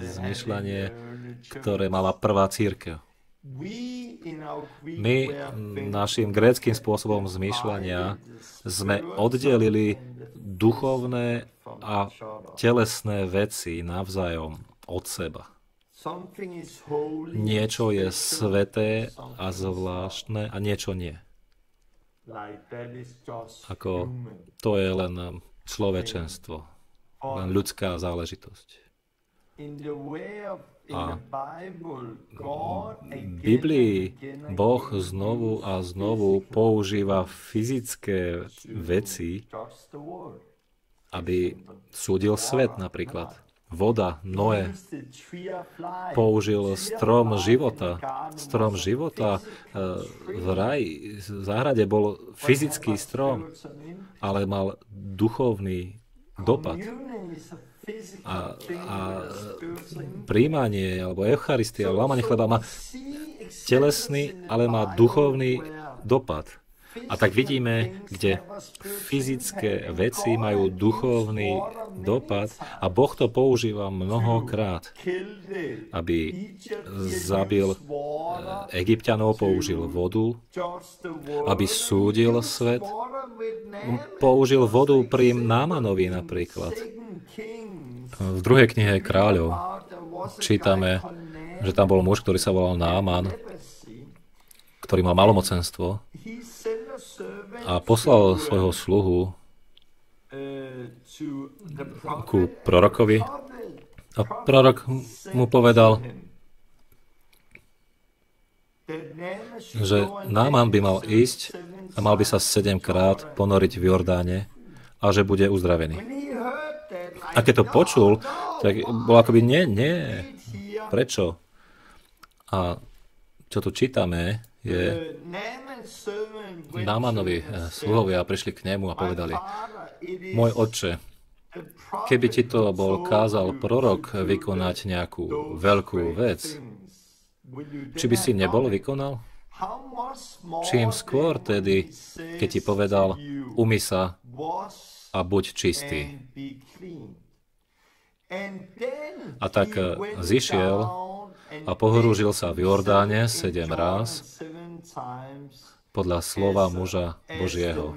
Zmýšľanie, ktoré mala prvá církev. My našim gréckým spôsobom zmýšľania sme oddelili duchovné a telesné veci navzájom od seba. Niečo je sveté a zvláštne a niečo nie. Ako to je len človečenstvo, len ľudská záležitosť. A v Biblii Boh znovu a znovu používa fyzické veci, aby súdil svet napríklad. Voda, Noé. Použil strom života. Strom života e, v raj, v záhrade bol fyzický strom, ale mal duchovný dopad a, a príjmanie alebo Eucharistia, lámanie chleba má telesný, ale má duchovný dopad. A tak vidíme, kde fyzické veci majú duchovný dopad a Boh to používa mnohokrát, aby zabil egyptianov, použil vodu, aby súdil svet, použil vodu pri Námanovi napríklad. V druhej knihe kráľov čítame, že tam bol muž, ktorý sa volal Náman, ktorý mal malomocenstvo a poslal svojho sluhu ku prorokovi a prorok mu povedal, že Náman by mal ísť a mal by sa sedemkrát ponoriť v Jordáne a že bude uzdravený. A keď to počul, tak bol akoby, nie, nie, prečo? A čo tu čítame, je Námanovi eh, sluhovia prišli k nemu a povedali, môj otče, keby ti to bol kázal prorok vykonať nejakú veľkú vec, či by si nebol vykonal? Čím skôr tedy, keď ti povedal, umy sa a buď čistý. A tak eh, zišiel a pohrúžil sa v Jordáne sedem ráz podľa slova muža Božieho.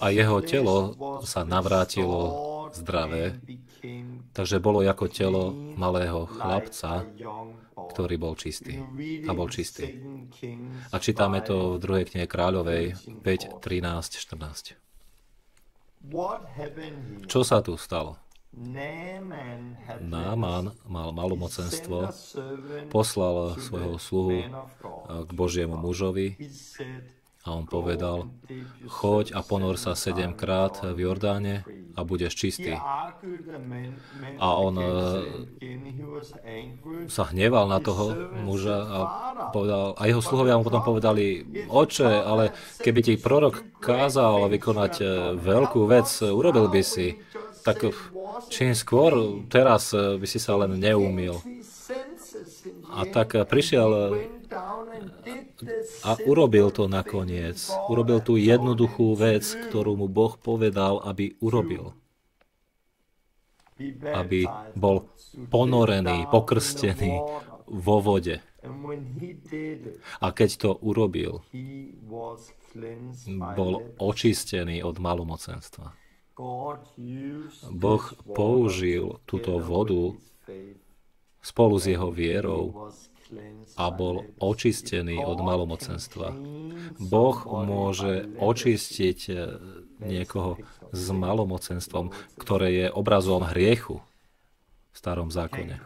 A jeho telo sa navrátilo zdravé, takže bolo ako telo malého chlapca, ktorý bol čistý. A bol čistý. A čítame to v druhej knihe kráľovej 5, 13, 14. Čo sa tu stalo? Náman mal malomocenstvo, poslal svojho sluhu k Božiemu mužovi a on povedal, choď a ponor sa sedemkrát v Jordáne a budeš čistý. A on e, sa hneval na toho muža a, povedal, a jeho sluhovia mu potom povedali, oče, ale keby ti prorok kázal vykonať e, veľkú vec, urobil by si, tak čím skôr teraz by si sa len neumil. A tak prišiel a urobil to nakoniec. Urobil tú jednoduchú vec, ktorú mu Boh povedal, aby urobil. Aby bol ponorený, pokrstený vo vode. A keď to urobil, bol očistený od malomocenstva. Boh použil túto vodu spolu s jeho vierou a bol očistený od malomocenstva. Boh môže očistiť eh, niekoho s malomocenstvom, ktoré je obrazom hriechu v starom zákone.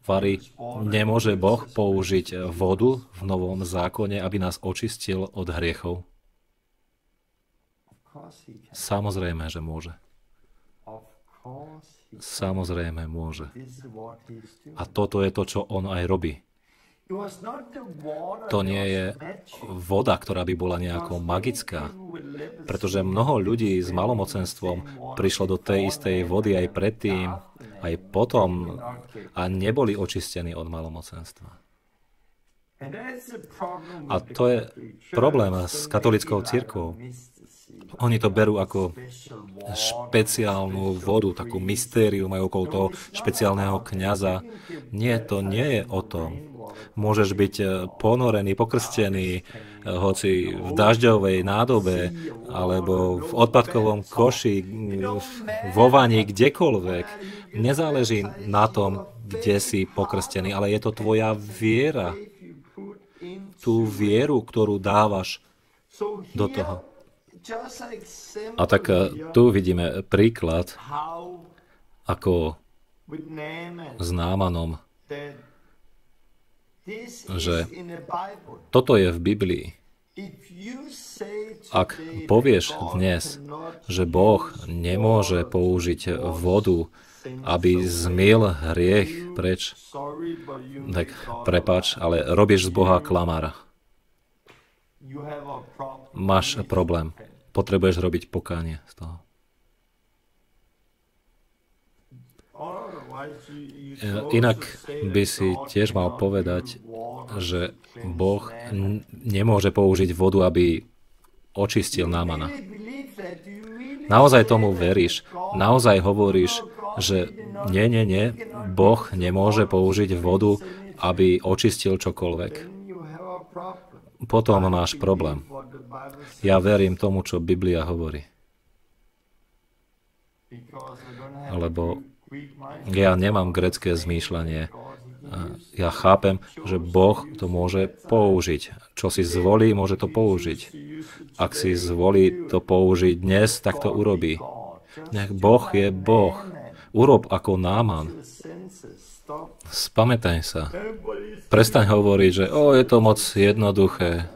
Vary, nemôže Boh použiť vodu v novom zákone, aby nás očistil od hriechov? Samozrejme, že môže. Samozrejme môže. A toto je to, čo on aj robí. To nie je voda, ktorá by bola nejako magická, pretože mnoho ľudí s malomocenstvom prišlo do tej istej vody aj predtým, aj potom a neboli očistení od malomocenstva. A to je problém s katolickou církvou. Oni to berú ako špeciálnu vodu, takú mystériu majú okolo toho špeciálneho kňaza. Nie, to nie je o tom. Môžeš byť eh, ponorený, pokrstený, eh, hoci v dažďovej nádobe, alebo v odpadkovom koši, vo vani, kdekoľvek. Nezáleží na tom, kde si pokrstený, ale je to tvoja viera. Tú vieru, ktorú dávaš do toho. A tak eh, tu vidíme príklad, ako s Námanom, že toto je v Biblii. Ak povieš dnes, že Boh nemôže použiť vodu, aby zmil hriech preč, tak prepač, ale robíš z Boha klamára. Máš problém potrebuješ robiť pokánie z toho. Inak by si tiež mal povedať, že Boh nemôže použiť vodu, aby očistil Námana. Naozaj tomu veríš? Naozaj hovoríš, že nie, nie, nie, Boh nemôže použiť vodu, aby očistil čokoľvek? Potom máš problém. Ja verím tomu, čo Biblia hovorí. Lebo ja nemám grecké zmýšľanie. Ja chápem, že Boh to môže použiť. Čo si zvolí, môže to použiť. Ak si zvolí to použiť dnes, tak to urobí. Nech Boh je Boh. Urob ako náman. Spamätaj sa. Prestaň hovoriť, že o, je to moc jednoduché.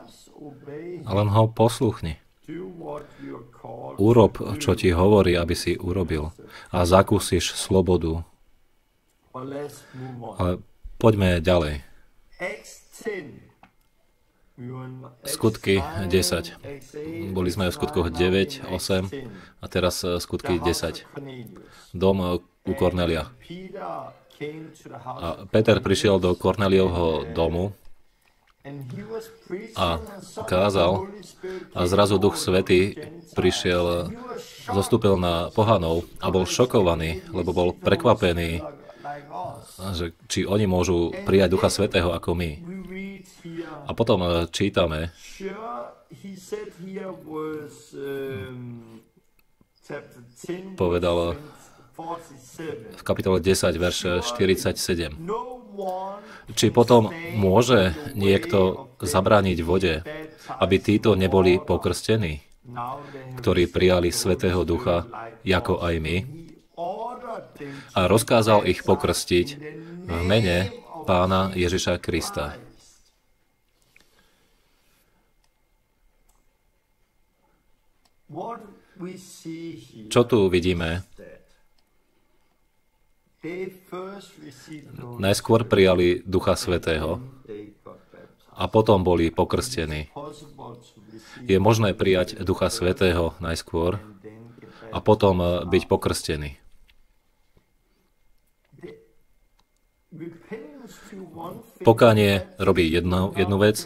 Len ho posluchni. Urob, čo ti hovorí, aby si urobil a zakúsiš slobodu. Ale poďme ďalej. Skutky 10. Boli sme v skutkoch 9, 8 a teraz eh, skutky 10. Dom eh, u Kornelia. A Peter prišiel do Korneliovho domu a kázal a zrazu Duch Svety prišiel, zostúpil na pohanov a bol šokovaný, lebo bol prekvapený, že či oni môžu prijať Ducha Svetého ako my. A potom eh, čítame, povedal v kapitole 10, verš 47 či potom môže niekto zabrániť vode, aby títo neboli pokrstení, ktorí prijali Svetého Ducha, ako aj my, a rozkázal ich pokrstiť v mene pána Ježiša Krista. Čo tu vidíme? Najskôr prijali Ducha Svetého a potom boli pokrstení. Je možné prijať Ducha Svetého najskôr a potom eh, byť pokrstený. Pokánie robí jednu, jednu vec,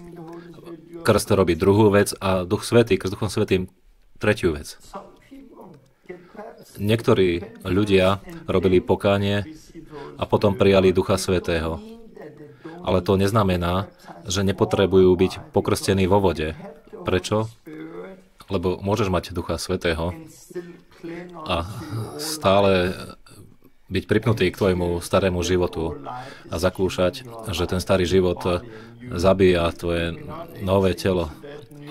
krst robí druhú vec a Duch Svetý, krst Duchom Svetým tretiu vec. Niektorí ľudia robili pokánie a potom prijali Ducha Svetého. Ale to neznamená, že nepotrebujú byť pokrstení vo vode. Prečo? Lebo môžeš mať Ducha Svetého a stále byť pripnutý k tvojmu starému životu a zakúšať, že ten starý život zabíja tvoje nové telo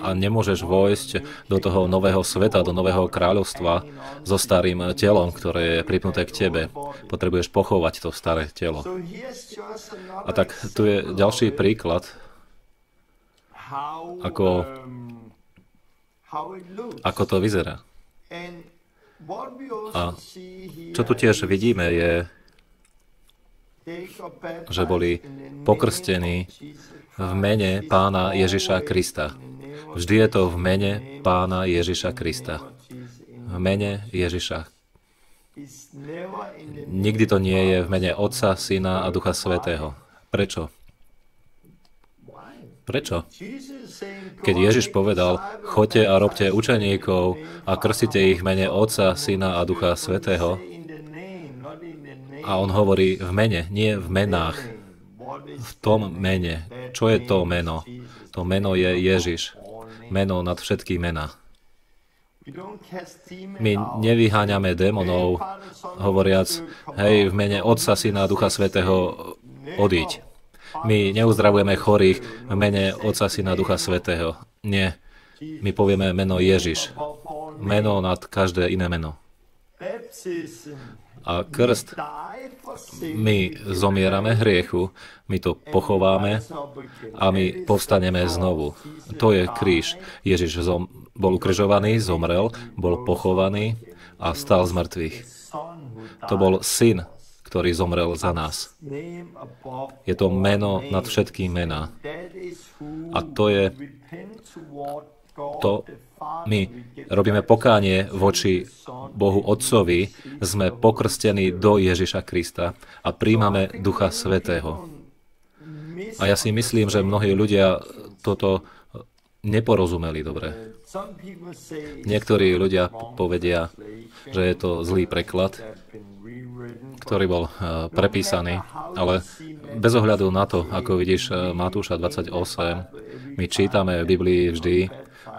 a nemôžeš vojsť do toho nového sveta, do nového kráľovstva so starým telom, ktoré je pripnuté k tebe. Potrebuješ pochovať to staré telo. A tak tu je ďalší príklad, ako, ako to vyzerá. A čo tu tiež vidíme je, že boli pokrstení v mene pána Ježiša Krista. Vždy je to v mene pána Ježiša Krista. V mene Ježiša. Nikdy to nie je v mene Otca, Syna a Ducha Svetého. Prečo? Prečo? Keď Ježiš povedal, choďte a robte učeníkov a krstite ich v mene Otca, Syna a Ducha Svetého, a on hovorí v mene, nie v menách. V tom mene. Čo je to meno? To meno je Ježiš meno nad všetky mená. My nevyháňame démonov, hovoriac, hej, v mene Otca, Syna a Ducha Svetého odiť. My neuzdravujeme chorých v mene Otca, Syna a Ducha Svetého. Nie. My povieme meno Ježiš. Meno nad každé iné meno. A krst, my zomierame hriechu, my to pochováme a my povstaneme znovu. To je kríž. Ježiš zom, bol ukrižovaný, zomrel, bol pochovaný a stal z mŕtvych. To bol syn, ktorý zomrel za nás. Je to meno nad všetkým mená. A to je to my robíme pokánie voči Bohu Otcovi, sme pokrstení do Ježiša Krista a príjmame Ducha Svetého. A ja si myslím, že mnohí ľudia toto neporozumeli dobre. Niektorí ľudia povedia, že je to zlý preklad, ktorý bol eh, prepísaný, ale bez ohľadu na to, ako vidíš eh, Matúša 28, my čítame v Biblii vždy,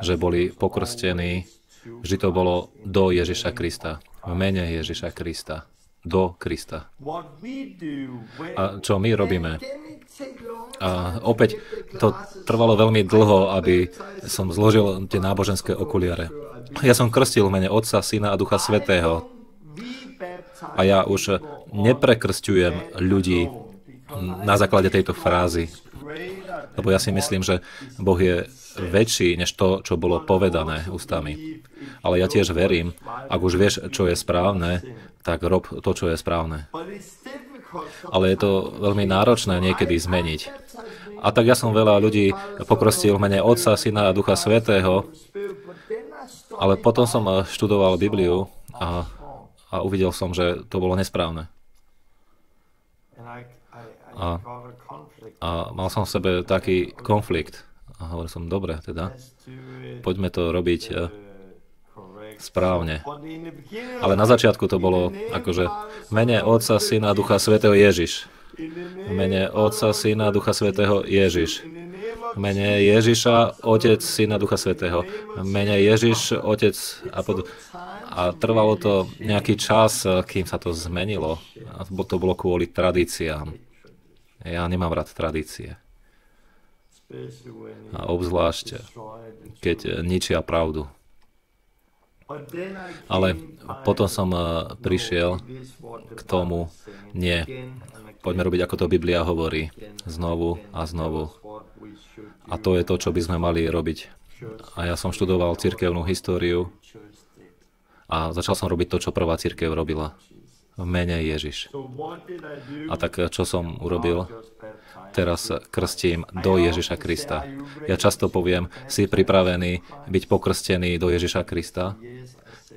že boli pokrstení, vždy to bolo do Ježiša Krista, v mene Ježiša Krista, do Krista. A čo my robíme? A opäť to trvalo veľmi dlho, aby som zložil tie náboženské okuliare. Ja som krstil v mene Otca, Syna a Ducha Svetého. A ja už neprekrstujem ľudí na základe tejto frázy. Lebo ja si myslím, že Boh je väčší než to, čo bolo povedané ústami. Ale ja tiež verím, ak už vieš, čo je správne, tak rob to, čo je správne. Ale je to veľmi náročné niekedy zmeniť. A tak ja som veľa ľudí pokrostil mene Otca, Syna a Ducha Svetého, ale potom som študoval Bibliu a, a uvidel som, že to bolo nesprávne. A a mal som v sebe taký konflikt. A hovoril som, dobre, teda, poďme to robiť eh, správne. Ale na začiatku to bolo akože mene Otca, Syna, Ducha Svetého Ježiš. Mene Otca, Syna, Ducha Svetého Ježiš. Mene Ježiša, Otec, Syna, Ducha Svetého. Mene Ježiš, Otec a pod... A trvalo to nejaký čas, eh, kým sa to zmenilo. A to bolo kvôli tradíciám. Ja nemám rád tradície. A obzvlášť, keď ničia pravdu. Ale potom som eh, prišiel k tomu, nie, poďme robiť, ako to Biblia hovorí, znovu a znovu. A to je to, čo by sme mali robiť. A ja som študoval cirkevnú históriu a začal som robiť to, čo prvá cirkev robila v mene Ježiš. A tak čo som urobil? Teraz krstím do Ježiša Krista. Ja často poviem, si pripravený byť pokrstený do Ježiša Krista?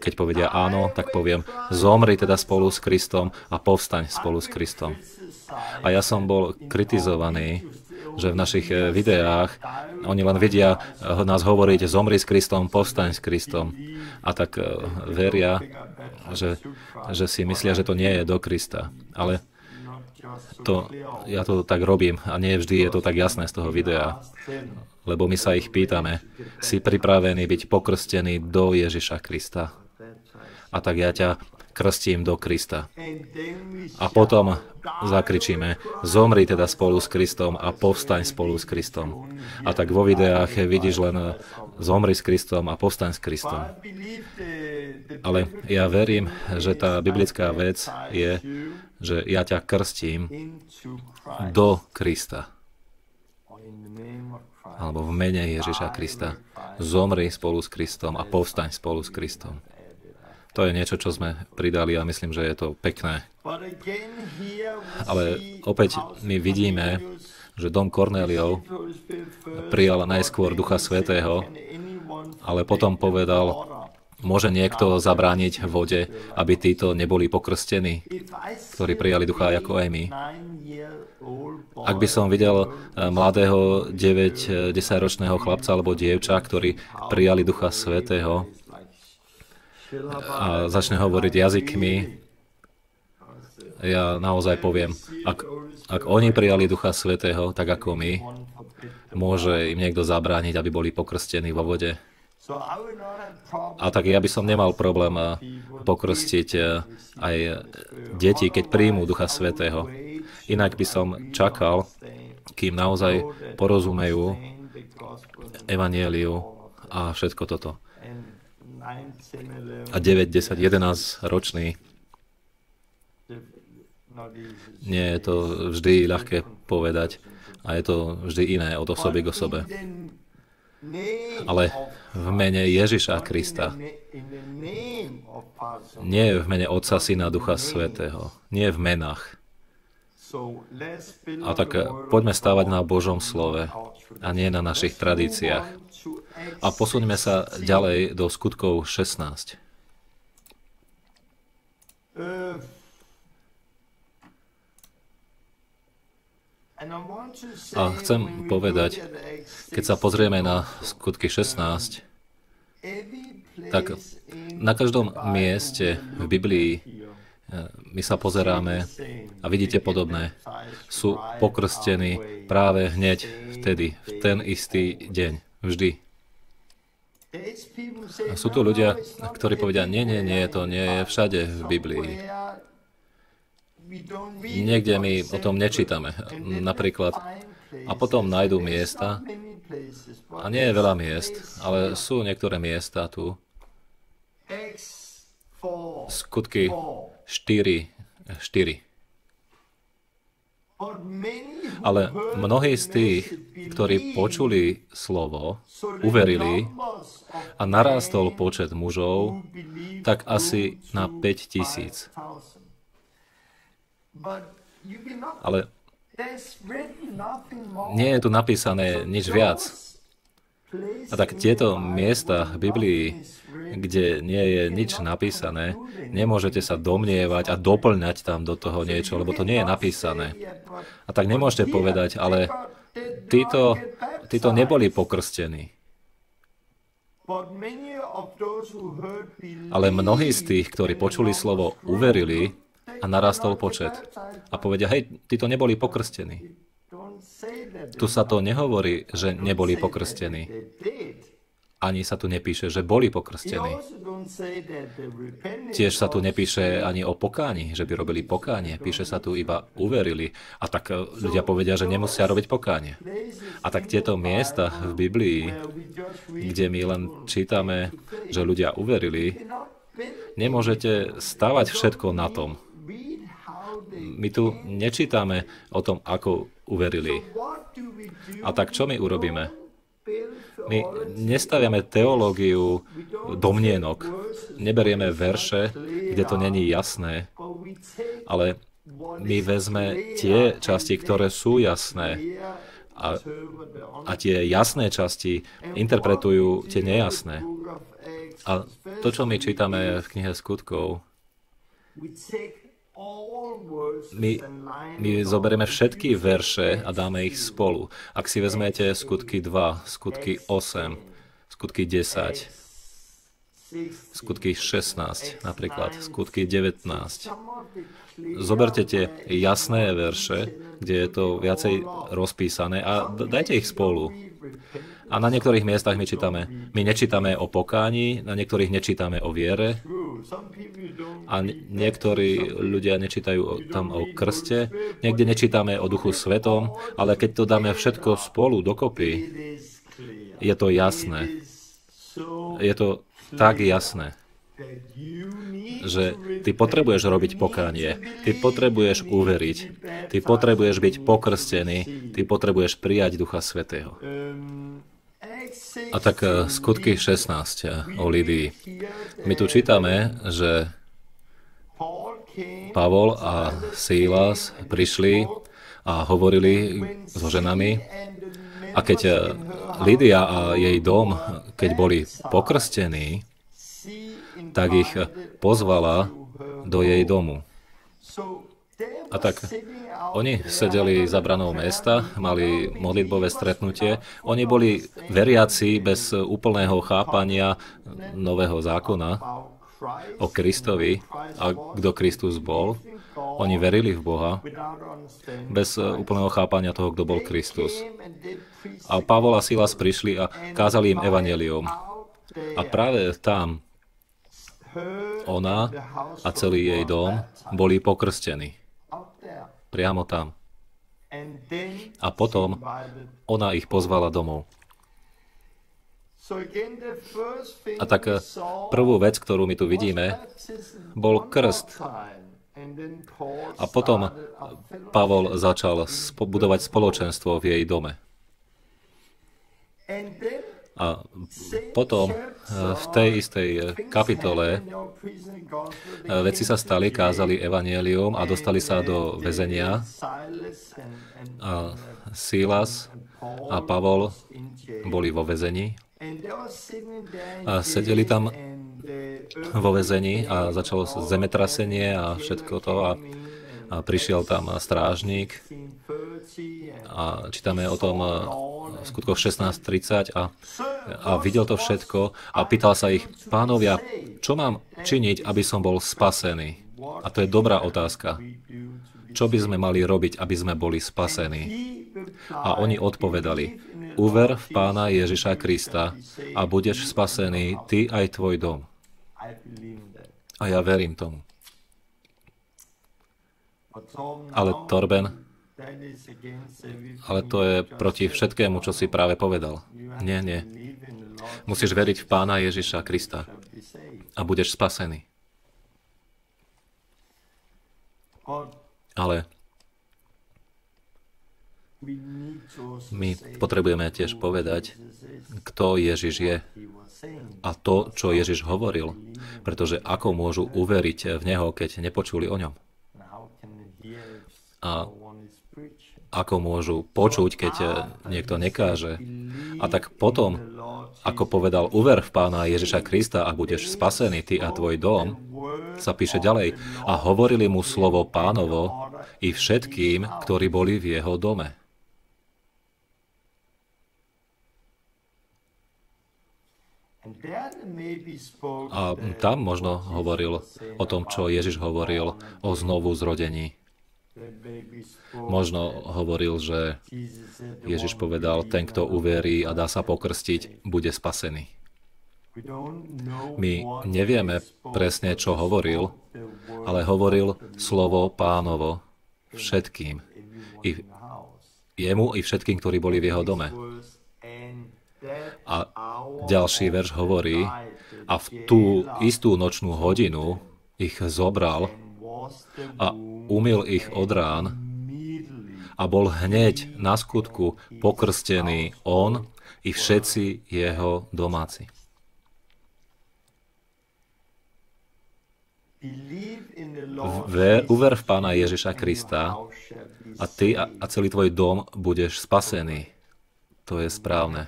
Keď povedia áno, tak poviem, zomri teda spolu s Kristom a povstaň spolu s Kristom. A ja som bol kritizovaný, že v našich videách oni len vedia nás hovoriť, zomri s Kristom, povstaň s Kristom. A tak eh, veria, že, že si myslia, že to nie je do Krista. Ale to, ja to tak robím a nie vždy je to tak jasné z toho videa, lebo my sa ich pýtame, si pripravený byť pokrstený do Ježiša Krista? A tak ja ťa krstím do Krista. A potom zakričíme, zomri teda spolu s Kristom a povstaň spolu s Kristom. A tak vo videách vidíš len zomri s Kristom a povstaň s Kristom. Ale ja verím, že tá biblická vec je, že ja ťa krstím do Krista. Alebo v mene Ježiša Krista. Zomri spolu s Kristom a povstaň spolu s Kristom. To je niečo, čo sme pridali a myslím, že je to pekné. Ale opäť my vidíme, že dom Kornéliov prijal najskôr Ducha Svetého, ale potom povedal, môže niekto zabrániť vode, aby títo neboli pokrstení, ktorí prijali ducha ako aj my. Ak by som videl eh, mladého 9-10 ročného chlapca alebo dievča, ktorí prijali ducha svetého, a začne hovoriť jazykmi, ja naozaj poviem, ak, ak oni prijali Ducha Svetého, tak ako my, môže im niekto zabrániť, aby boli pokrstení vo vode. A tak ja by som nemal problém eh, pokrstiť eh, aj deti, keď príjmú Ducha Svetého. Inak by som čakal, kým naozaj porozumejú evanieliu a všetko toto a 9, 10, 11 ročný. Nie je to vždy ľahké povedať a je to vždy iné od osoby k osobe. Ale v mene Ježiša Krista, nie v mene Otca, Syna, Ducha Svetého, nie v menách, A tak poďme stávať na Božom slove a nie na našich tradíciách. A posuňme sa ďalej do skutkov 16. A chcem povedať, keď sa pozrieme na skutky 16, tak na každom mieste v Biblii eh, my sa pozeráme a vidíte podobné. Sú pokrstení práve hneď vtedy, v ten istý deň, vždy. A sú tu ľudia, ktorí povedia, nie, nie, nie, to nie je všade v Biblii. Niekde my o tom nečítame. Napríklad, a potom nájdú miesta, a nie je veľa miest, ale sú niektoré miesta tu. Skutky 4, 4. Ale mnohí z tých, ktorí počuli slovo, uverili a narástol počet mužov, tak asi na 5 tisíc. Ale nie je tu napísané nič viac. A tak tieto miesta v Biblii, kde nie je nič napísané, nemôžete sa domnievať a doplňať tam do toho niečo, lebo to nie je napísané. A tak nemôžete povedať, ale títo, títo neboli pokrstení. Ale mnohí z tých, ktorí počuli slovo, uverili a narastol počet. A povedia, hej, títo neboli pokrstení. Tu sa to nehovorí, že neboli pokrstení. Ani sa tu nepíše, že boli pokrstení. Tiež sa tu nepíše ani o pokáni, že by robili pokánie. Píše sa tu iba uverili. A tak e, ľudia povedia, že nemusia robiť pokánie. A tak tieto miesta v Biblii, kde my len čítame, že ľudia uverili, nemôžete stavať všetko na tom. My tu nečítame o tom, ako uverili. A tak čo my urobíme? My nestaviame teológiu domnienok, neberieme verše, kde to není jasné, ale my vezme tie časti, ktoré sú jasné a, a tie jasné časti interpretujú tie nejasné. A to, čo my čítame v knihe skutkov, my, my zoberieme všetky verše a dáme ich spolu. Ak si vezmete skutky 2, skutky 8, skutky 10, skutky 16 napríklad, skutky 19, zoberte tie jasné verše, kde je to viacej rozpísané a dajte ich spolu. A na niektorých miestach my čítame, my nečítame o pokáni, na niektorých nečítame o viere, a niektorí ľudia nečítajú tam o krste, niekde nečítame o duchu svetom, ale keď to dáme všetko spolu dokopy, je to jasné. Je to tak jasné, že ty potrebuješ robiť pokánie, ty potrebuješ uveriť, ty potrebuješ byť pokrstený, ty potrebuješ prijať Ducha Svetého. A tak eh, skutky 16 eh, o Lidii. My tu čítame, že Pavol a Sílas prišli a hovorili so ženami. A keď eh, Lidia a jej dom, keď boli pokrstení, tak ich pozvala do jej domu. A tak oni sedeli za branou mesta, mali modlitbové stretnutie. Oni boli veriaci bez úplného chápania nového zákona o Kristovi a kto Kristus bol. Oni verili v Boha bez úplného chápania toho, kto bol Kristus. A Pavol a Silas prišli a kázali im evanelium. A práve tam ona a celý jej dom boli pokrstení priamo tam. A potom ona ich pozvala domov. A tak eh, prvú vec, ktorú my tu vidíme, bol krst. A potom Pavol začal budovať spoločenstvo v jej dome. A potom e, v tej istej kapitole veci sa stali, kázali evanielium a dostali sa do väzenia. A Silas a Pavol boli vo väzení a sedeli tam vo väzení a začalo zemetrasenie a všetko to a, a prišiel tam strážnik a čítame o tom v skutkoch 16.30 a, a videl to všetko a pýtal sa ich, pánovia, čo mám činiť, aby som bol spasený? A to je dobrá otázka. Čo by sme mali robiť, aby sme boli spasení? A oni odpovedali, uver v Pána Ježiša Krista a budeš spasený, ty aj tvoj dom. A ja verím tomu. Ale Torben, ale to je proti všetkému, čo si práve povedal. Nie, nie. Musíš veriť v Pána Ježiša Krista a budeš spasený. Ale my potrebujeme tiež povedať, kto Ježiš je a to, čo Ježiš hovoril, pretože ako môžu uveriť v Neho, keď nepočuli o ňom. A ako môžu počuť, keď niekto nekáže. A tak potom, ako povedal, uver v Pána Ježiša Krista a budeš spasený, ty a tvoj dom, sa píše ďalej. A hovorili mu slovo pánovo i všetkým, ktorí boli v jeho dome. A tam možno hovoril o tom, čo Ježiš hovoril o znovu zrodení. Možno hovoril, že Ježiš povedal, ten, kto uverí a dá sa pokrstiť, bude spasený. My nevieme presne, čo hovoril, ale hovoril slovo pánovo všetkým. I jemu i všetkým, ktorí boli v jeho dome. A ďalší verš hovorí, a v tú istú nočnú hodinu ich zobral a umil ich od rán a bol hneď na skutku pokrstený on i všetci jeho domáci. Ver, uver v Pána Ježiša Krista a ty a, a celý tvoj dom budeš spasený. To je správne.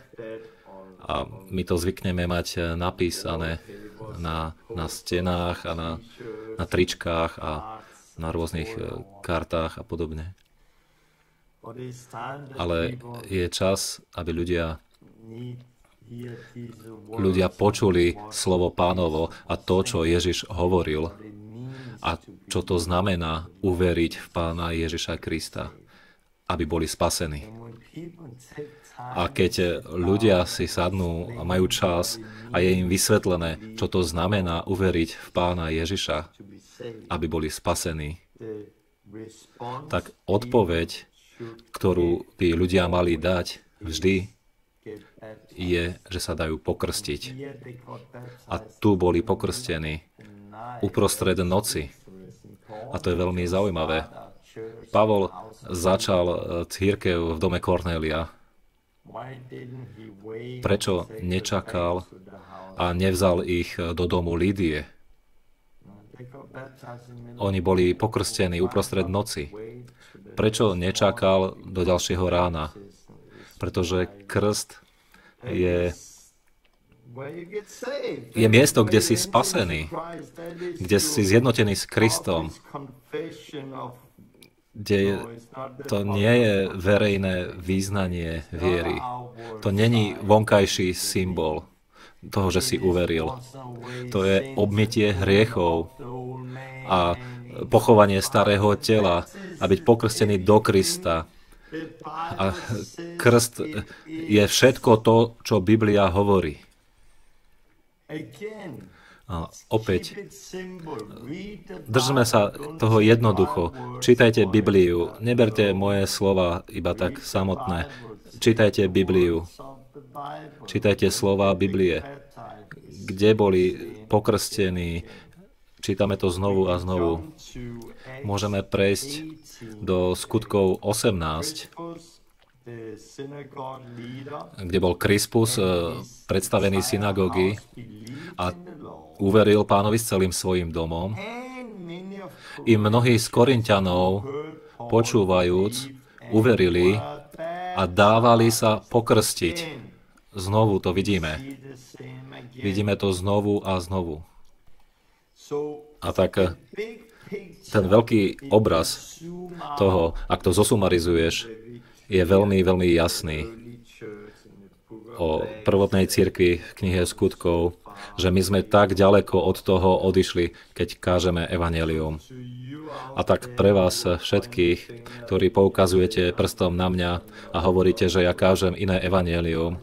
A my to zvykneme mať napísané na, na stenách a na, na tričkách a na rôznych eh, kartách a podobne. Ale je čas, aby ľudia ľudia počuli slovo pánovo a to, čo Ježiš hovoril a čo to znamená uveriť v pána Ježiša Krista, aby boli spasení. A keď ľudia si sadnú a majú čas a je im vysvetlené, čo to znamená uveriť v pána Ježiša, aby boli spasení, tak odpoveď, ktorú by ľudia mali dať vždy, je, že sa dajú pokrstiť. A tu boli pokrstení uprostred noci. A to je veľmi zaujímavé. Pavol začal církev v dome Kornélia Prečo nečakal a nevzal ich do domu Lídie? Oni boli pokrstení uprostred noci. Prečo nečakal do ďalšieho rána? Pretože krst je, je miesto, kde si spasený, kde si zjednotený s Kristom, kde to nie je verejné význanie viery. To není vonkajší symbol toho, že si uveril. To je obmytie hriechov a pochovanie starého tela a byť pokrstený do Krista. A krst je všetko to, čo Biblia hovorí. A opäť, držme sa toho jednoducho. Čítajte Bibliu. Neberte moje slova iba tak samotné. Čítajte Bibliu. Čítajte slova Biblie. Kde boli pokrstení. Čítame to znovu a znovu. Môžeme prejsť do skutkov 18 kde bol Krispus, eh, predstavený synagógy a uveril pánovi s celým svojim domom. I mnohí z Korintianov, počúvajúc, uverili a dávali sa pokrstiť. Znovu to vidíme. Vidíme to znovu a znovu. A tak eh, ten veľký obraz toho, ak to zosumarizuješ, je veľmi, veľmi jasný o prvotnej cirkvi v knihe skutkov, že my sme tak ďaleko od toho odišli, keď kážeme evanelium. A tak pre vás všetkých, ktorí poukazujete prstom na mňa a hovoríte, že ja kážem iné evanelium,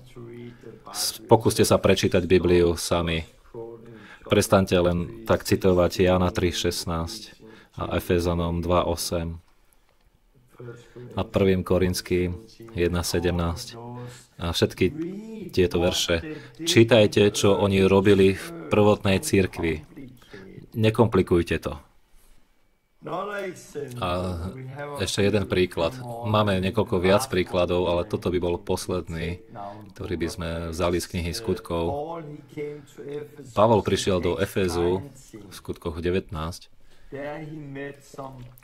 pokúste sa prečítať Bibliu sami. Prestaňte len tak citovať Jana 3.16 a Efezanom 2.8 a 1. Korinským 1.17 a všetky tieto verše. Čítajte, čo oni robili v prvotnej cirkvi. Nekomplikujte to. A ešte jeden príklad. Máme niekoľko viac príkladov, ale toto by bol posledný, ktorý by sme vzali z knihy skutkov. Pavol prišiel do Efezu v skutkoch 19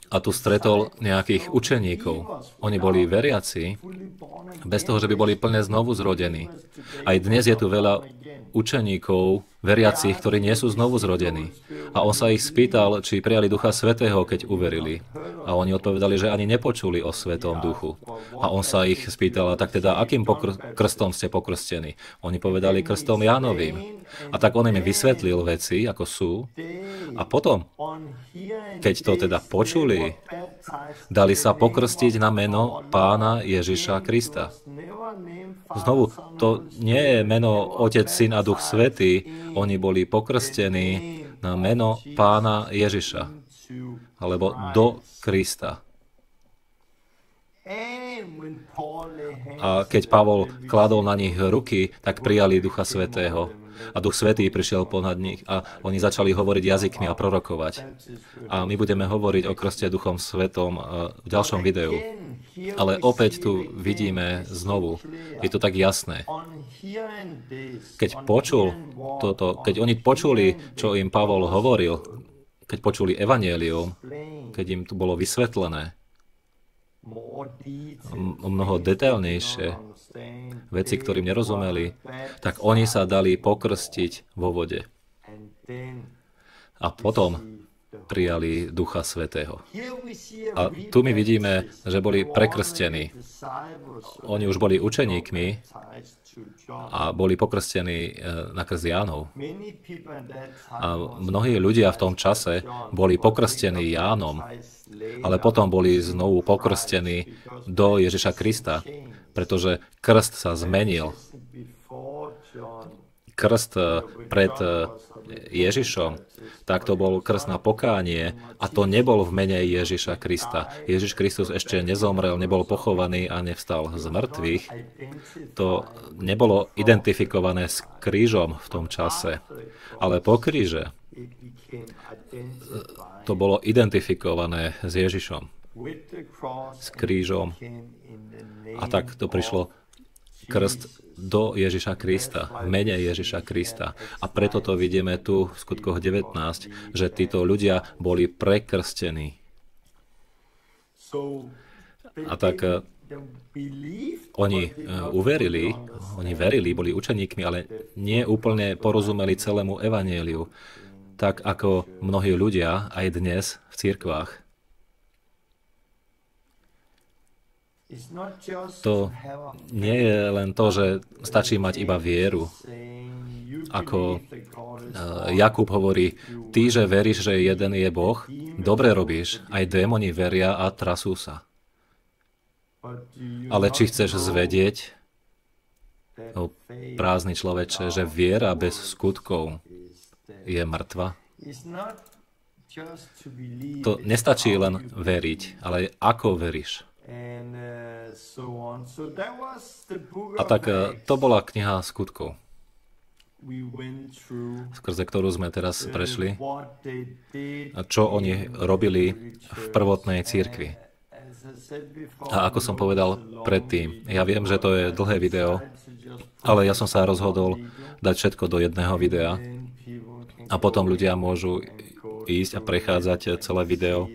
a tu stretol nejakých učeníkov. Oni boli veriaci, bez toho, že by boli plne znovu zrodení. Aj dnes je tu veľa učeníkov, veriacich, ktorí nie sú znovu zrodení. A on sa ich spýtal, či prijali Ducha Svetého, keď uverili. A oni odpovedali, že ani nepočuli o Svetom Duchu. A on sa ich spýtal, tak teda akým pokr- krstom ste pokrstení? Oni povedali krstom Jánovým. A tak on im vysvetlil veci, ako sú. A potom, keď to teda počuli, dali sa pokrstiť na meno pána Ježiša Krista. Znovu, to nie je meno Otec, Syn a Duch Svetý. Oni boli pokrstení na meno pána Ježiša. Alebo do Krista. A keď Pavol kladol na nich ruky, tak prijali Ducha Svetého. A Duch Svetý prišiel ponad nich a oni začali hovoriť jazykmi a prorokovať. A my budeme hovoriť o krste Duchom Svetom v ďalšom videu. Ale opäť tu vidíme znovu, je to tak jasné. Keď počul toto, keď oni počuli, čo im Pavol hovoril, keď počuli evanielium, keď im tu bolo vysvetlené, mnoho detailnejšie veci, ktorým nerozumeli, tak oni sa dali pokrstiť vo vode. A potom prijali Ducha Svetého. A tu my vidíme, že boli prekrstení. Oni už boli učeníkmi a boli pokrstení e, na krst Jánov. A mnohí ľudia v tom čase boli pokrstení Jánom, ale potom boli znovu pokrstení do Ježiša Krista, pretože krst sa zmenil. Krst e, pred e, Ježišom, tak to bol krst na pokánie a to nebol v mene Ježiša Krista. Ježiš Kristus ešte nezomrel, nebol pochovaný a nevstal z mŕtvych. To nebolo identifikované s krížom v tom čase, ale po kríže to bolo identifikované s Ježišom, s krížom. A tak to prišlo krst do Ježiša Krista, mene Ježiša Krista. A preto to vidíme tu v skutkoch 19, že títo ľudia boli prekrstení. A tak eh, oni eh, uverili, oni verili, boli učeníkmi, ale nie úplne porozumeli celému evanieliu, tak ako mnohí ľudia aj dnes v cirkvách. To nie je len to, že stačí mať iba vieru. Ako eh, Jakub hovorí, ty, že veríš, že jeden je Boh, dobre robíš, aj démoni veria a trasú sa. Ale či chceš zvedieť, o prázdny človeče, že viera bez skutkov je mŕtva? To nestačí len veriť, ale ako veríš? Uh, A tak uh, to bola kniha skutkov, skrze ktorú sme teraz prešli. A čo oni robili v prvotnej církvi. A ako som povedal predtým, ja viem, že to je dlhé video, ale ja som sa rozhodol dať všetko do jedného videa. a potom ľudia môžu ísť a prechádzať celé video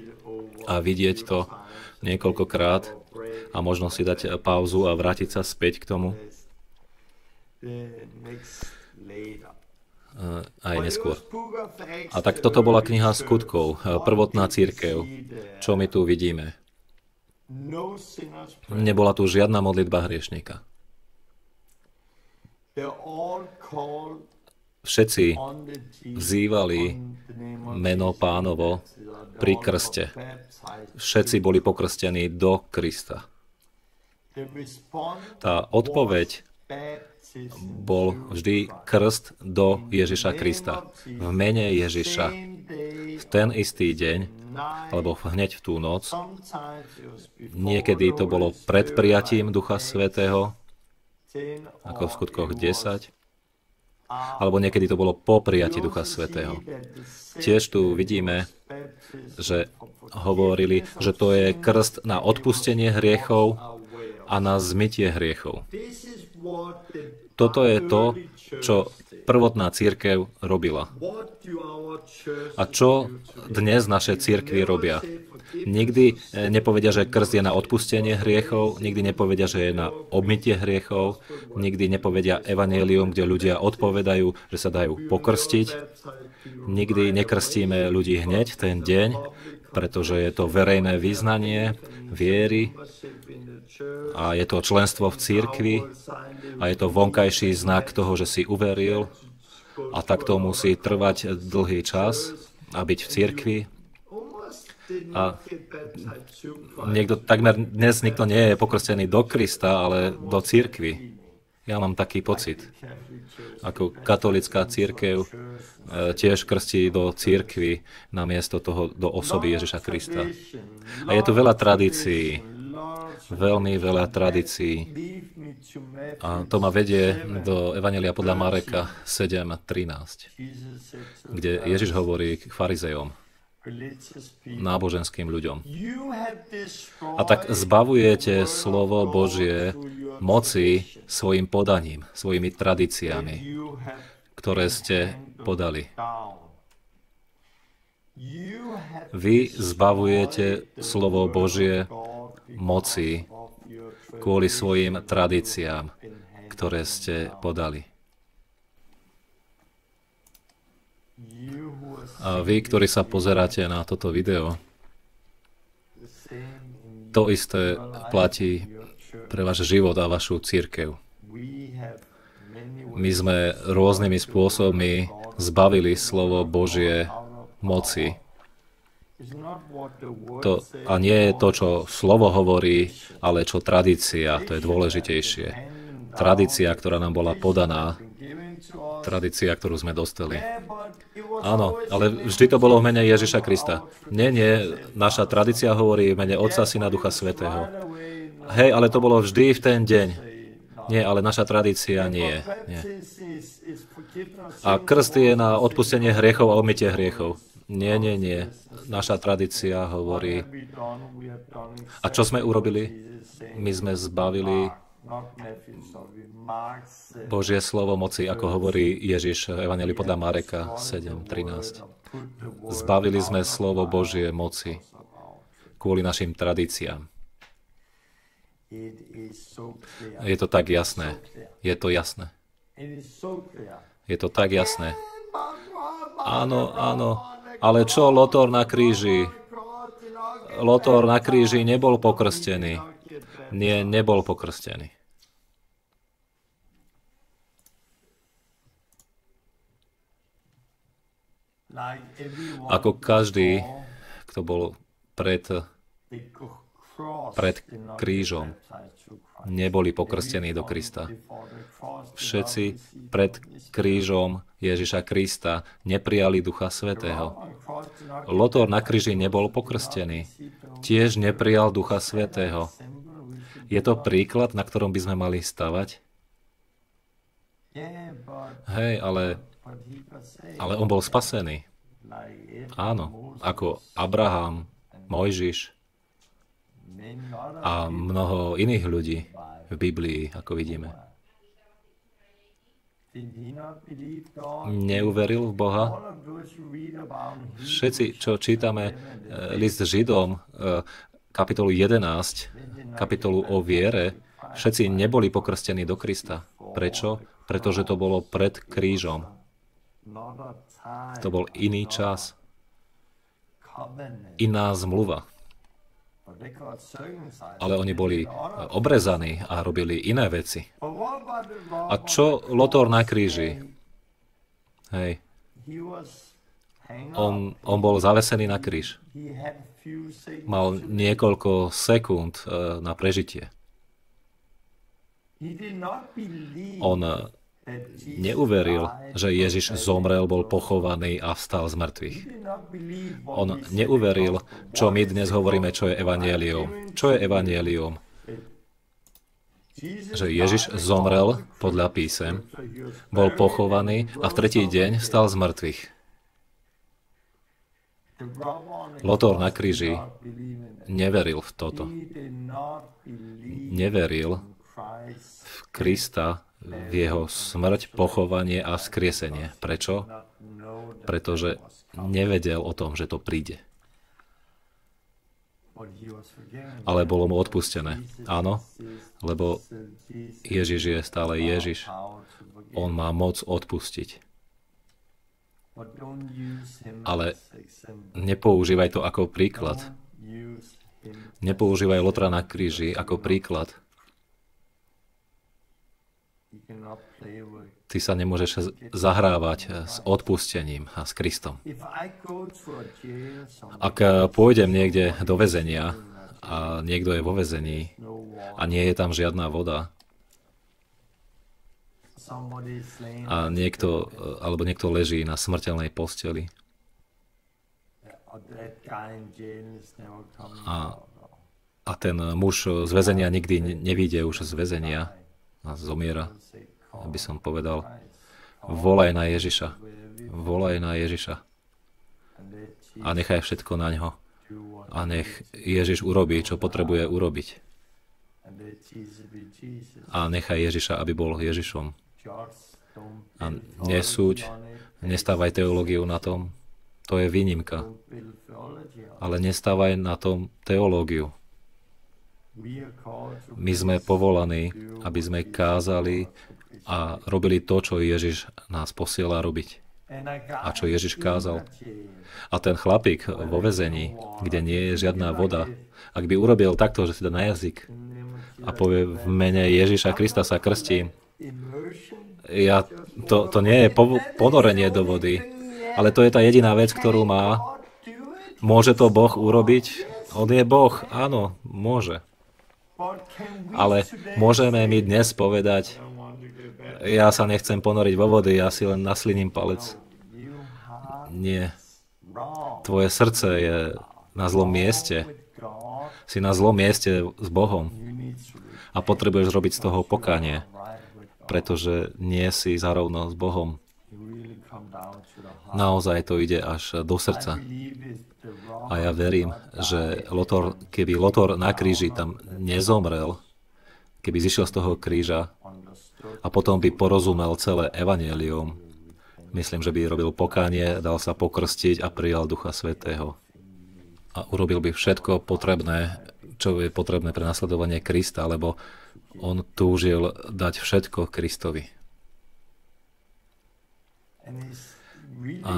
a vidieť to niekoľkokrát a možno si dať pauzu a vrátiť sa späť k tomu aj neskôr. A tak toto bola kniha skutkov, prvotná církev. Čo my tu vidíme? Nebola tu žiadna modlitba hriešnika. Všetci vzývali meno pánovo pri krste. Všetci boli pokrstení do Krista. Tá odpoveď bol vždy krst do Ježiša Krista. V mene Ježiša. V ten istý deň, alebo hneď v tú noc, niekedy to bolo pred prijatím Ducha Svetého, ako v skutkoch 10, alebo niekedy to bolo po prijatí Ducha Svetého. Tiež tu vidíme, že hovorili, že to je krst na odpustenie hriechov a na zmytie hriechov. Toto je to, čo prvotná církev robila. A čo dnes naše církvy robia? Nikdy eh, nepovedia, že krst je na odpustenie hriechov, nikdy nepovedia, že je na obmytie hriechov, nikdy nepovedia evanelium, kde ľudia odpovedajú, že sa dajú pokrstiť. Nikdy nekrstíme ľudí hneď ten deň, pretože je to verejné význanie viery a je to členstvo v církvi a je to vonkajší znak toho, že si uveril a tak to musí trvať dlhý čas a byť v církvi. A niekto, takmer dnes nikto nie je pokrstený do Krista, ale do církvy. Ja mám taký pocit. Ako katolická církev e, tiež krstí do církvy namiesto toho do osoby Ježiša Krista. A je tu veľa tradícií, veľmi veľa tradícií. A to ma vedie do Evangelia podľa Mareka 7.13, kde Ježiš hovorí k farizejom, náboženským ľuďom. A tak zbavujete slovo Božie moci svojim podaním, svojimi tradíciami, ktoré ste podali. Vy zbavujete slovo Božie moci kvôli svojim tradíciám, ktoré ste podali. A vy, ktorí sa pozeráte na toto video, to isté platí pre váš život a vašu církev. My sme rôznymi spôsobmi zbavili slovo Božie moci to, a nie je to, čo slovo hovorí, ale čo tradícia, to je dôležitejšie. Tradícia, ktorá nám bola podaná, tradícia, ktorú sme dostali. Áno, ale vždy to bolo v mene Ježiša Krista. Nie, nie, naša tradícia hovorí v mene Otca, Syna, Ducha Svetého. Hej, ale to bolo vždy v ten deň. Nie, ale naša tradícia nie. nie. A krst je na odpustenie hriechov a omytie hriechov. Nie, nie, nie. Naša tradícia hovorí. A čo sme urobili? My sme zbavili Božie slovo moci, ako hovorí Ježiš v Evangeliu podľa Mareka 7.13. Zbavili sme slovo Božie moci kvôli našim tradíciám. Je to tak jasné. Je to jasné. Je to tak jasné. Áno, áno, ale čo Lotor na kríži? Lotor na kríži nebol pokrstený. Nie, nebol pokrstený. Ako každý, kto bol pred, pred krížom, neboli pokrstení do Krista. Všetci pred krížom Ježiša Krista neprijali Ducha Svetého. Lotor na kríži nebol pokrstený. Tiež neprijal Ducha Svetého. Je to príklad, na ktorom by sme mali stavať? Hej, ale, ale on bol spasený. Áno, ako Abraham, Mojžiš, a mnoho iných ľudí v Biblii, ako vidíme. Neuveril v Boha. Všetci, čo čítame eh, list Židom, eh, kapitolu 11, kapitolu o viere, všetci neboli pokrstení do Krista. Prečo? Pretože to bolo pred krížom. To bol iný čas, iná zmluva. Ale oni boli obrezaní a robili iné veci. A čo Lotor na kríži? Hej. On, on bol zavesený na kríž. Mal niekoľko sekúnd eh, na prežitie. On neuveril, že Ježiš zomrel, bol pochovaný a vstal z mŕtvych. On neuveril, čo my dnes hovoríme, čo je evanielium. Čo je evanielium? Že Ježiš zomrel podľa písem, bol pochovaný a v tretí deň vstal z mŕtvych. Lotor na kríži neveril v toto. Neveril v Krista v jeho smrť, pochovanie a vzkriesenie. Prečo? Pretože nevedel o tom, že to príde. Ale bolo mu odpustené. Áno, lebo Ježiš je stále Ježiš. On má moc odpustiť. Ale nepoužívaj to ako príklad. Nepoužívaj Lotra na kríži ako príklad. Ty sa nemôžeš zahrávať s odpustením a s Kristom. Ak pôjdem niekde do väzenia a niekto je vo väzení a nie je tam žiadna voda a niekto, alebo niekto leží na smrteľnej posteli. A, a ten muž z väzenia nikdy nevíde už z väzenia, a zomiera, aby som povedal, volaj na Ježiša, volaj na Ježiša. A nechaj všetko na ňo. a nech Ježiš urobí, čo potrebuje urobiť. A nechaj Ježiša, aby bol Ježišom. A nesúď, nestávaj teológiu na tom, to je výnimka. Ale nestávaj na tom teológiu. My sme povolaní, aby sme kázali a robili to, čo Ježiš nás posiela robiť. A čo Ježiš kázal. A ten chlapík vo vezení, kde nie je žiadna voda, ak by urobil takto, že si dá na jazyk a povie v mene Ježiša Krista sa krstím, ja, to, to nie je ponorenie do vody, ale to je tá jediná vec, ktorú má. Môže to Boh urobiť? On je Boh, áno, môže. Ale môžeme my dnes povedať, ja sa nechcem ponoriť vo vody, ja si len nasliním palec. Nie. Tvoje srdce je na zlom mieste. Si na zlom mieste s Bohom. A potrebuješ robiť z toho pokánie, pretože nie si zarovno s Bohom. Naozaj to ide až do srdca. A ja verím, že Lotor, keby Lotor na kríži tam nezomrel, keby zišiel z toho kríža a potom by porozumel celé evanelium, myslím, že by robil pokánie, dal sa pokrstiť a prijal Ducha Svetého. A urobil by všetko potrebné, čo je potrebné pre nasledovanie Krista, lebo on túžil dať všetko Kristovi. A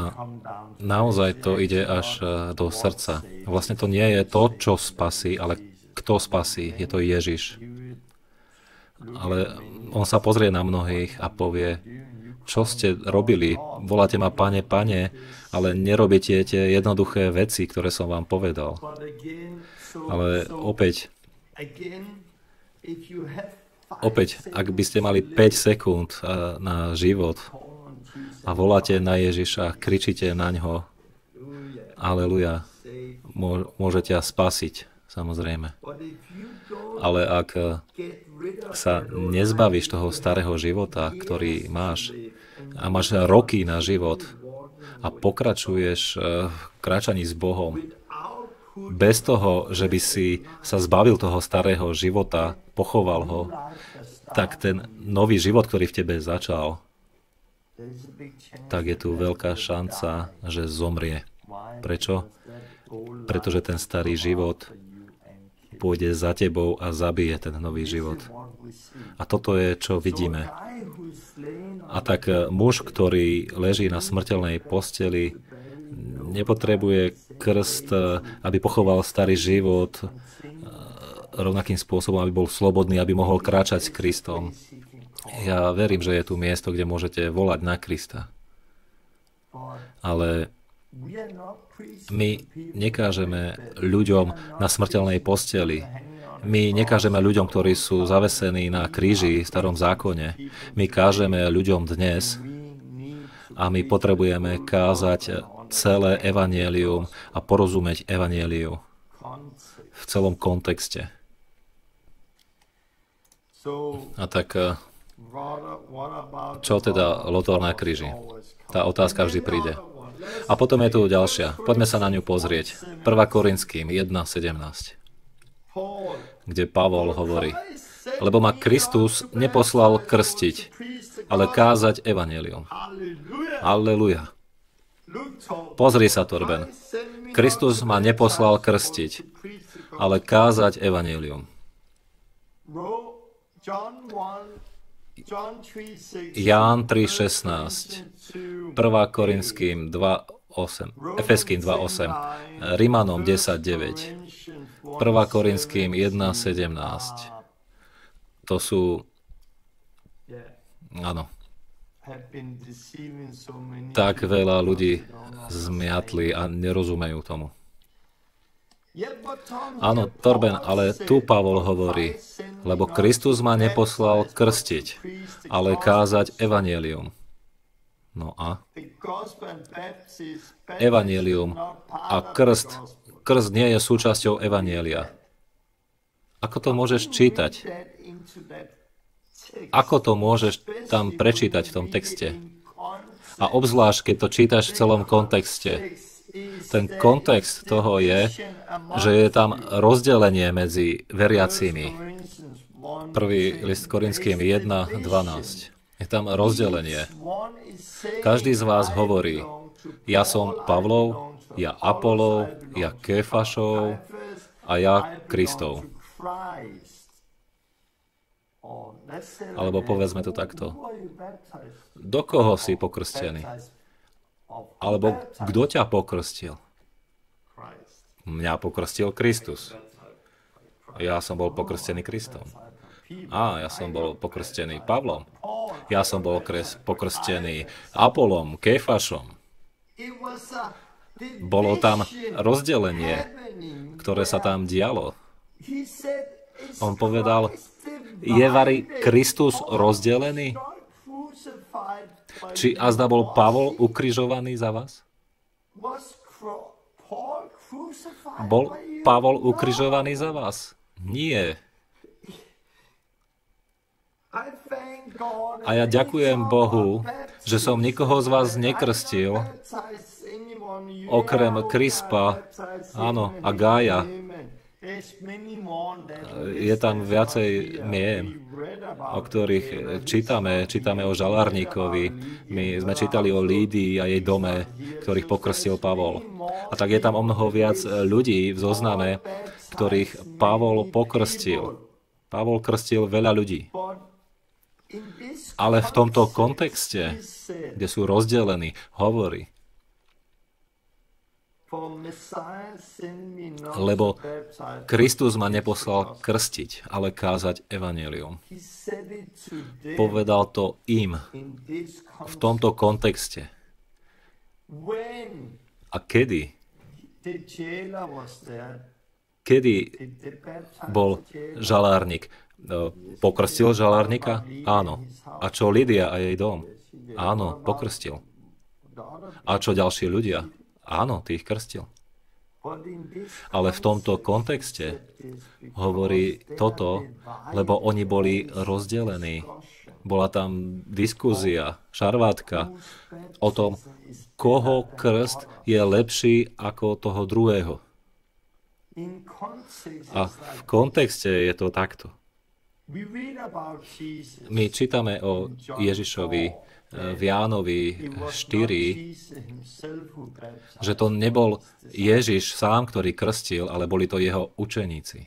naozaj to ide až e, do srdca. Vlastne to nie je to, čo spasí, ale kto spasí. Je to Ježiš. Ale on sa pozrie na mnohých a povie, čo ste robili? Voláte ma pane, pane, ale nerobíte tie jednoduché veci, ktoré som vám povedal. Ale opäť, opäť, ak by ste mali 5 sekúnd e, na život, a voláte na Ježiša, kričíte na ňo. Aleluja. Môže ťa spasiť, samozrejme. Ale ak eh, sa nezbavíš toho starého života, ktorý máš, a máš roky na život a pokračuješ eh, v kráčaní s Bohom bez toho, že by si sa zbavil toho starého života, pochoval ho, tak ten nový život, ktorý v tebe začal, tak je tu veľká šanca, že zomrie. Prečo? Pretože ten starý život pôjde za tebou a zabije ten nový život. A toto je, čo vidíme. A tak muž, ktorý leží na smrteľnej posteli, nepotrebuje krst, aby pochoval starý život rovnakým spôsobom, aby bol slobodný, aby mohol kráčať s Kristom. Ja verím, že je tu miesto, kde môžete volať na Krista. Ale my nekážeme ľuďom na smrteľnej posteli. My nekážeme ľuďom, ktorí sú zavesení na kríži v starom zákone. My kážeme ľuďom dnes a my potrebujeme kázať celé evanielium a porozumieť evanieliu v celom kontexte. A tak eh, čo teda Lotor na kríži? Tá otázka vždy príde. A potom je tu ďalšia. Poďme sa na ňu pozrieť. 1. Korinským 1.17, kde Pavol hovorí, lebo ma Kristus neposlal krstiť, ale kázať evanelium. Halleluja. Pozri sa, Torben. Kristus ma neposlal krstiť, ale kázať evanelium. Ján 3.16, 1. Korinským 2.8, Efeským 2.8, Rimanom 10.9, 1. Korinským 1.17. To sú... Áno. Tak veľa ľudí zmiatli a nerozumejú tomu. Áno, Torben, ale tu Pavol hovorí, lebo Kristus ma neposlal krstiť, ale kázať evanielium. No a? Evanielium a krst. Krst nie je súčasťou evanielia. Ako to môžeš čítať? Ako to môžeš tam prečítať v tom texte? A obzvlášť, keď to čítaš v celom kontexte. Ten kontext toho je, že je tam rozdelenie medzi veriacimi. Prvý list Korinským 1.12. Je tam rozdelenie. Každý z vás hovorí, ja som Pavlov, ja Apolov, ja Kefašov a ja Kristov. Alebo povedzme to takto. Do koho si pokrstený? Alebo kto ťa pokrstil? Mňa pokrstil Kristus. Ja som bol pokrstený Kristom. A ja som bol pokrstený Pavlom. Ja som bol kres, pokrstený Apolom, Kefašom. Bolo tam rozdelenie, ktoré sa tam dialo. On povedal, je vari Kristus rozdelený? Či azda bol Pavol ukrižovaný za vás? Bol Pavol ukrižovaný za vás? Nie. A ja ďakujem Bohu, že som nikoho z vás nekrstil, okrem Krispa, áno, a Gája, je tam viacej mien, o ktorých čítame. Čítame o Žalárníkovi. My sme čítali o Lídii a jej dome, ktorých pokrstil Pavol. A tak je tam o mnoho viac ľudí v zozname, ktorých Pavol pokrstil. Pavol krstil veľa ľudí. Ale v tomto kontexte, kde sú rozdelení, hovorí, lebo Kristus ma neposlal krstiť, ale kázať evanelium. Povedal to im v tomto kontexte. A kedy? Kedy bol žalárnik? No, pokrstil žalárnika? Áno. A čo Lidia a jej dom? Áno, pokrstil. A čo ďalší ľudia? Áno, ty ich krstil. Ale v tomto kontexte hovorí toto, lebo oni boli rozdelení. Bola tam diskúzia, šarvátka o tom, koho krst je lepší ako toho druhého. A v kontexte je to takto. My čítame o Ježišovi v Jánovi 4, že to nebol Ježiš sám, ktorý krstil, ale boli to jeho učeníci.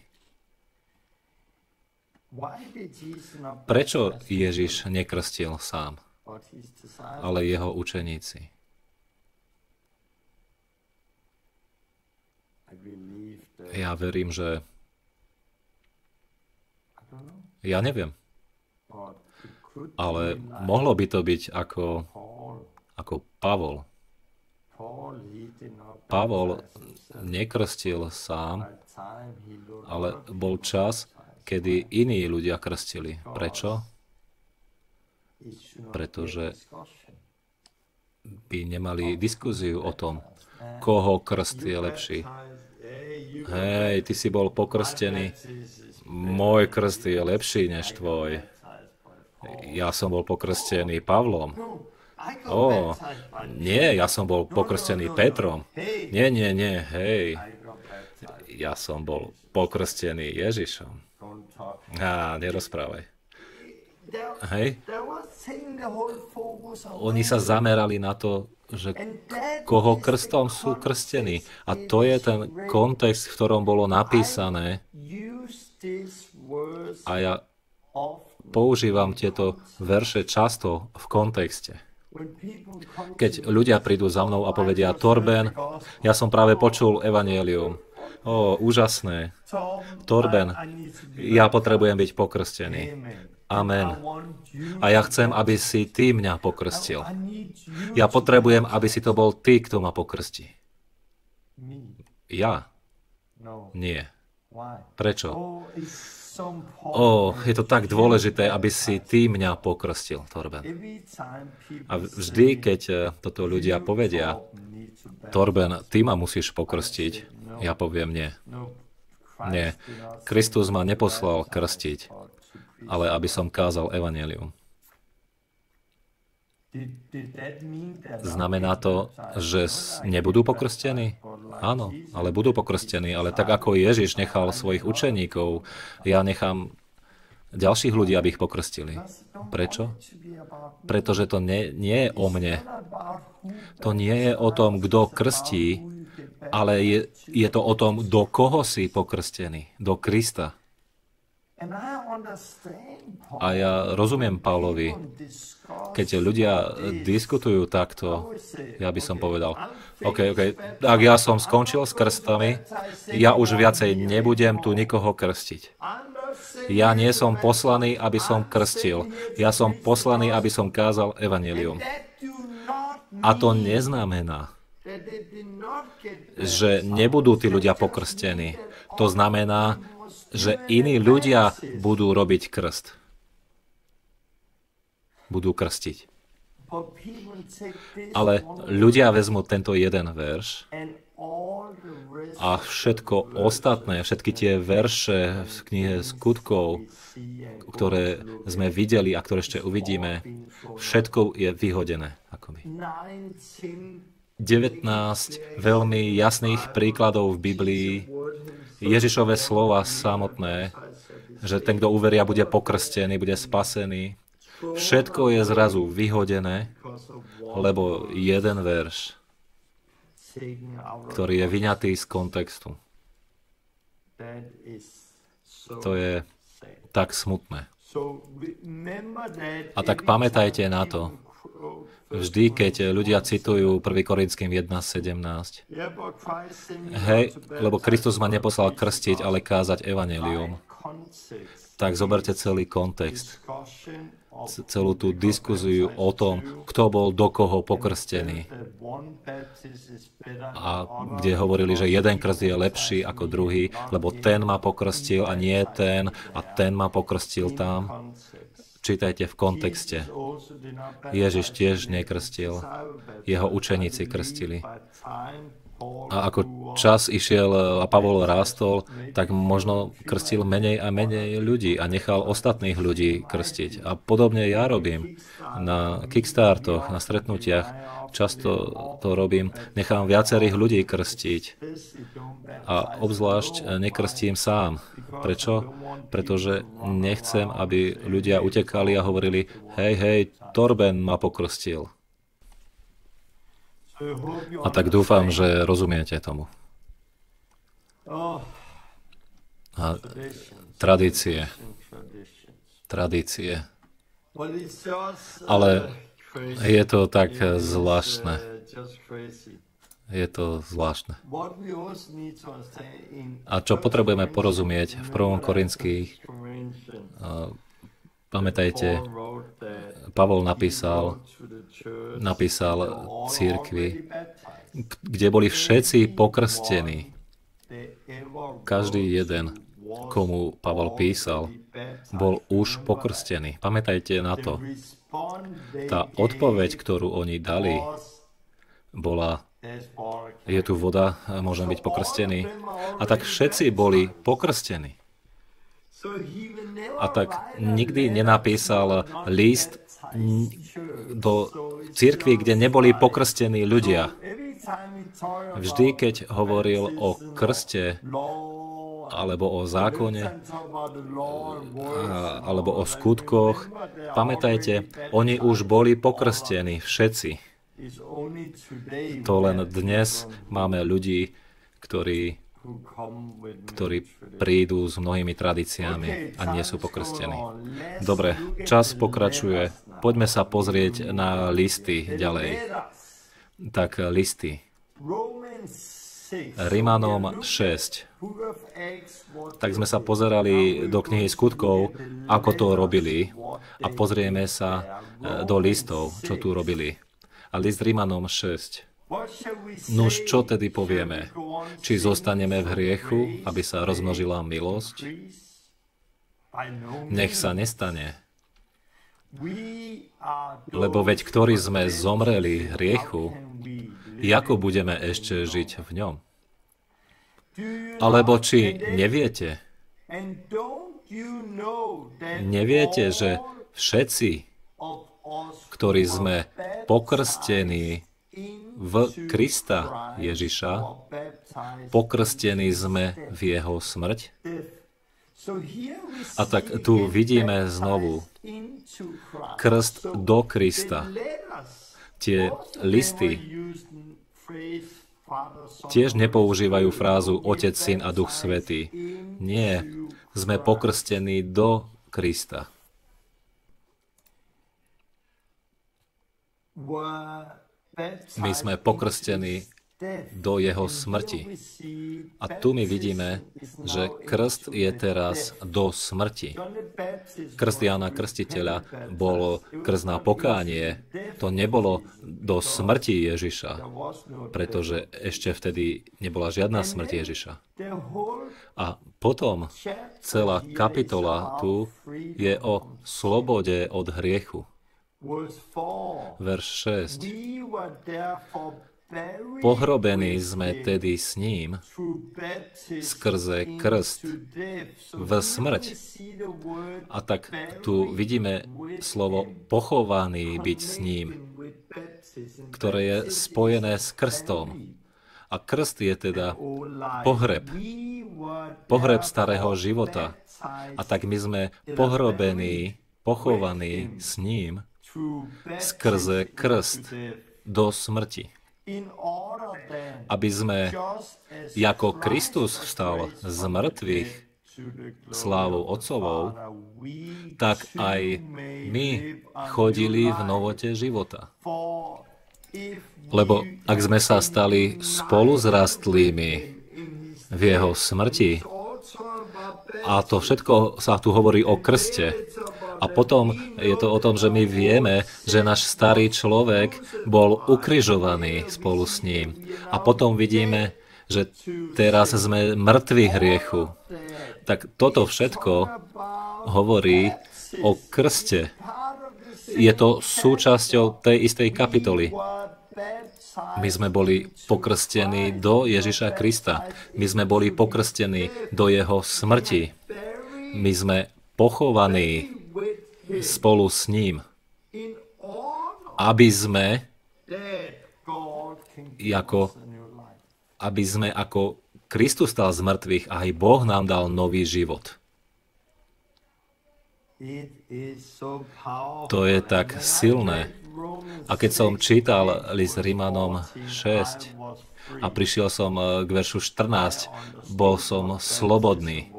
Prečo Ježiš nekrstil sám, ale jeho učeníci? Ja verím, že ja neviem. Ale mohlo by to byť ako, ako Pavol. Pavol nekrstil sám, ale bol čas, kedy iní ľudia krstili. Prečo? Pretože by nemali diskuziu o tom, koho krst je lepší. Hej, ty si bol pokrstený môj krst je lepší než tvoj. Ja som bol pokrstený Pavlom. Ó, nie, ja som bol pokrstený Petrom. Nie, nie, nie, hej. Ja som bol pokrstený Ježišom. Á, nerozprávaj. Hej? Oni sa zamerali na to, že koho krstom sú krstení. A to je ten kontext, v ktorom bolo napísané, a ja používam tieto verše často v kontexte. Keď ľudia prídu za mnou a povedia, Torben, ja som práve počul evanielium. Ó, úžasné. Torben, ja potrebujem byť pokrstený. Amen. A ja chcem, aby si ty mňa pokrstil. Ja potrebujem, aby si to bol ty, kto ma pokrstí. Ja? Nie. Prečo? O, je to tak dôležité, aby si ty mňa pokrstil, Torben. A vždy, keď eh, toto ľudia povedia, Torben, ty ma musíš pokrstiť, ja poviem nie. Nie. Kristus ma neposlal krstiť, ale aby som kázal evanelium. Znamená to, že nebudú pokrstení? Áno, ale budú pokrstení, ale tak ako Ježiš nechal svojich učeníkov, ja nechám ďalších ľudí, aby ich pokrstili. Prečo? Pretože to nie, nie je o mne. To nie je o tom, kto krstí, ale je, je to o tom, do koho si pokrstený. Do Krista. A ja rozumiem Pavlovi, keď ľudia diskutujú takto, ja by som povedal, OK, OK, ak ja som skončil s krstami, ja už viacej nebudem tu nikoho krstiť. Ja nie som poslaný, aby som krstil. Ja som poslaný, aby som kázal evanelium. A to neznamená, že nebudú tí ľudia pokrstení. To znamená, že iní ľudia budú robiť krst. Budú krstiť. Ale ľudia vezmú tento jeden verš a všetko ostatné, všetky tie verše v knihe skutkov, ktoré sme videli a ktoré ešte uvidíme, všetko je vyhodené. Akoby. 19 veľmi jasných príkladov v Biblii Ježišové slova samotné, že ten, kto uveria, bude pokrstený, bude spasený. Všetko je zrazu vyhodené, lebo jeden verš, ktorý je vyňatý z kontextu. To je tak smutné. A tak pamätajte na to, Vždy, keď ľudia citujú 1. Korinským 1.17. Hej, lebo Kristus ma neposlal krstiť, ale kázať evanelium. Tak zoberte celý kontext. Celú tú diskuziu o tom, kto bol do koho pokrstený. A kde hovorili, že jeden krst je lepší ako druhý, lebo ten ma pokrstil a nie ten, a ten ma pokrstil tam. Čítajte v kontexte. Ježiš tiež nekrstil. Jeho učeníci krstili. A ako čas išiel a Pavol rástol, tak možno krstil menej a menej ľudí a nechal ostatných ľudí krstiť. A podobne ja robím na kickstartoch, na stretnutiach. Často to robím. Nechám viacerých ľudí krstiť. A obzvlášť nekrstím sám. Prečo? Pretože nechcem, aby ľudia utekali a hovorili, hej, hej, Torben ma pokrstil. A tak dúfam, že rozumiete tomu. A tradície. Tradície. Ale je to tak zvláštne. Je to zvláštne. A čo potrebujeme porozumieť v 1. Korinských, pamätajte, Pavol napísal, napísal církvi, kde boli všetci pokrstení. Každý jeden, komu Pavol písal, bol už pokrstený. Pamätajte na to. Tá odpoveď, ktorú oni dali, bola je tu voda, môžem byť pokrstený. A tak všetci boli pokrstení. A tak nikdy nenapísal list do církvy, kde neboli pokrstení ľudia. Vždy, keď hovoril o krste, alebo o zákone, alebo o skutkoch, pamätajte, oni už boli pokrstení, všetci. To len dnes máme ľudí, ktorí ktorí prídu s mnohými tradíciami a nie sú pokrstení. Dobre, čas pokračuje. Poďme sa pozrieť na listy ďalej. Tak listy. Rimanom 6. Tak sme sa pozerali do knihy skutkov, ako to robili a pozrieme sa do listov, čo tu robili. A list Rimanom 6. Nož čo tedy povieme? Či zostaneme v hriechu, aby sa rozmnožila milosť? Nech sa nestane. Lebo veď, ktorí sme zomreli hriechu, ako budeme ešte žiť v ňom? Alebo či neviete? Neviete, že všetci, ktorí sme pokrstení v Krista Ježiša, pokrstení sme v jeho smrť. A tak tu vidíme znovu krst do Krista. Tie listy tiež nepoužívajú frázu Otec, Syn a Duch Svetý. Nie, sme pokrstení do Krista. My sme pokrstení do jeho smrti. A tu my vidíme, že krst je teraz do smrti. Krst Jana Krstiteľa bol krst na pokánie. To nebolo do smrti Ježiša, pretože ešte vtedy nebola žiadna smrť Ježiša. A potom celá kapitola tu je o slobode od hriechu. Verš 6. Pohrobení sme tedy s ním skrze krst v smrť. A tak tu vidíme slovo pochovaný byť s ním, ktoré je spojené s krstom. A krst je teda pohreb. Pohreb starého života. A tak my sme pohrobení, pochovaní s ním skrze krst do smrti. Aby sme, ako Kristus vstal z mŕtvych slávou Otcovou, tak aj my chodili v novote života. Lebo ak sme sa stali spolu zrastlými v jeho smrti, a to všetko sa tu hovorí o krste, a potom je to o tom, že my vieme, že náš starý človek bol ukrižovaný spolu s ním. A potom vidíme, že teraz sme mŕtvi hriechu. Tak toto všetko hovorí o krste. Je to súčasťou tej istej kapitoly. My sme boli pokrstení do Ježiša Krista. My sme boli pokrstení do jeho smrti. My sme pochovaní spolu s ním, aby sme ako, aby sme ako Kristus stal z mŕtvych a aj Boh nám dal nový život. To je tak silné. A keď som čítal list Rímanom 6 a prišiel som eh, k veršu 14, bol som slobodný.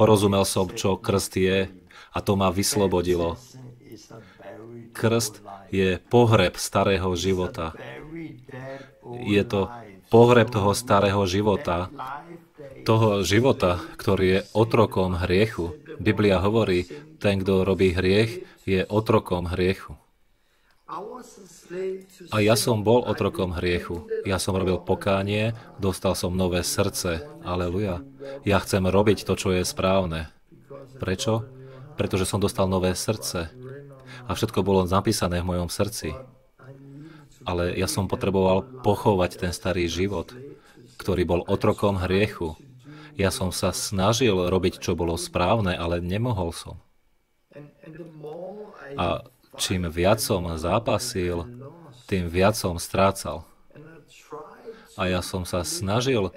Porozumel som, čo krst je a to ma vyslobodilo. Krst je pohreb starého života. Je to pohreb toho starého života, toho života, ktorý je otrokom hriechu. Biblia hovorí, ten, kto robí hriech, je otrokom hriechu. A ja som bol otrokom hriechu. Ja som robil pokánie, dostal som nové srdce. Aleluja. Ja chcem robiť to, čo je správne. Prečo? Pretože som dostal nové srdce. A všetko bolo napísané v mojom srdci. Ale ja som potreboval pochovať ten starý život, ktorý bol otrokom hriechu. Ja som sa snažil robiť, čo bolo správne, ale nemohol som. A čím viac som zápasil, tým viac som strácal. A ja som sa snažil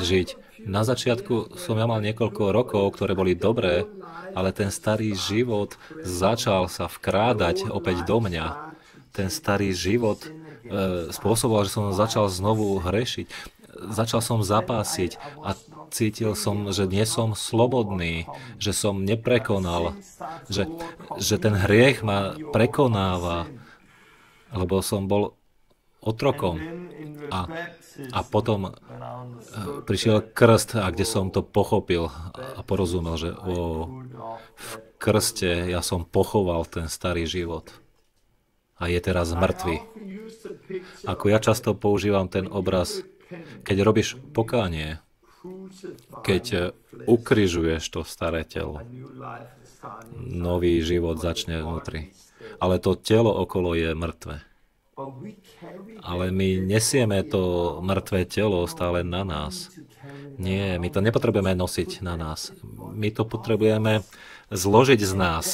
žiť. Na začiatku som ja mal niekoľko rokov, ktoré boli dobré, ale ten starý život začal sa vkrádať opäť do mňa. Ten starý život e, spôsoboval, že som začal znovu hrešiť. Začal som zapásiť a cítil som, že nie som slobodný, že som neprekonal, že, že ten hriech ma prekonáva, lebo som bol otrokom. A, a potom eh, prišiel krst, a kde som to pochopil a porozumel, že o, v krste ja som pochoval ten starý život a je teraz mŕtvy. Ako ja často používam ten obraz, keď robíš pokánie, keď eh, ukrižuješ to staré telo, nový život začne vnútri. Ale to telo okolo je mŕtve. Ale my nesieme to mŕtve telo stále na nás. Nie, my to nepotrebujeme nosiť na nás. My to potrebujeme zložiť z nás.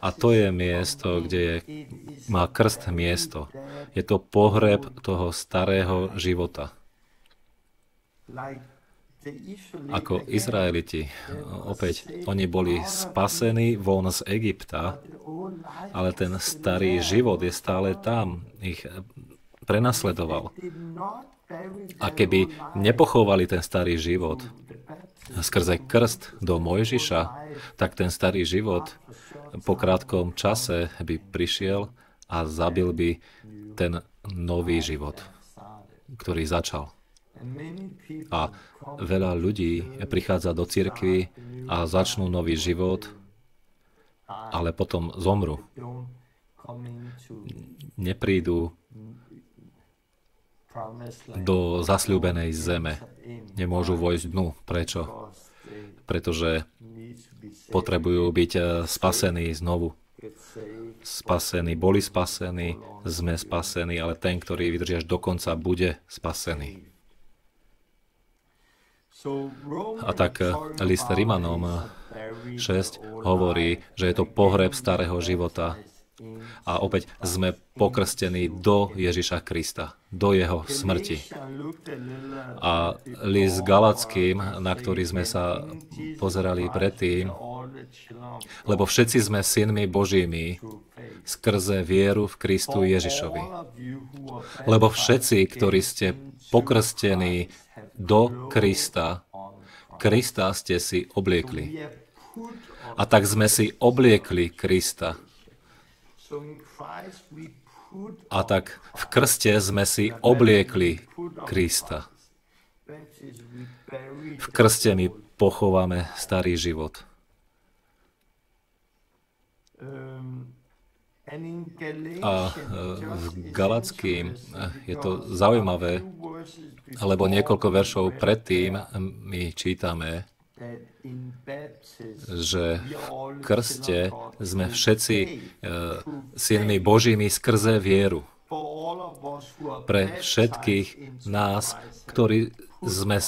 A to je miesto, kde je, má krst miesto. Je to pohreb toho starého života ako Izraeliti. Opäť, oni boli spasení von z Egypta, ale ten starý život je stále tam. Ich prenasledoval. A keby nepochovali ten starý život skrze krst do Mojžiša, tak ten starý život po krátkom čase by prišiel a zabil by ten nový život, ktorý začal. A veľa ľudí prichádza do cirkvy a začnú nový život, ale potom zomru. Neprídu do zasľúbenej zeme. Nemôžu vojsť dnu. Prečo? Pretože potrebujú byť eh, spasení znovu. Spasení, boli spasení, sme spasení, ale ten, ktorý vydrží až do konca, bude spasený. A tak eh, list Rimanom 6 eh, hovorí, že je to pohreb starého života. A opäť sme pokrstení do Ježiša Krista, do jeho smrti. A list Galackým, na ktorý sme sa pozerali predtým, lebo všetci sme synmi Božími skrze vieru v Kristu Ježišovi. Lebo všetci, ktorí ste pokrstení do Krista. Krista ste si obliekli. A tak sme si obliekli Krista. A tak v krste sme si obliekli Krista. V krste my pochováme starý život. A e, v Galackým e, je to zaujímavé, lebo niekoľko veršov predtým my čítame, že v krste sme všetci uh, synmi Božími skrze vieru. pre všetkých nás, ktorí sme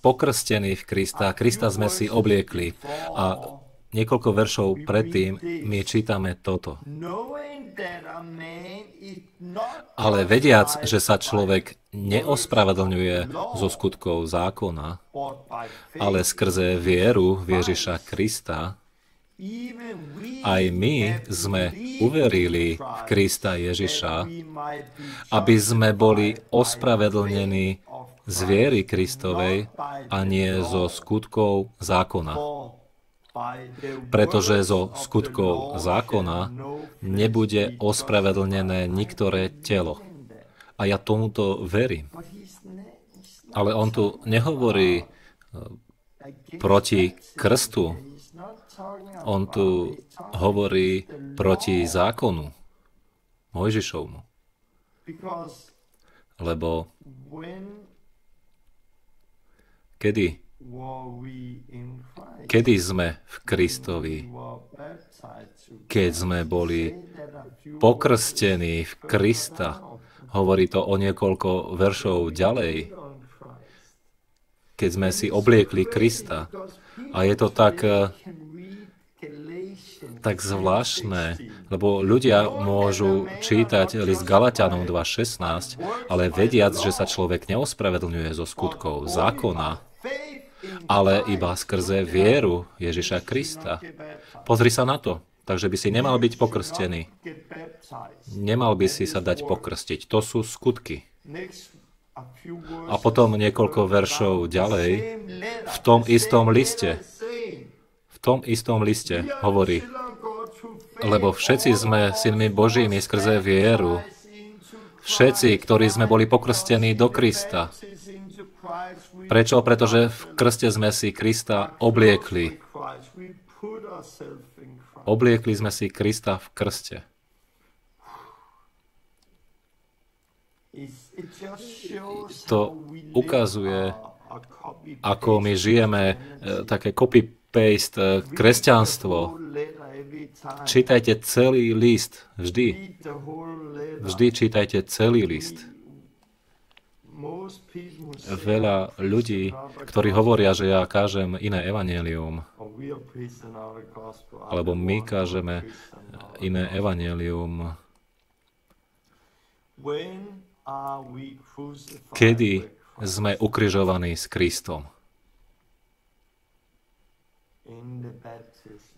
pokrstení v Krista. Krista sme si obliekli. A niekoľko veršov predtým my čítame toto. Ale vediac, že sa človek neospravedlňuje zo skutkov zákona, ale skrze vieru v Ježiša Krista, aj my sme uverili v Krista Ježiša, aby sme boli ospravedlnení z viery Kristovej a nie zo skutkov zákona. Pretože zo skutkov zákona nebude ospravedlnené niektoré telo. A ja tomuto verím. Ale on tu nehovorí eh, proti krstu, on tu hovorí proti zákonu Mojžišovmu. Lebo kedy, kedy sme v Kristovi, keď sme boli pokrstení v Krista, hovorí to o niekoľko veršov ďalej, keď sme si obliekli Krista. A je to tak tak zvláštne, lebo ľudia môžu čítať list Galatianom 2.16, ale vediac, že sa človek neospravedlňuje zo skutkov zákona, ale iba skrze vieru Ježiša Krista. Pozri sa na to. Takže by si nemal byť pokrstený. Nemal by si sa dať pokrstiť. To sú skutky. A potom niekoľko veršov ďalej, v tom istom liste, v tom istom liste hovorí, lebo všetci sme synmi Božími skrze vieru. Všetci, ktorí sme boli pokrstení do Krista. Prečo? Pretože v krste sme si Krista obliekli. Obliekli sme si Krista v krste. To ukazuje, ako my žijeme e, také copy-paste e, kresťanstvo. Čítajte celý list, vždy. Vždy čítajte celý list. Veľa ľudí, ktorí hovoria, že ja kážem iné evanelium, alebo my kážeme iné evanelium, kedy sme ukrižovaní s Kristom?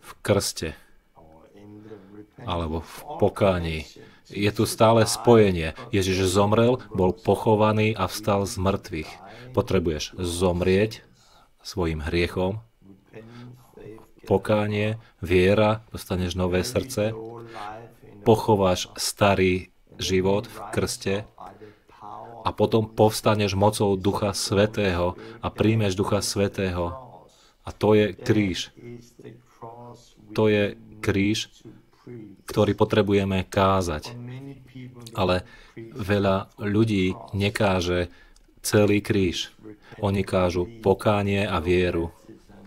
V krste alebo v pokáni. Je tu stále spojenie. Ježiš zomrel, bol pochovaný a vstal z mŕtvych. Potrebuješ zomrieť svojim hriechom, pokánie, viera, dostaneš nové srdce, pochováš starý život v krste a potom povstaneš mocou Ducha Svetého a príjmeš Ducha Svetého. A to je kríž. To je kríž, ktorý potrebujeme kázať. Ale veľa ľudí nekáže celý kríž. Oni kážu pokánie a vieru.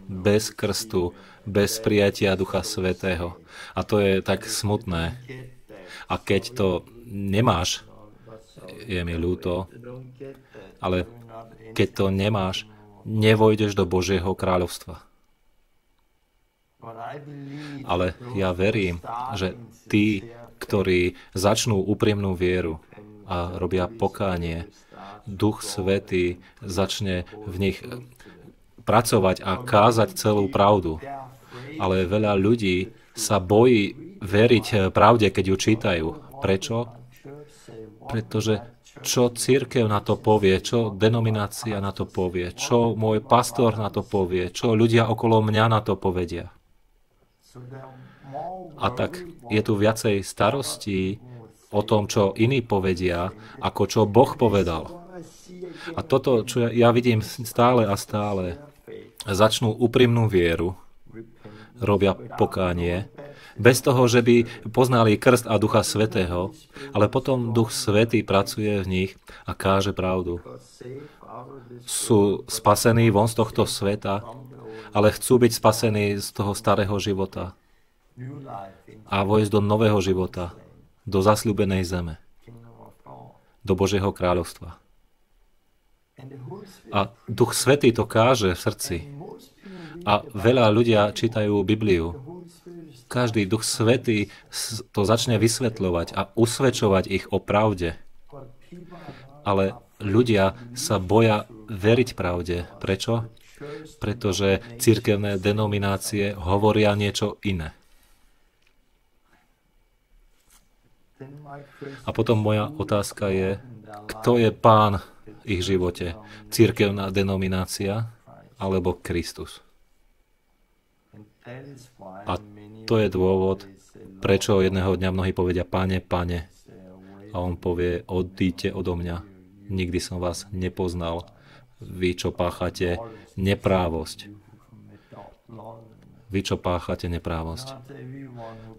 Bez krstu, bez prijatia Ducha Svetého. A to je tak smutné. A keď to nemáš, je mi ľúto, ale keď to nemáš, nevojdeš do Božieho kráľovstva. Ale ja verím, že tí, ktorí začnú úprimnú vieru a robia pokánie, Duch Svetý začne v nich pracovať a kázať celú pravdu. Ale veľa ľudí sa bojí veriť pravde, keď ju čítajú. Prečo? Pretože čo církev na to povie, čo denominácia na to povie, čo môj pastor na to povie, čo ľudia okolo mňa na to povedia. A tak je tu viacej starostí o tom, čo iní povedia, ako čo Boh povedal. A toto, čo ja vidím stále a stále, začnú úprimnú vieru, robia pokánie, bez toho, že by poznali krst a Ducha Svetého, ale potom Duch Svetý pracuje v nich a káže pravdu. Sú spasení von z tohto sveta ale chcú byť spasení z toho starého života a vojsť do nového života, do zasľúbenej zeme. do Božieho kráľovstva. A Duch Svetý to káže v srdci. A veľa ľudia čítajú Bibliu. Každý Duch Svetý to začne vysvetľovať a usvedčovať ich o pravde. Ale ľudia sa boja veriť pravde. Prečo? Pretože církevné denominácie hovoria niečo iné. A potom moja otázka je, kto je pán ich živote? Církevná denominácia alebo Kristus? A to je dôvod, prečo jedného dňa mnohí povedia, Pane, Pane. A on povie, odíte odo mňa. Nikdy som vás nepoznal. Vy, čo páchate neprávosť. Vy, čo páchate neprávosť.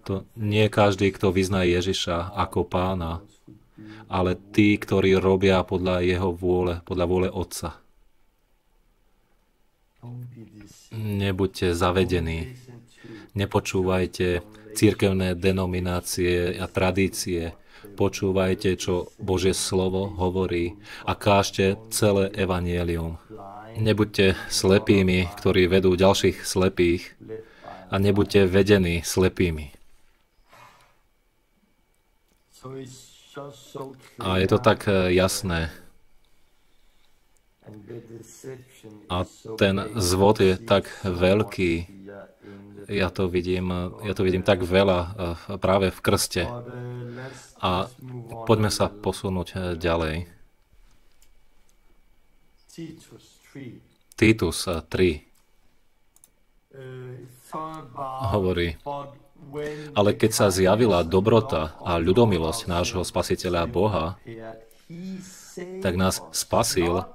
To nie každý, kto vyzná Ježiša ako pána, ale tí, ktorí robia podľa jeho vôle, podľa vôle Otca. Nebuďte zavedení. Nepočúvajte církevné denominácie a tradície. Počúvajte, čo Božie slovo hovorí a kážte celé evanielium. Nebuďte slepými, ktorí vedú ďalších slepých a nebuďte vedení slepými. A je to tak e, jasné. A ten zvod je tak veľký. Ja to vidím, ja to vidím tak veľa e, práve v krste. A poďme sa posunúť e, ďalej. Titus 3 hovorí, ale keď sa zjavila dobrota a ľudomilosť nášho spasiteľa Boha, tak nás spasil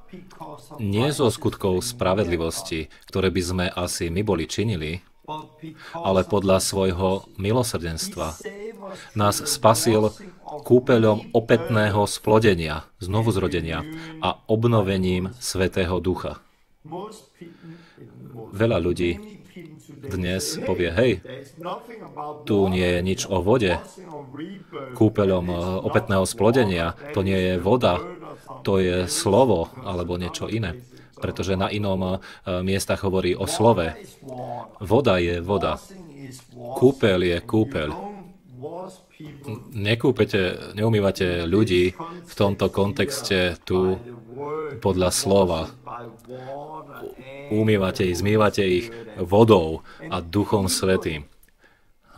nie zo skutkov spravedlivosti, ktoré by sme asi my boli činili, ale podľa svojho milosrdenstva. Nás spasil kúpeľom opätného splodenia, znovuzrodenia a obnovením Svetého Ducha. Veľa ľudí dnes povie, hej, tu nie je nič o vode, kúpeľom eh, opätného splodenia, to nie je voda, to je slovo alebo niečo iné. Pretože na inom eh, miestach hovorí o slove. Voda je voda. Kúpeľ je kúpeľ. Nekúpete, neumývate ľudí v tomto kontexte tu podľa slova umývate ich, zmývate ich vodou a Duchom Svetým.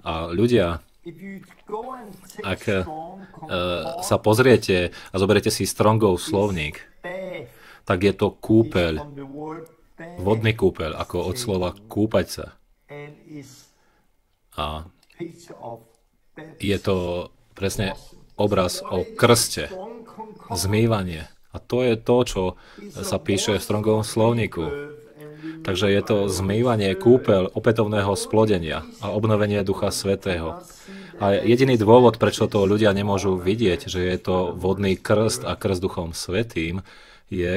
A ľudia, ak uh, sa pozriete a zoberiete si Strongov slovník, tak je to kúpeľ, vodný kúpeľ, ako od slova kúpať sa. A je to presne obraz o krste, zmývanie. A to je to, čo sa píše v Strongovom slovníku. Takže je to zmývanie kúpel opätovného splodenia a obnovenie Ducha Svetého. A jediný dôvod, prečo to ľudia nemôžu vidieť, že je to vodný krst a krst Duchom Svetým, je,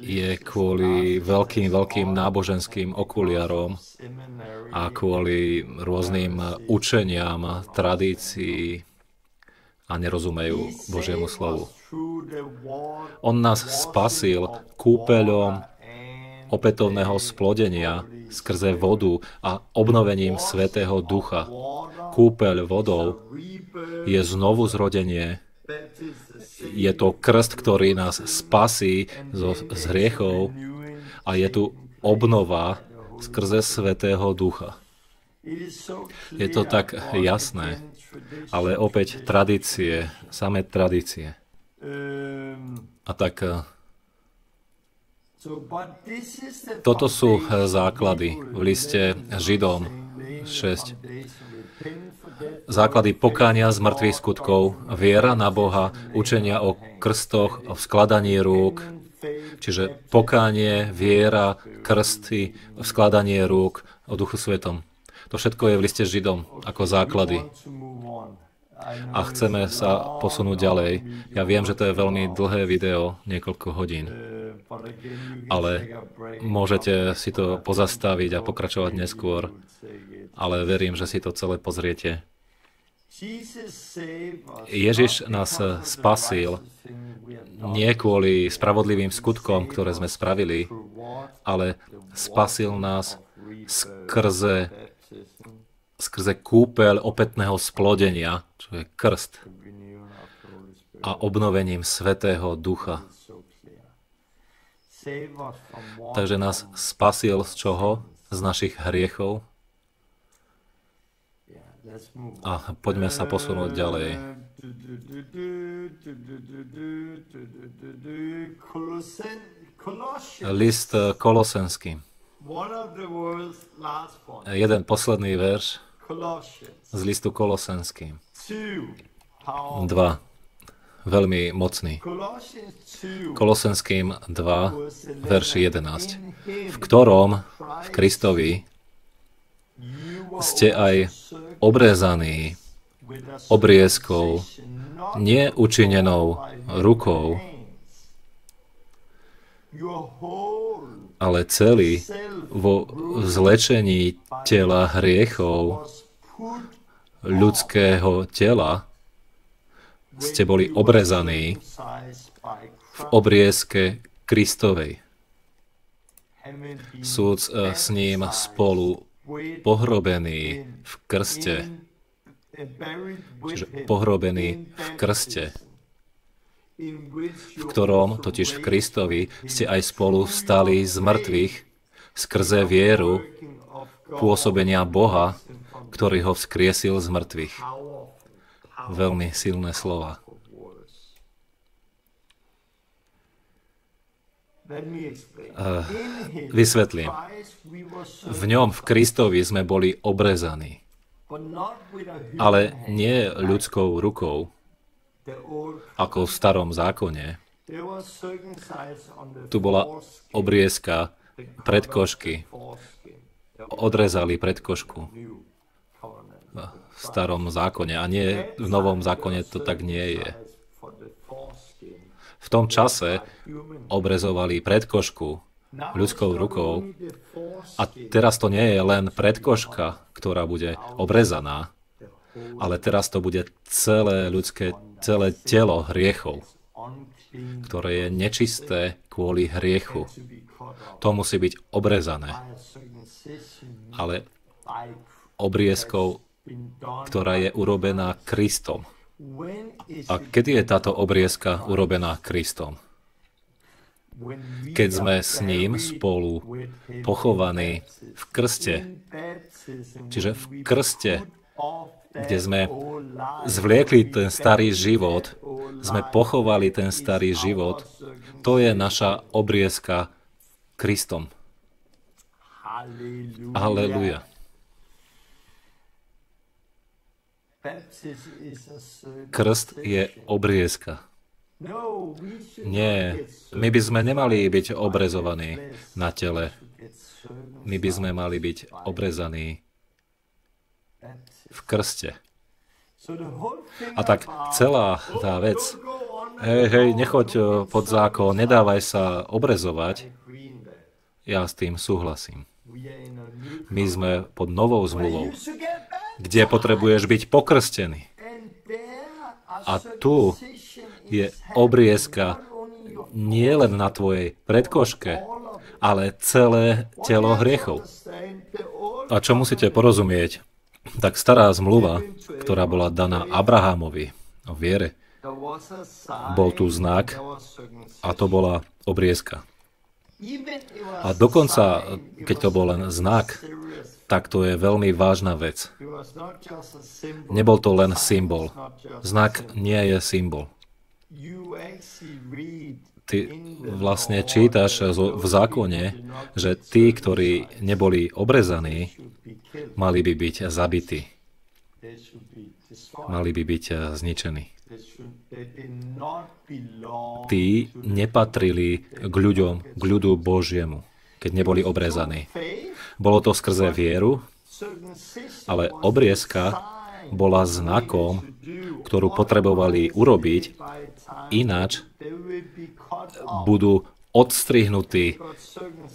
je kvôli veľkým, veľkým náboženským okuliarom a kvôli rôznym učeniam, tradícií a nerozumejú Božiemu slovu. On nás spasil kúpeľom opätovného splodenia skrze vodu a obnovením Svetého Ducha. Kúpeľ vodou je znovu zrodenie. Je to krst, ktorý nás spasí zo, z hriechov a je tu obnova skrze Svetého Ducha. Je to tak jasné, ale opäť tradície, samé tradície. A tak eh, toto sú eh, základy v liste Židom 6. Základy pokánia z mŕtvych skutkov, viera na Boha, učenia o krstoch, o skladaní rúk, čiže pokánie, viera, krsty, skladanie rúk o Duchu Svetom. To všetko je v liste Židom ako základy a chceme sa posunúť ďalej. Ja viem, že to je veľmi dlhé video, niekoľko hodín, ale môžete si to pozastaviť a pokračovať neskôr, ale verím, že si to celé pozriete. Ježiš nás spasil nie kvôli spravodlivým skutkom, ktoré sme spravili, ale spasil nás skrze, skrze kúpeľ opätného splodenia, čo je krst a obnovením Svetého Ducha. Takže nás spasil z čoho? Z našich hriechov. A poďme sa posunúť ďalej. List Kolosenský. Jeden posledný verš z listu Kolosenský. Dva. Veľmi mocný. Kolosenským 2, verš 11, v ktorom? V Kristovi ste aj obrezaní obriezkou, neučinenou rukou, ale celý vo zlečení tela hriechov ľudského tela ste boli obrezaní v obriezke Kristovej. Súd s ním spolu pohrobený v krste, čiže pohrobený v krste, v ktorom, totiž v Kristovi, ste aj spolu vstali z mŕtvych skrze vieru pôsobenia Boha, ktorý ho vzkriesil z mŕtvych veľmi silné slova. Uh, vysvetlím. V ňom, v Kristovi, sme boli obrezaní. Ale nie ľudskou rukou, ako v starom zákone. Tu bola obriezka predkošky. Odrezali predkošku v starom zákone a nie v novom zákone to tak nie je. V tom čase obrezovali predkošku ľudskou rukou a teraz to nie je len predkoška, ktorá bude obrezaná, ale teraz to bude celé ľudské, celé telo hriechov, ktoré je nečisté kvôli hriechu. To musí byť obrezané. Ale obriezkou ktorá je urobená Kristom. A kedy je táto obriezka urobená Kristom? Keď sme s ním spolu pochovaní v krste, čiže v krste, kde sme zvliekli ten starý život, sme pochovali ten starý život, to je naša obriezka Kristom. Aleluja. Krst je obriezka. Nie, my by sme nemali byť obrezovaní na tele. My by sme mali byť obrezaní v krste. A tak celá tá vec, hej, hej, nechoď eh, pod zákon, nedávaj sa obrezovať, ja s tým súhlasím. My sme pod novou zmluvou kde potrebuješ byť pokrstený. A tu je obriezka nie len na tvojej predkoške, ale celé telo hriechov. A čo musíte porozumieť, tak stará zmluva, ktorá bola daná Abrahamovi o viere, bol tu znak a to bola obriezka. A dokonca, keď to bol len znak, tak to je veľmi vážna vec. Nebol to len symbol. Znak nie je symbol. Ty vlastne čítaš v zákone, že tí, ktorí neboli obrezaní, mali by byť zabití. Mali by byť zničení. Tí nepatrili k ľuďom, k ľudu Božiemu, keď neboli obrezaní. Bolo to skrze vieru, ale obriezka bola znakom, ktorú potrebovali urobiť, ináč budú odstrihnutí,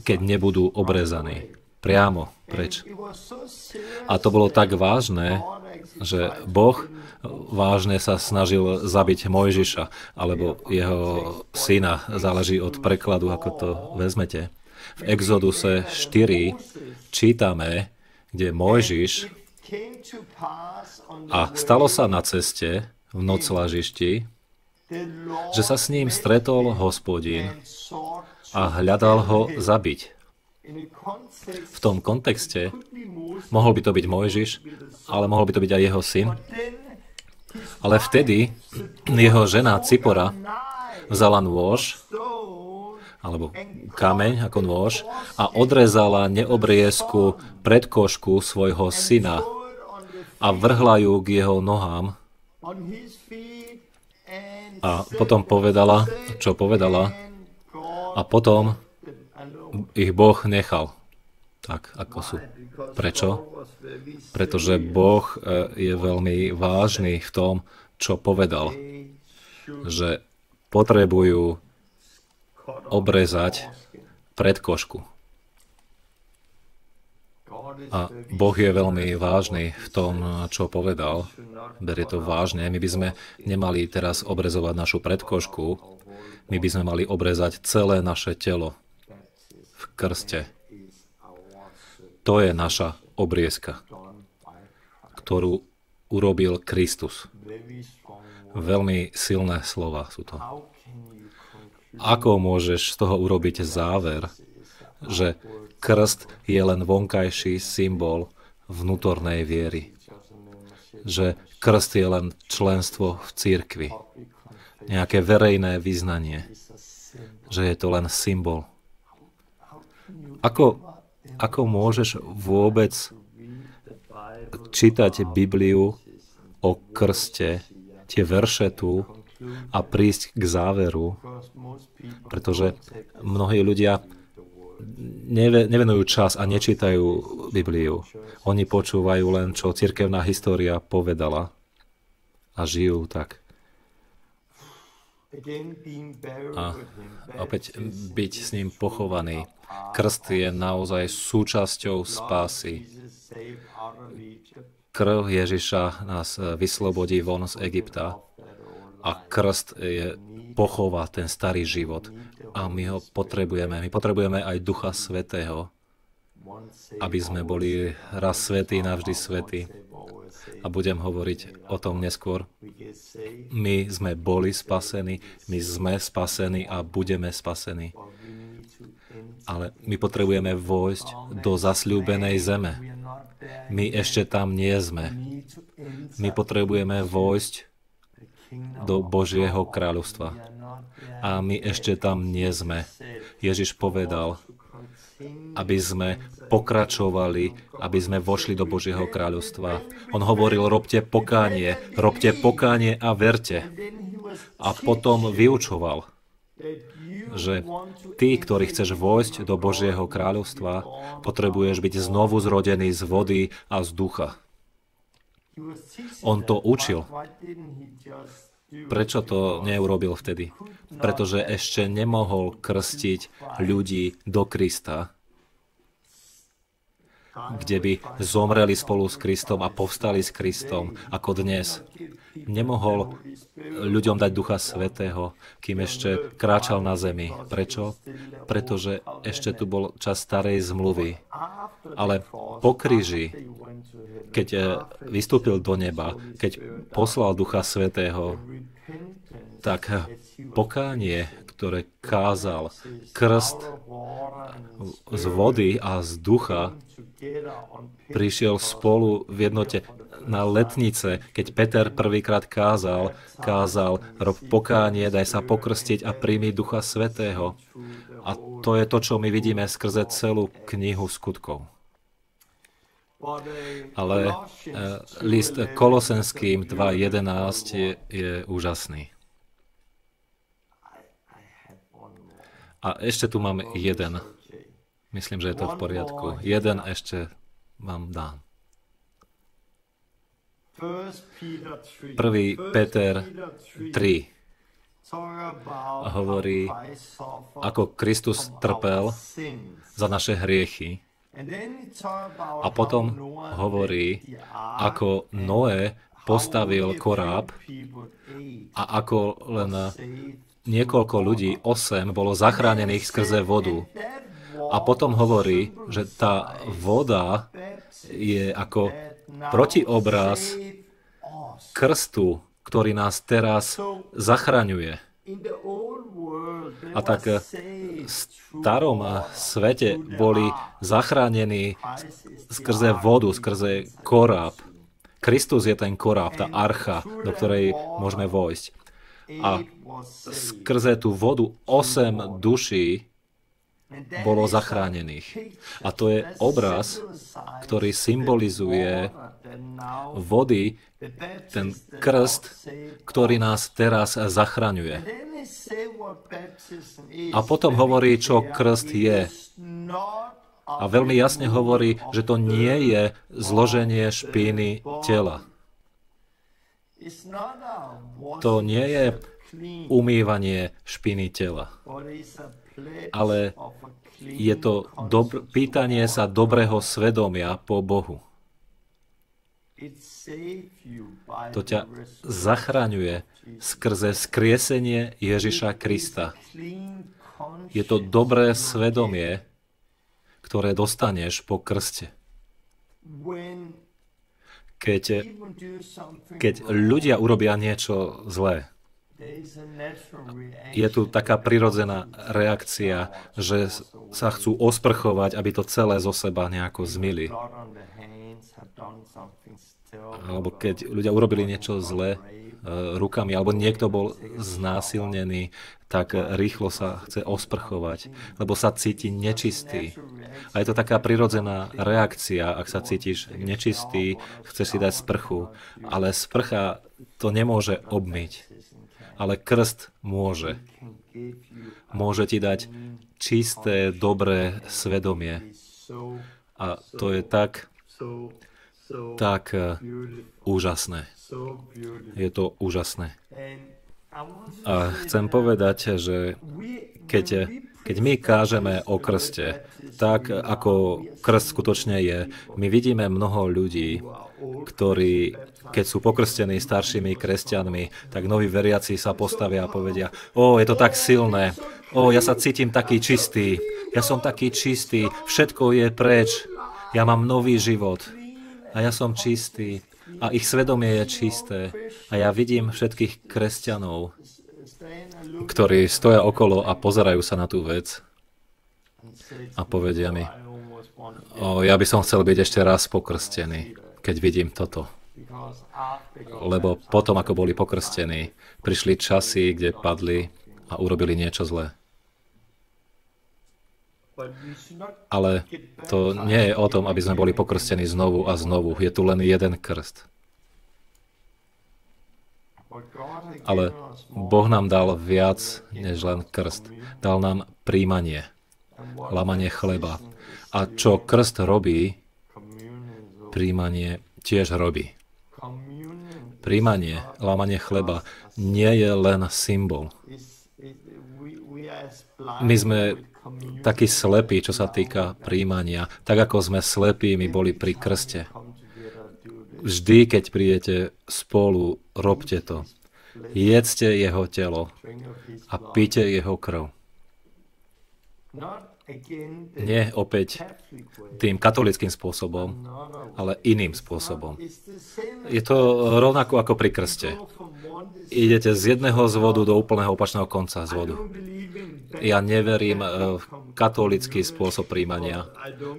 keď nebudú obrezaní. Priamo preč. A to bolo tak vážne, že Boh vážne sa snažil zabiť Mojžiša alebo jeho syna, záleží od prekladu, ako to vezmete. V Exoduse 4 čítame, kde Mojžiš a stalo sa na ceste v noclažišti, že sa s ním stretol hospodin a hľadal ho zabiť. V tom kontexte mohol by to byť Mojžiš, ale mohol by to byť aj jeho syn. Ale vtedy jeho žena Cipora vzala nôž, alebo kameň ako nôž, a odrezala neobriezku predkošku svojho syna a vrhla ju k jeho nohám. A potom povedala, čo povedala, a potom ich Boh nechal tak, ako sú. Prečo? Pretože Boh e, je veľmi vážny v tom, čo povedal. Že potrebujú obrezať predkošku. A Boh je veľmi vážny v tom, čo povedal. Berie to vážne. My by sme nemali teraz obrezovať našu predkošku, my by sme mali obrezať celé naše telo v krste. To je naša obriezka, ktorú urobil Kristus. Veľmi silné slova sú to. Ako môžeš z toho urobiť záver, že krst je len vonkajší symbol vnútornej viery? Že krst je len členstvo v církvi? nejaké verejné vyznanie, že je to len symbol. Ako, ako môžeš vôbec čítať Bibliu o krste, tie verše tu a prísť k záveru, pretože mnohí ľudia nevenujú čas a nečítajú Bibliu. Oni počúvajú len, čo cirkevná história povedala a žijú tak. A opäť byť s ním pochovaný. Krst je naozaj súčasťou spásy. Krv Ježiša nás vyslobodí von z Egypta a krst je pochová ten starý život. A my ho potrebujeme. My potrebujeme aj Ducha Svetého, aby sme boli raz svetí, navždy svetí a budem hovoriť o tom neskôr. My sme boli spasení, my sme spasení a budeme spasení. Ale my potrebujeme vojsť do zasľúbenej zeme. My ešte tam nie sme. My potrebujeme vojsť do Božieho kráľovstva. A my ešte tam nie sme. Ježiš povedal, aby sme pokračovali, aby sme vošli do Božieho kráľovstva. On hovoril, robte pokánie, robte pokánie a verte. A potom vyučoval, že ty, ktorý chceš vojsť do Božieho kráľovstva, potrebuješ byť znovu zrodený z vody a z ducha. On to učil. Prečo to neurobil vtedy? Pretože ešte nemohol krstiť ľudí do Krista, kde by zomreli spolu s Kristom a povstali s Kristom, ako dnes. Nemohol ľuďom dať Ducha Svetého, kým ešte kráčal na zemi. Prečo? Pretože ešte tu bol čas starej zmluvy. Ale po kríži, keď eh, vystúpil do neba, keď poslal Ducha Svetého, tak pokánie, ktoré kázal, krst z vody a z ducha, prišiel spolu v jednote na letnice, keď Peter prvýkrát kázal, kázal, rob pokánie, daj sa pokrstiť a príjmi Ducha Svetého. A to je to, čo my vidíme skrze celú knihu skutkov. Ale eh, list Kolosenským 2.11 je, je úžasný. A ešte tu mám jeden. Myslím, že je to v poriadku. Jeden ešte vám dám. Prvý Peter 3 hovorí, ako Kristus trpel za naše hriechy A potom hovorí, ako Noé postavil koráb a ako len niekoľko ľudí, 8, bolo zachránených skrze vodu. A potom hovorí, že tá voda je ako protiobraz krstu, ktorý nás teraz zachraňuje. A tak v starom svete boli zachránení skrze vodu, skrze koráb. Kristus je ten koráb, tá archa, do ktorej môžeme vojsť. A skrze tú vodu 8 duší bolo zachránených. A to je obraz, ktorý symbolizuje vody, ten krst, ktorý nás teraz zachraňuje. A potom hovorí, čo krst je. A veľmi jasne hovorí, že to nie je zloženie špíny tela. To nie je umývanie špiny tela ale je to pýtanie sa dobrého svedomia po Bohu. To ťa zachraňuje skrze skriesenie Ježiša Krista. Je to dobré svedomie, ktoré dostaneš po krste. Keď, keď ľudia urobia niečo zlé, je tu taká prirodzená reakcia, že sa chcú osprchovať, aby to celé zo seba nejako zmili. Alebo keď ľudia urobili niečo zlé e, rukami, alebo niekto bol znásilnený, tak rýchlo sa chce osprchovať, lebo sa cíti nečistý. A je to taká prirodzená reakcia, ak sa cítiš nečistý, chceš si dať sprchu, ale sprcha to nemôže obmyť ale krst môže. Môže ti dať čisté, dobré svedomie. A to je tak, tak eh, úžasné. Je to úžasné. A chcem povedať, že keď, keď my kážeme o krste, tak ako krst skutočne je, my vidíme mnoho ľudí, ktorí keď sú pokrstení staršími kresťanmi, tak noví veriaci sa postavia a povedia, o, je to tak silné, o, ja sa cítim taký čistý, ja som taký čistý, všetko je preč, ja mám nový život a ja som čistý a ich svedomie je čisté a ja vidím všetkých kresťanov, ktorí stoja okolo a pozerajú sa na tú vec a povedia mi, o, ja by som chcel byť ešte raz pokrstený, keď vidím toto. Lebo potom, ako boli pokrstení, prišli časy, kde padli a urobili niečo zlé. Ale to nie je o tom, aby sme boli pokrstení znovu a znovu. Je tu len jeden krst. Ale Boh nám dal viac než len krst. Dal nám príjmanie, lamanie chleba. A čo krst robí, príjmanie tiež robí. Príjmanie, lámanie chleba nie je len symbol. My sme takí slepí, čo sa týka príjmania. Tak ako sme slepí, my boli pri krste. Vždy, keď prídete spolu, robte to. Jedzte jeho telo a píte jeho krv. Nie opäť tým katolickým spôsobom, ale iným spôsobom. Je to rovnako ako pri krste. Idete z jedného zvodu do úplného opačného konca zvodu. Ja neverím v katolický spôsob príjmania,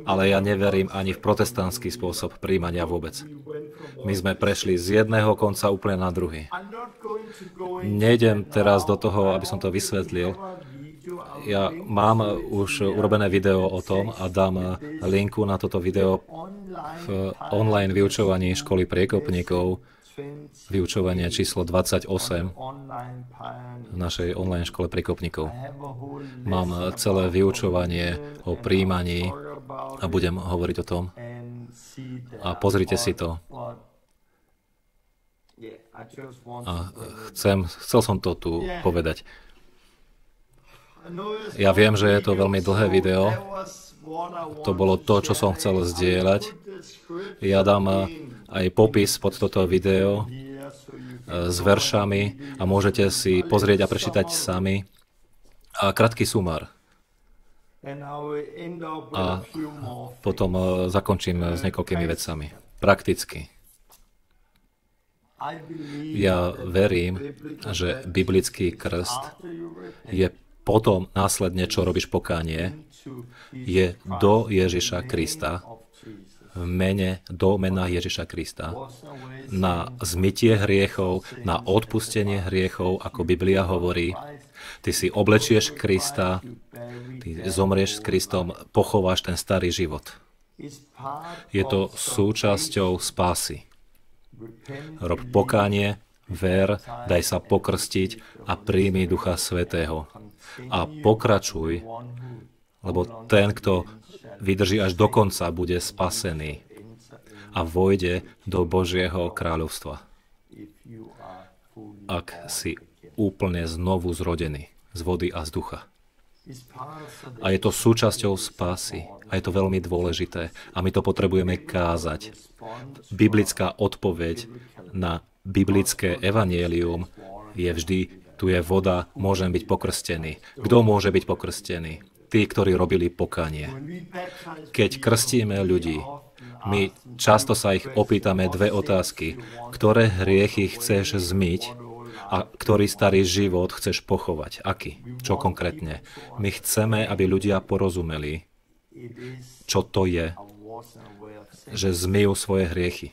ale ja neverím ani v protestantský spôsob príjmania vôbec. My sme prešli z jedného konca úplne na druhý. Nejdem teraz do toho, aby som to vysvetlil, ja mám už urobené video o tom a dám linku na toto video v online vyučovaní školy priekopníkov, vyučovanie číslo 28 v našej online škole priekopníkov. Mám celé vyučovanie o príjmaní a budem hovoriť o tom. A pozrite si to. A chcem, chcel som to tu povedať. Ja viem, že je to veľmi dlhé video, To bolo to, čo som chcel zdieľať. Ja dám aj popis pod toto video s veršami a môžete si pozrieť a prečítať sami. A krátky sumár. A potom zakončím s niekoľkými vecami. Prakticky. Ja verím, že biblický krst je potom následne, čo robíš pokánie, je do Ježiša Krista, v mene do mena Ježiša Krista, na zmytie hriechov, na odpustenie hriechov, ako Biblia hovorí. Ty si oblečieš Krista, ty zomrieš s Kristom, pochováš ten starý život. Je to súčasťou spásy. Rob pokánie, ver, daj sa pokrstiť a príjmi Ducha Svetého. A pokračuj, lebo ten, kto vydrží až do konca, bude spasený a vojde do Božieho kráľovstva. Ak si úplne znovu zrodený z vody a z ducha. A je to súčasťou spásy. A je to veľmi dôležité. A my to potrebujeme kázať. Biblická odpoveď na biblické evanielium je vždy, tu je voda, môžem byť pokrstený. Kto môže byť pokrstený? Tí, ktorí robili pokanie. Keď krstíme ľudí, my často sa ich opýtame dve otázky. Ktoré hriechy chceš zmyť a ktorý starý život chceš pochovať? Aký? Čo konkrétne? My chceme, aby ľudia porozumeli, čo to je, že zmyjú svoje hriechy.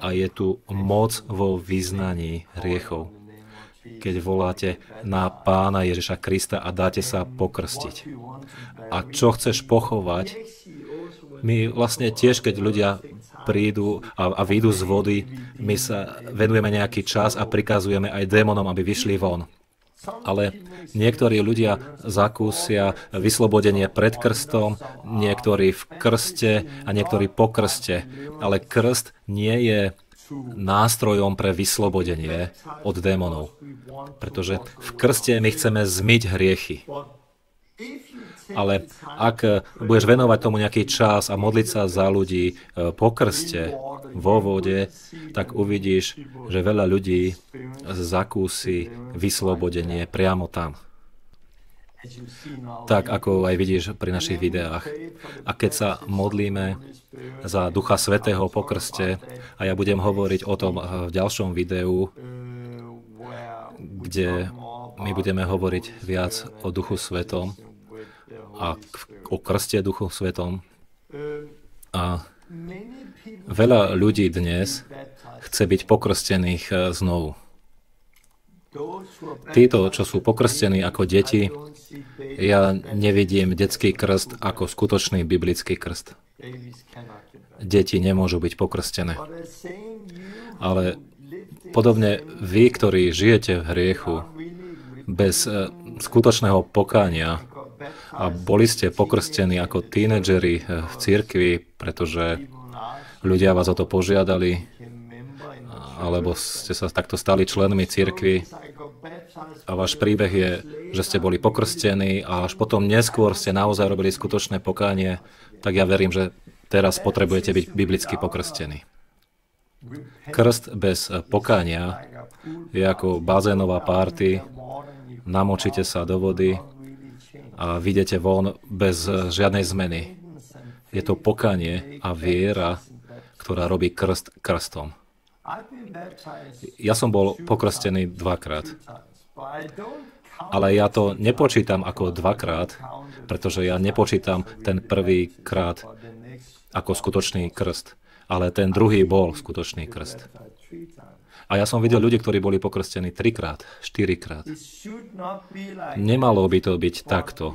A je tu moc vo vyznaní hriechov. Keď voláte na pána Ježiša Krista a dáte sa pokrstiť. A čo chceš pochovať, my vlastne tiež, keď ľudia prídu a, a výjdu z vody, my sa venujeme nejaký čas a prikazujeme aj démonom, aby vyšli von. Ale niektorí ľudia zakúsia vyslobodenie pred krstom, niektorí v krste a niektorí po krste. Ale krst nie je nástrojom pre vyslobodenie od démonov. Pretože v krste my chceme zmyť hriechy. Ale ak budeš venovať tomu nejaký čas a modliť sa za ľudí e, po krste, vo vode, tak uvidíš, že veľa ľudí zakúsi vyslobodenie priamo tam. Tak ako aj vidíš pri našich videách. A keď sa modlíme za Ducha Svetého po krste, a ja budem hovoriť o tom v ďalšom videu, kde my budeme hovoriť viac o Duchu Svetom, a o krste Duchu Svetom. A veľa ľudí dnes chce byť pokrstených e, znovu. Títo, čo sú pokrstení ako deti, ja nevidím detský krst ako skutočný biblický krst. Deti nemôžu byť pokrstené. Ale podobne vy, ktorí žijete v hriechu, bez e, skutočného pokánia, a boli ste pokrstení ako tínedžeri v cirkvi, pretože ľudia vás o to požiadali, alebo ste sa takto stali členmi cirkvi a váš príbeh je, že ste boli pokrstení a až potom neskôr ste naozaj robili skutočné pokánie, tak ja verím, že teraz potrebujete byť biblicky pokrstení. Krst bez pokánia je ako bazénová párty, namočíte sa do vody, a vidíte von bez žiadnej zmeny. Je to pokanie a viera, ktorá robí krst krstom. Ja som bol pokrstený dvakrát. Ale ja to nepočítam ako dvakrát, pretože ja nepočítam ten prvý krát ako skutočný krst. Ale ten druhý bol skutočný krst. A ja som videl ľudí, ktorí boli pokrstení trikrát, štyrikrát. Nemalo by to byť takto.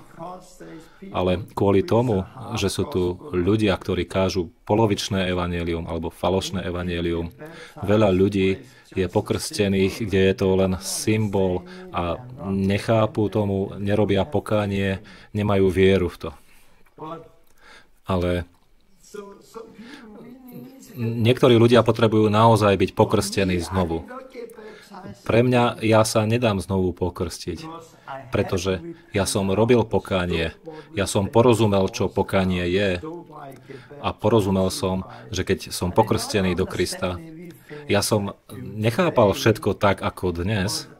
Ale kvôli tomu, že sú tu ľudia, ktorí kážu polovičné evanelium alebo falošné evanelium, veľa ľudí je pokrstených, kde je to len symbol a nechápu tomu, nerobia pokánie, nemajú vieru v to. Ale niektorí ľudia potrebujú naozaj byť pokrstení znovu. pre mňa ja sa nedám znovu pokrstiť, pretože ja som robil pokánie, ja som porozumel, čo pokánie je a porozumel som, že keď som pokrstený do Krista, ja som nechápal všetko tak, ako dnes,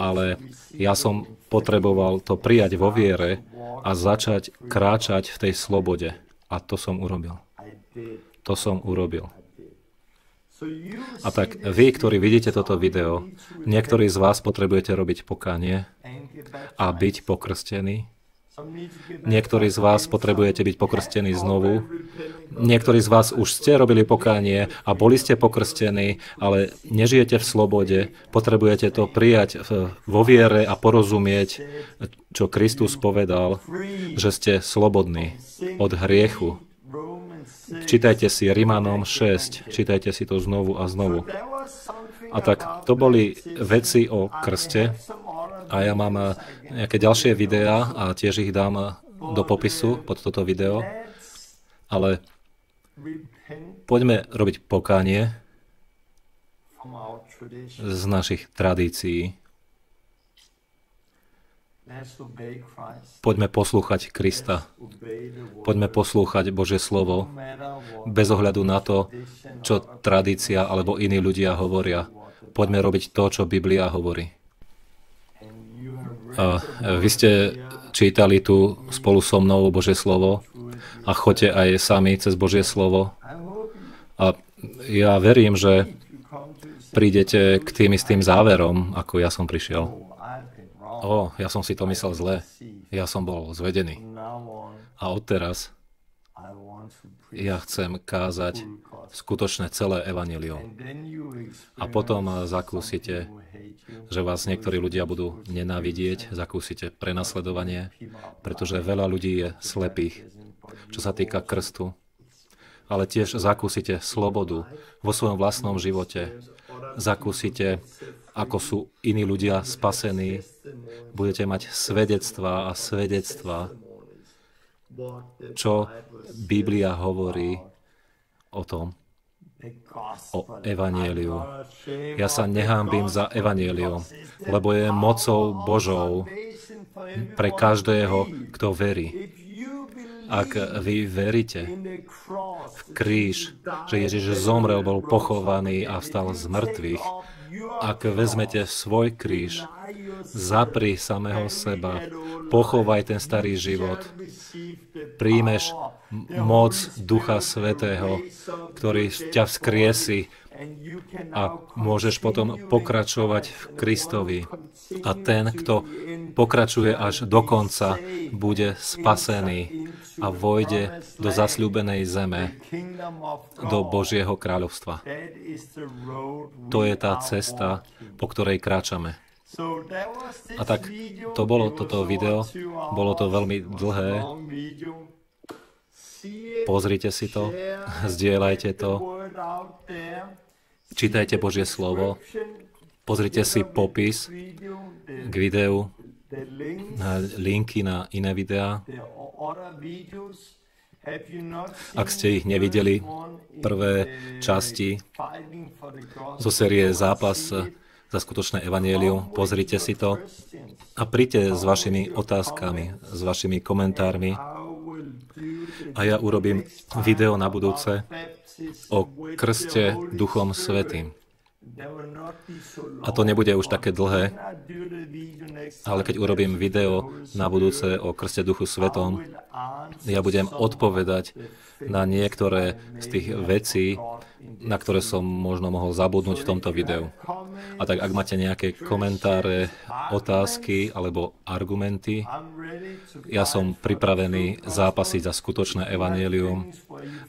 ale ja som potreboval to prijať vo viere a začať kráčať v tej slobode. A to som urobil. To som urobil. A tak vy, ktorí vidíte toto video, niektorí z vás potrebujete robiť pokánie a byť pokrstení. Niektorí z vás potrebujete byť pokrstení znovu. Niektorí z vás už ste robili pokánie a boli ste pokrstení, ale nežijete v slobode. Potrebujete to prijať vo viere a porozumieť, čo Kristus povedal, že ste slobodní od hriechu, Čítajte si Rimanom 6, čítajte si to znovu a znovu. A tak to boli veci o krste a ja mám eh, nejaké ďalšie videá a tiež ich dám eh, do popisu pod toto video. Ale poďme robiť pokánie z našich tradícií. Poďme poslúchať Krista. Poďme poslúchať Božie slovo bez ohľadu na to, čo tradícia alebo iní ľudia hovoria. Poďme robiť to, čo Biblia hovorí. A vy ste čítali tu spolu so mnou Božie slovo a choďte aj sami cez Božie slovo. A ja verím, že prídete k tým istým záverom, ako ja som prišiel. O, ja som si to myslel zle. Ja som bol zvedený. A odteraz ja chcem kázať skutočné celé evanilium. A potom zakúsite, že vás niektorí ľudia budú nenávidieť, zakúsite prenasledovanie, pretože veľa ľudí je slepých, čo sa týka krstu. Ale tiež zakúsite slobodu vo svojom vlastnom živote. Zakúsite ako sú iní ľudia spasení. Budete mať svedectvá a svedectvá, čo Biblia hovorí o tom, o evanieliu. Ja sa nehámbim za evanielium, lebo je mocou Božou pre každého, kto verí. Ak vy veríte v kríž, že Ježiš zomrel, bol pochovaný a vstal z mŕtvych, ak vezmete svoj kríž, zapri samého seba, pochovaj ten starý život, príjmeš moc Ducha Svetého, ktorý ťa vzkriesi a môžeš potom pokračovať v Kristovi. A ten, kto pokračuje až do konca, bude spasený a vojde do zasľúbenej zeme, do Božieho kráľovstva. To je tá cesta, po ktorej kráčame. A tak to bolo toto video, bolo to veľmi dlhé. Pozrite si to, zdieľajte to, čítajte Božie slovo, pozrite si popis k videu, linky na iné videá. Ak ste ich nevideli, prvé časti zo série Zápas za skutočné evanielium, pozrite si to a príďte s vašimi otázkami, s vašimi komentármi. A ja urobím video na budúce o krste Duchom Svetým. A to nebude už také dlhé, ale keď urobím video na budúce o krste Duchu Svetom, ja budem odpovedať na niektoré z tých vecí, na ktoré som možno mohol zabudnúť v tomto videu. A tak ak máte nejaké komentáre, otázky alebo argumenty, ja som pripravený zápasiť za skutočné evanielium.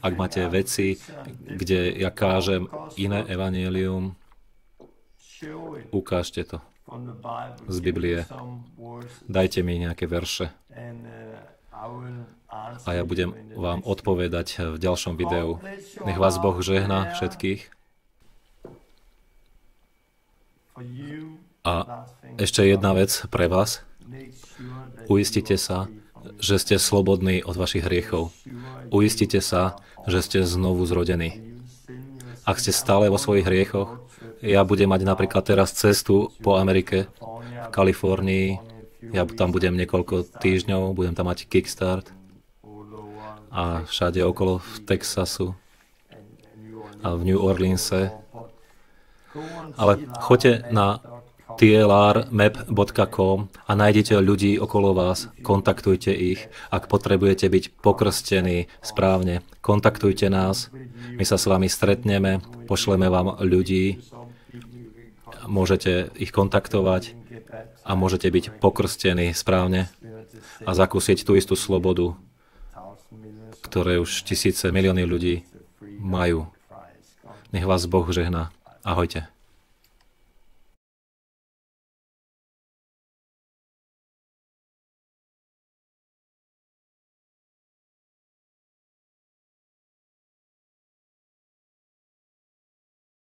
Ak máte veci, kde ja kážem iné evanielium, Ukážte to z Biblie. Dajte mi nejaké verše. A ja budem vám odpovedať v ďalšom videu. Nech vás Boh žehna všetkých. A ešte jedna vec pre vás. Uistite sa, že ste slobodní od vašich hriechov. Uistite sa, že ste znovu zrodení. Ak ste stále vo svojich hriechoch, Ja budem mať napríklad teraz cestu po Amerike, v Kalifornii. Ja tam budem niekoľko týždňov, budem tam mať kickstart a všade okolo v Texasu a v New Orleanse. Ale choďte na tlrmap.com a nájdete ľudí okolo vás, kontaktujte ich. Ak potrebujete byť pokrstení správne, kontaktujte nás, my sa s vami stretneme, pošleme vám ľudí, môžete ich kontaktovať a môžete byť pokrstení správne a zakúsiť tú istú slobodu, ktoré už tisíce, milióny ľudí majú. Nech vás Boh žehná. Ahojte.